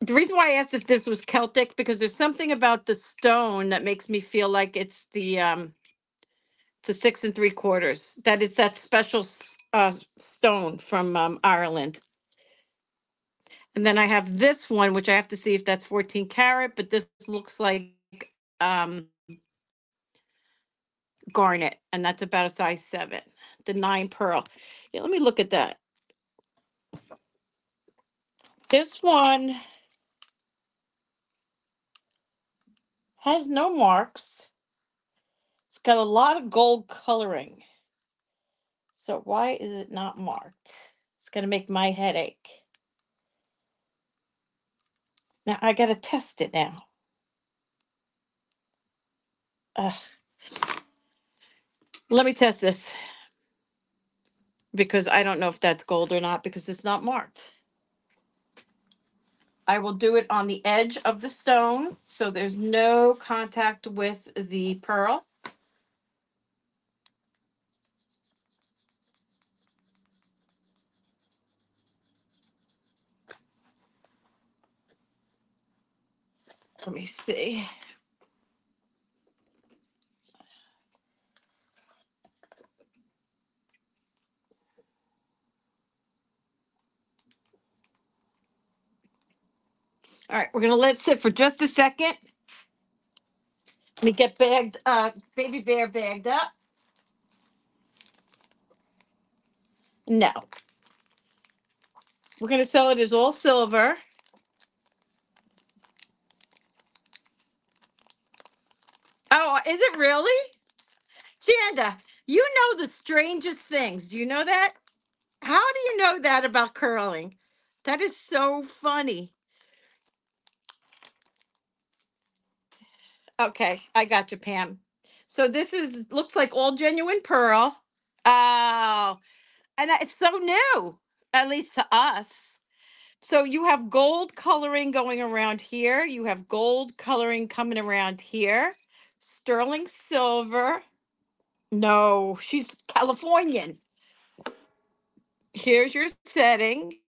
Speaker 2: the reason why I asked if this was Celtic because there's something about the stone that makes me feel like it's the um it's a six and three quarters. That is that special uh stone from um Ireland. And then I have this one, which I have to see if that's 14 carat, but this looks like um garnet, and that's about a size seven. The nine pearl. Yeah, let me look at that. This one has no marks. It's got a lot of gold coloring. So why is it not marked? It's gonna make my head ache. Now I gotta test it now. Ugh. Let me test this because I don't know if that's gold or not because it's not marked. I will do it on the edge of the stone so there's no contact with the pearl. Let me see. All right, we're gonna let it sit for just a second. Let me get bagged, uh, baby bear bagged up. No, we're gonna sell it as all silver. Oh, is it really? Janda, you know the strangest things. Do you know that? How do you know that about curling? That is so funny. Okay, I got you, Pam. So this is looks like all genuine pearl. Oh, and it's so new, at least to us. So you have gold coloring going around here. You have gold coloring coming around here. Sterling silver. No, she's Californian. Here's your setting.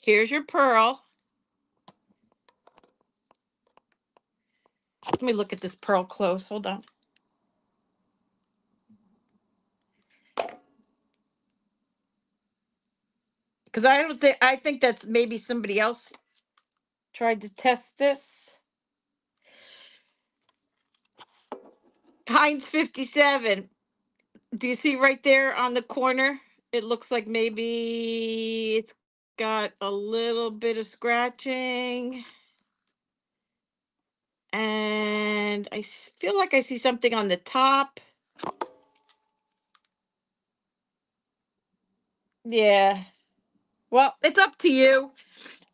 Speaker 2: Here's your pearl. Let me look at this pearl close. Hold on. Because I don't think I think that's maybe somebody else tried to test this. Heinz 57. Do you see right there on the corner? It looks like maybe it's got a little bit of scratching. And I feel like I see something on the top. Yeah. Well, it's up to you.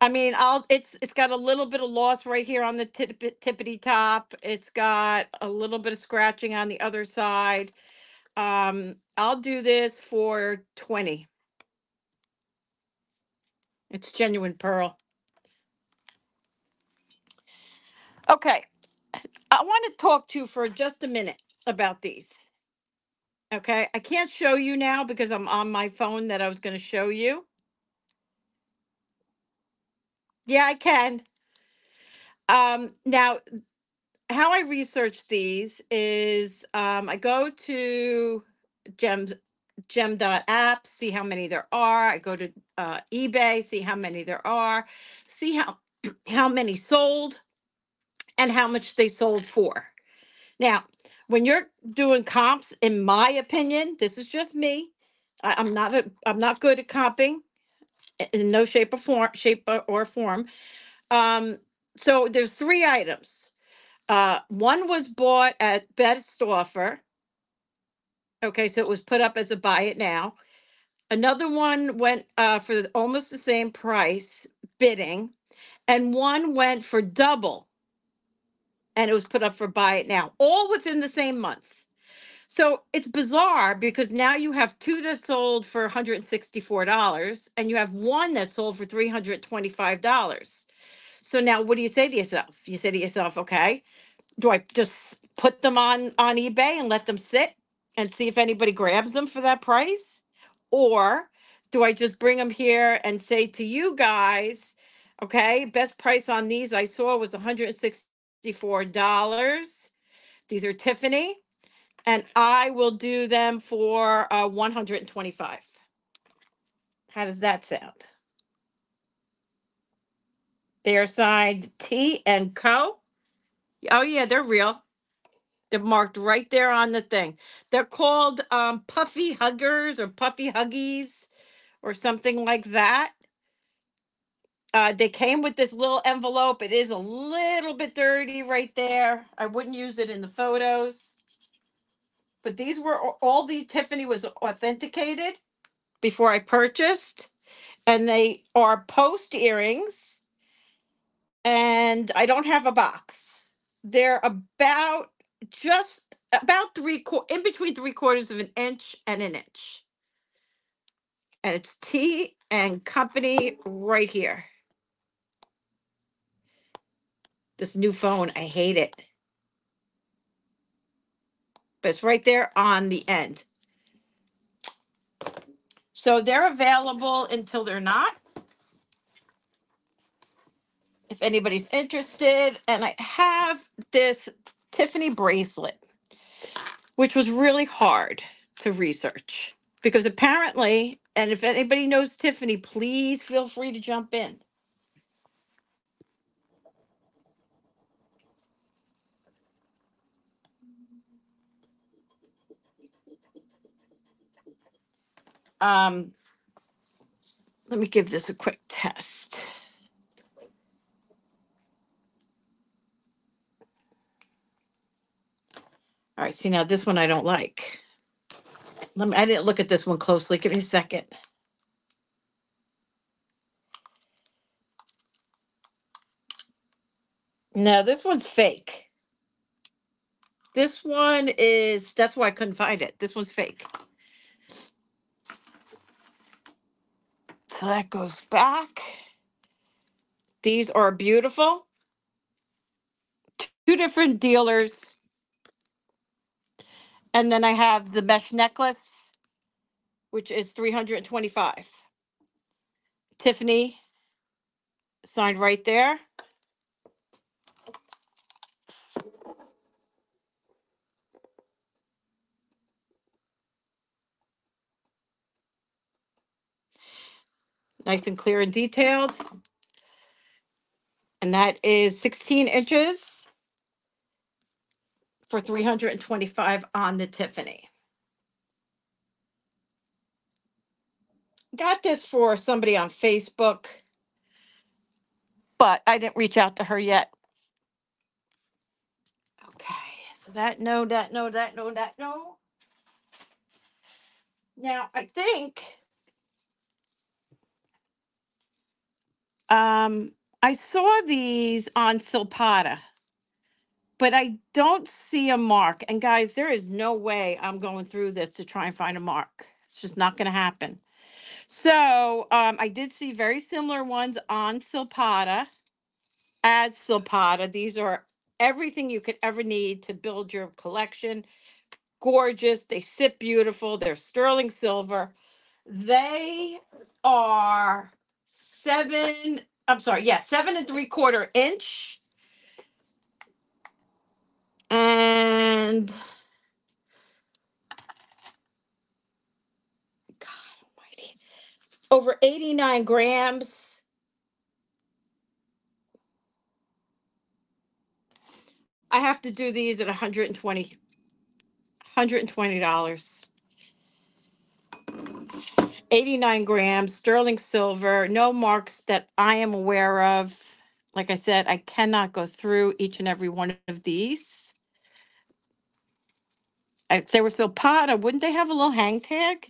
Speaker 2: I mean, I'll it's it's got a little bit of loss right here on the tip, tippity top. It's got a little bit of scratching on the other side. Um, I'll do this for 20. It's genuine pearl. Okay. I want to talk to you for just a minute about these. Okay. I can't show you now because I'm on my phone that I was going to show you. Yeah, I can. Um, now, how I research these is um, I go to gems gem.app, see how many there are. I go to uh, eBay, see how many there are, see how how many sold and how much they sold for. Now, when you're doing comps, in my opinion, this is just me. I, I'm not a I'm not good at comping in no shape or form shape or or form. Um, so there's three items. Uh, one was bought at best offer. Okay, so it was put up as a buy it now. Another one went uh, for almost the same price bidding, and one went for double, and it was put up for buy it now, all within the same month. So it's bizarre because now you have two that sold for $164 and you have one that sold for $325. So now what do you say to yourself? You say to yourself, okay, do I just put them on on eBay and let them sit and see if anybody grabs them for that price? Or do I just bring them here and say to you guys, okay, best price on these I saw was $164. These are Tiffany and I will do them for uh, 125. How does that sound? They are signed T and Co. Oh yeah, they're real. They're marked right there on the thing. They're called um, Puffy Huggers or Puffy Huggies or something like that. Uh, they came with this little envelope. It is a little bit dirty right there. I wouldn't use it in the photos. But these were all the Tiffany was authenticated before I purchased. and they are post earrings and I don't have a box. They're about just about three in between three quarters of an inch and an inch. And it's T and company right here. This new phone, I hate it. But it's right there on the end. So they're available until they're not. If anybody's interested, and I have this Tiffany bracelet. which was really hard to research because apparently And if anybody knows Tiffany, please feel free to jump in. Um, let me give this a quick test. All right, see now this one I don't like. Let me, I didn't look at this one closely. Give me a second. No, this one's fake. This one is, that's why I couldn't find it. This one's fake. So that goes back. These are beautiful. Two different dealers. And then I have the mesh necklace, which is 325. Tiffany signed right there. Nice and clear and detailed. And that is 16 inches for 325 on the Tiffany. Got this for somebody on Facebook, but I didn't reach out to her yet. Okay, so that no, that no, that no, that no. Now I think um I saw these on Silpada, but I don't see a mark. And guys, there is no way I'm going through this to try and find a mark. It's just not going to happen. So um, I did see very similar ones on Silpada as Silpada. These are everything you could ever need to build your collection. Gorgeous. They sit beautiful. They're sterling silver. They are seven, I'm sorry, yeah, seven and three quarter inch. And God almighty, over 89 grams. I have to do these at 120 $120. 89 grams, sterling silver, no marks that I am aware of. Like I said, I cannot go through each and every one of these. If they were so Silpada, wouldn't they have a little hang tag?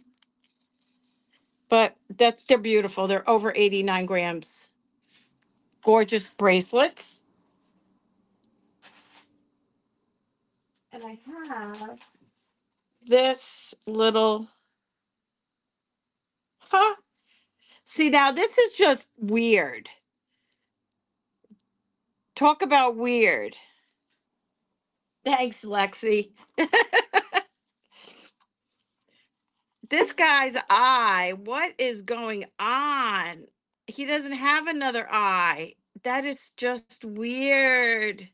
Speaker 2: But that's they're beautiful. They're over 89 grams. Gorgeous bracelets. And I have this little huh. See now this is just weird. Talk about weird. Thanks, Lexi. this guy's eye, what is going on? He doesn't have another eye. That is just weird.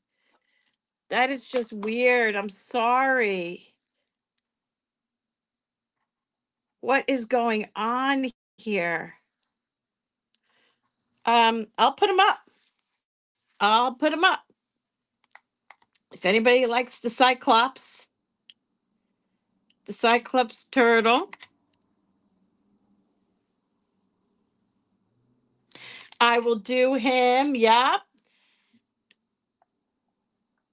Speaker 2: That is just weird. I'm sorry. What is going on here? Um, I'll put him up. I'll put him up. If anybody likes the Cyclops, the Cyclops turtle, I will do him. Yep.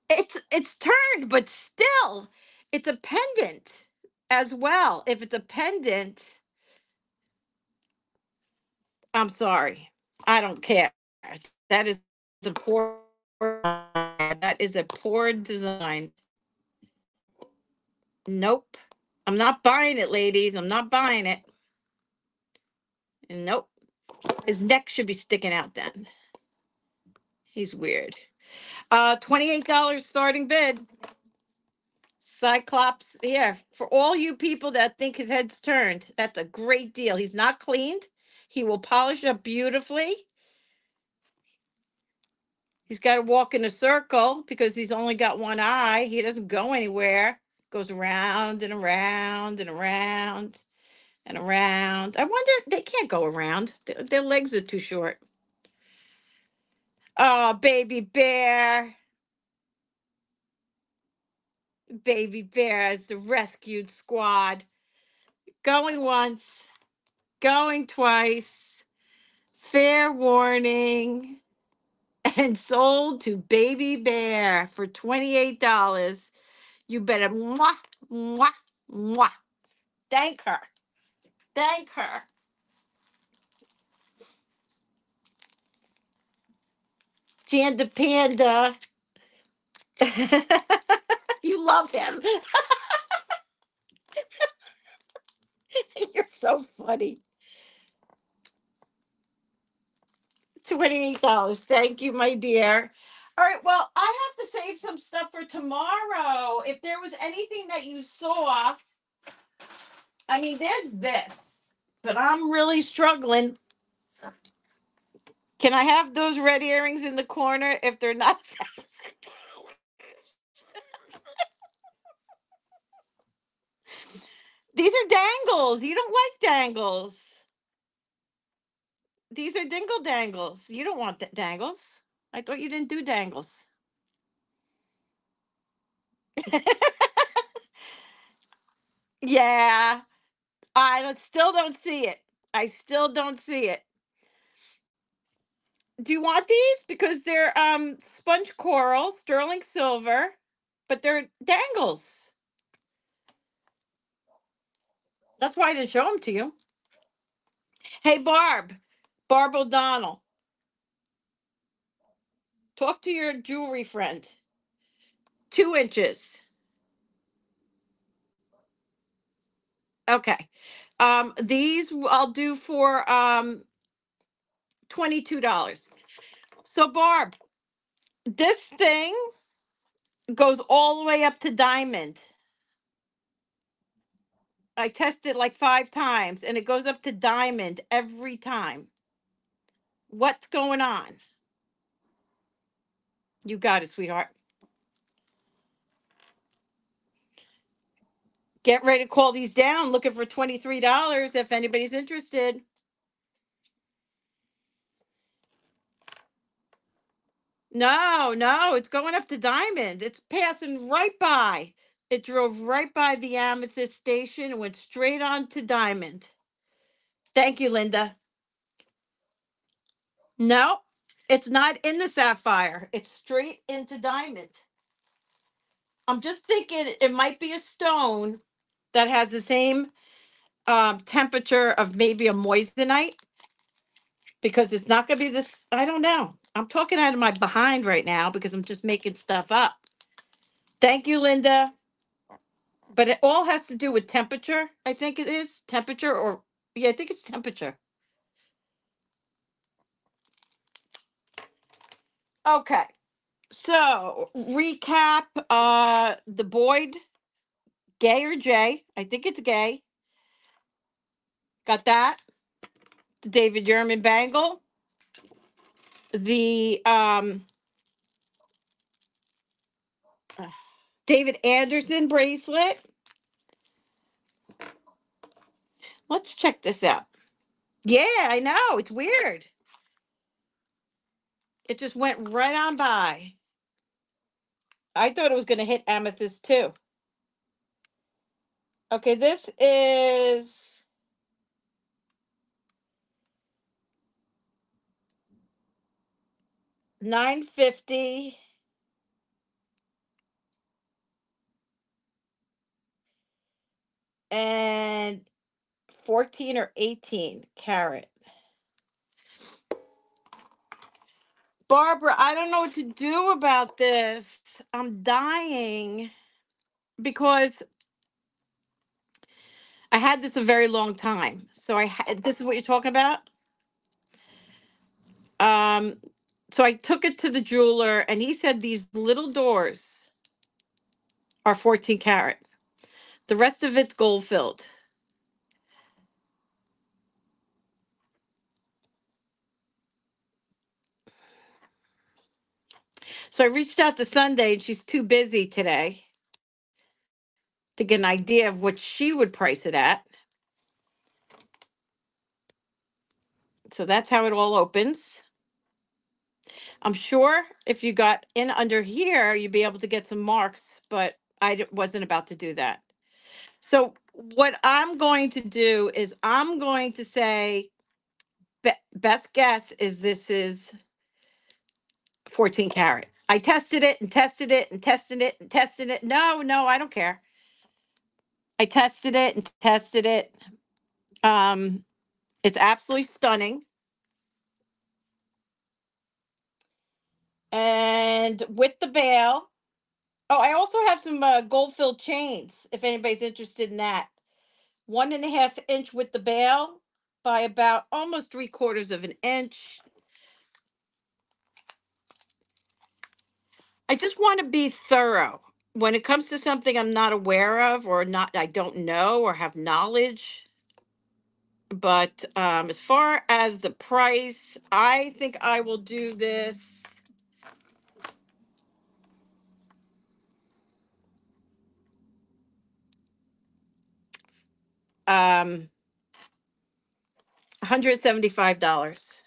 Speaker 2: It's it's turned, but still, it's a pendant as well. If it's a pendant, I'm sorry. I don't care. That is a poor that is a poor design. Nope. I'm not buying it, ladies. I'm not buying it. Nope. His neck should be sticking out then. He's weird. Uh, $28 starting bid. Cyclops, yeah, for all you people that think his head's turned, that's a great deal. He's not cleaned. He will polish up beautifully. He's got to walk in a circle because he's only got one eye. He doesn't go anywhere. Goes around and around and around. and around. I wonder, they can't go around. Their, their legs are too short. Oh, baby bear. Baby bear is the rescued squad. Going once, going twice. Fair warning. And sold to Baby Bear for $28. You better mwah, mwah, mwah. Thank her. Thank her. Janda Panda. you love him. You're so funny. $28. Thank you, my dear. All right. Well, I have to save some stuff for tomorrow. If there was anything that you saw, I mean, there's this, but I'm really struggling. Can I have those red earrings in the corner if they're not? These are dangles. You don't like dangles. These are dingle dangles. You don't want dangles. I thought you didn't do dangles. yeah, I don't- still don't see it. I still don't see it. Do you want these? Because they're um sponge coral, sterling silver, but they're dangles. That's why I didn't show them to you. Hey, Barb, Barb O'Donnell, talk to your jewelry friend. Two inches. Okay. Um, these I'll do for um $22. So Barb, this thing goes all the way up to diamond. I tested like five times and it goes up to diamond every time. What's going on? You got it, sweetheart. Get ready to call these down, looking for $23 if anybody's interested. No, no, it's going up to diamond. It's passing right by. It drove right by the amethyst station and went straight on to diamond. Thank you, Linda. No, it's not in the sapphire. It's straight into diamond. I'm just thinking it might be a stone that has the same um, temperature of maybe a moissanite because it's not going to be this. I don't know. I'm talking out of my behind right now because I'm just making stuff up. Thank you, Linda. But it all has to do with temperature. I think it is temperature or yeah, I think it's temperature. Okay. So recap uh the Boyd, gay or Jay. I think it's gay. Got that. The David Yurman bangle. The um David Andersen bracelet. Let's check this out. Yeah, I know. It's weird. It just went right on by. I thought it was going to hit amethyst too. Okay, this is 950 and 14 or 18 carat. Barbara, I don't know what to do about this. I'm dying because I had this a very long time. So I had this is what you're talking about. Um so I took it to the jeweler and he said these little doors are 14 carat. The rest of it's gold filled. So I reached out to Sunday and she's too busy today to get an idea of what she would price it at. So that's how it all opens. I'm sure if you got in under here, you'd be able to get some marks, but I wasn't about to do that. So what I'm going to do is I'm going to say be- best guess is this is 14 carat. I tested it and tested it and tested it and tested it. No, no, I don't care. I tested it and tested it. Um, it's absolutely stunning. And with the bail, oh, I also have some uh, gold filled chains if anybody's interested in that. One and a half inch with the bail by about almost three quarters of an inch. I just want to be thorough when it comes to something I'm not aware of or not I don't know or have knowledge. But um, as far as the price, I think I will do this. Um, $175.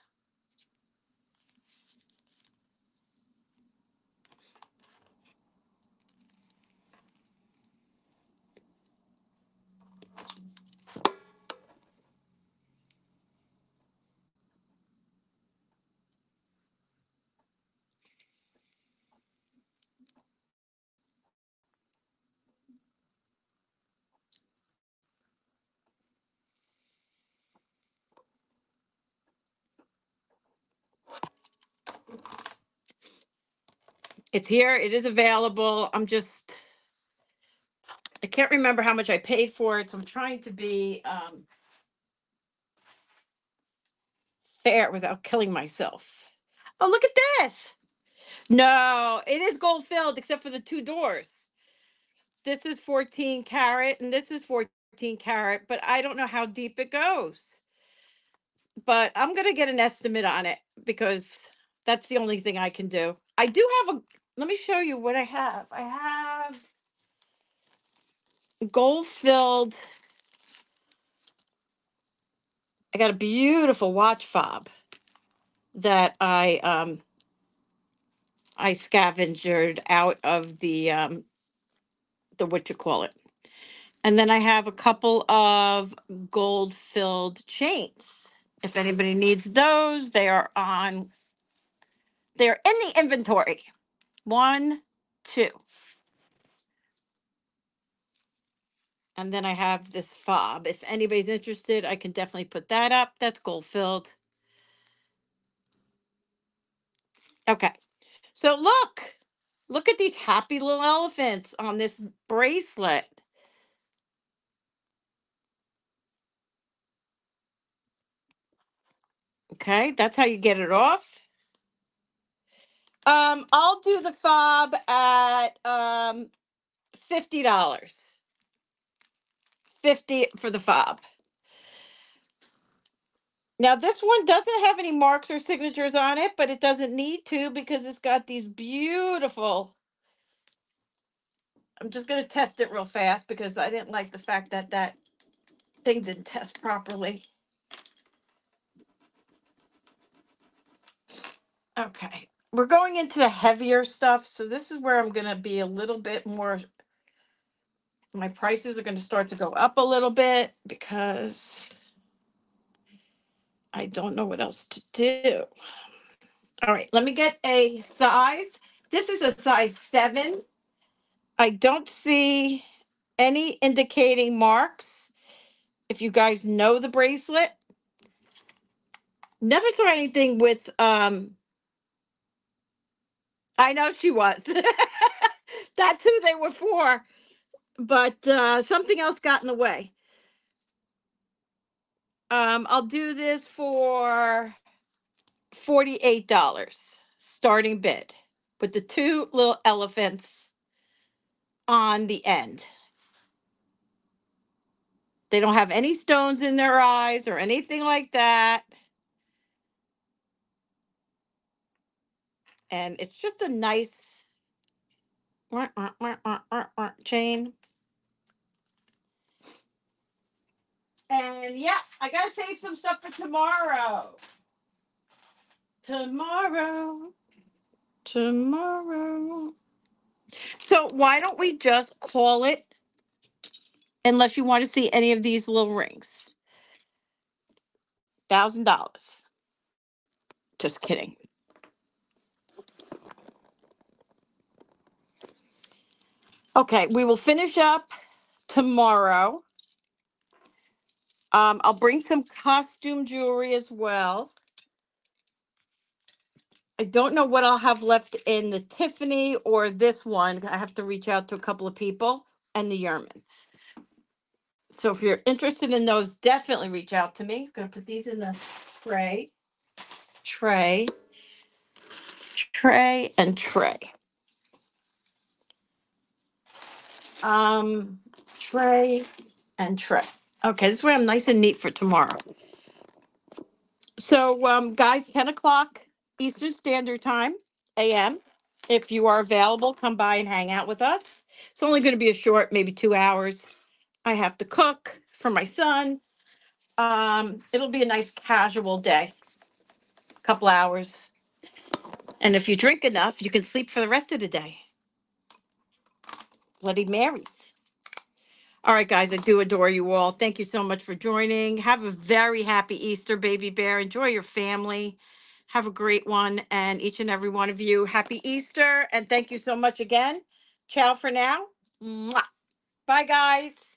Speaker 2: It's here. It is available. I'm just, I can't remember how much I paid for it. So I'm trying to be um, fair without killing myself. Oh, look at this. No, it is gold filled except for the two doors. This is 14 carat and this is 14 carat, but I don't know how deep it goes. But I'm going to get an estimate on it because that's the only thing I can do. I do have a, let me show you what I have. I have gold filled, I got a beautiful watch fob that I, um, I scavenged out of the, um, the, what to call it. And then I have a couple of gold filled chains. If anybody needs those, they are on, they're in the inventory. One, two. And then I have this fob. If anybody's interested, I can definitely put that up. That's gold filled. Okay. So look, look at these happy little elephants on this bracelet. Okay, that's how you get it off. Um, I'll do the fob at um fifty dollars. Fifty for the fob. Now this one doesn't have any marks or signatures on it, but it doesn't need to because it's got these beautiful. I'm just gonna test it real fast because I didn't like the fact that that thing didn't test properly. Okay, we're going into the heavier stuff, so this is where I'm gonna be a little bit more. My prices are gonna start to go up a little bit because I don't know what else to do. All right, let me get a size. This is a size seven. I don't see any indicating marks. If you guys know the bracelet, never saw anything with um I know she was. That's who they were for. But uh something else got in the way. Um I'll do this for $48 starting bid with the two little elephants on the end. They don't have any stones in their eyes or anything like that. And it's just a nice chain. And yeah, I gotta save some stuff for tomorrow. Tomorrow. Tomorrow. So why don't we just call it unless you want to see any of these little rings? Thousand dollars. Just kidding. Okay, we will finish up tomorrow. Um, I'll bring some costume jewelry as well. I don't know what I'll have left in the Tiffany or this one. I have to reach out to a couple of people and the Yurman. So if you're interested in those, definitely reach out to me. I'm gonna put these in the tray, tray, tray, and tray. Um, tray and tray. Okay, this way I'm nice and neat for tomorrow. So, um, guys, ten o'clock Eastern Standard Time, AM. If you are available, come by and hang out with us. It's only going to be a short, maybe two hours. I have to cook for my son. Um, it'll be a nice casual day, couple hours. And if you drink enough, you can sleep for the rest of the day. Bloody Marys. All right, guys, I do adore you all. Thank you so much for joining. Have a very happy Easter, baby bear. Enjoy your family. Have a great one. And each and every one of you, happy Easter. And thank you so much again. Ciao for now. Mwah. Bye, guys.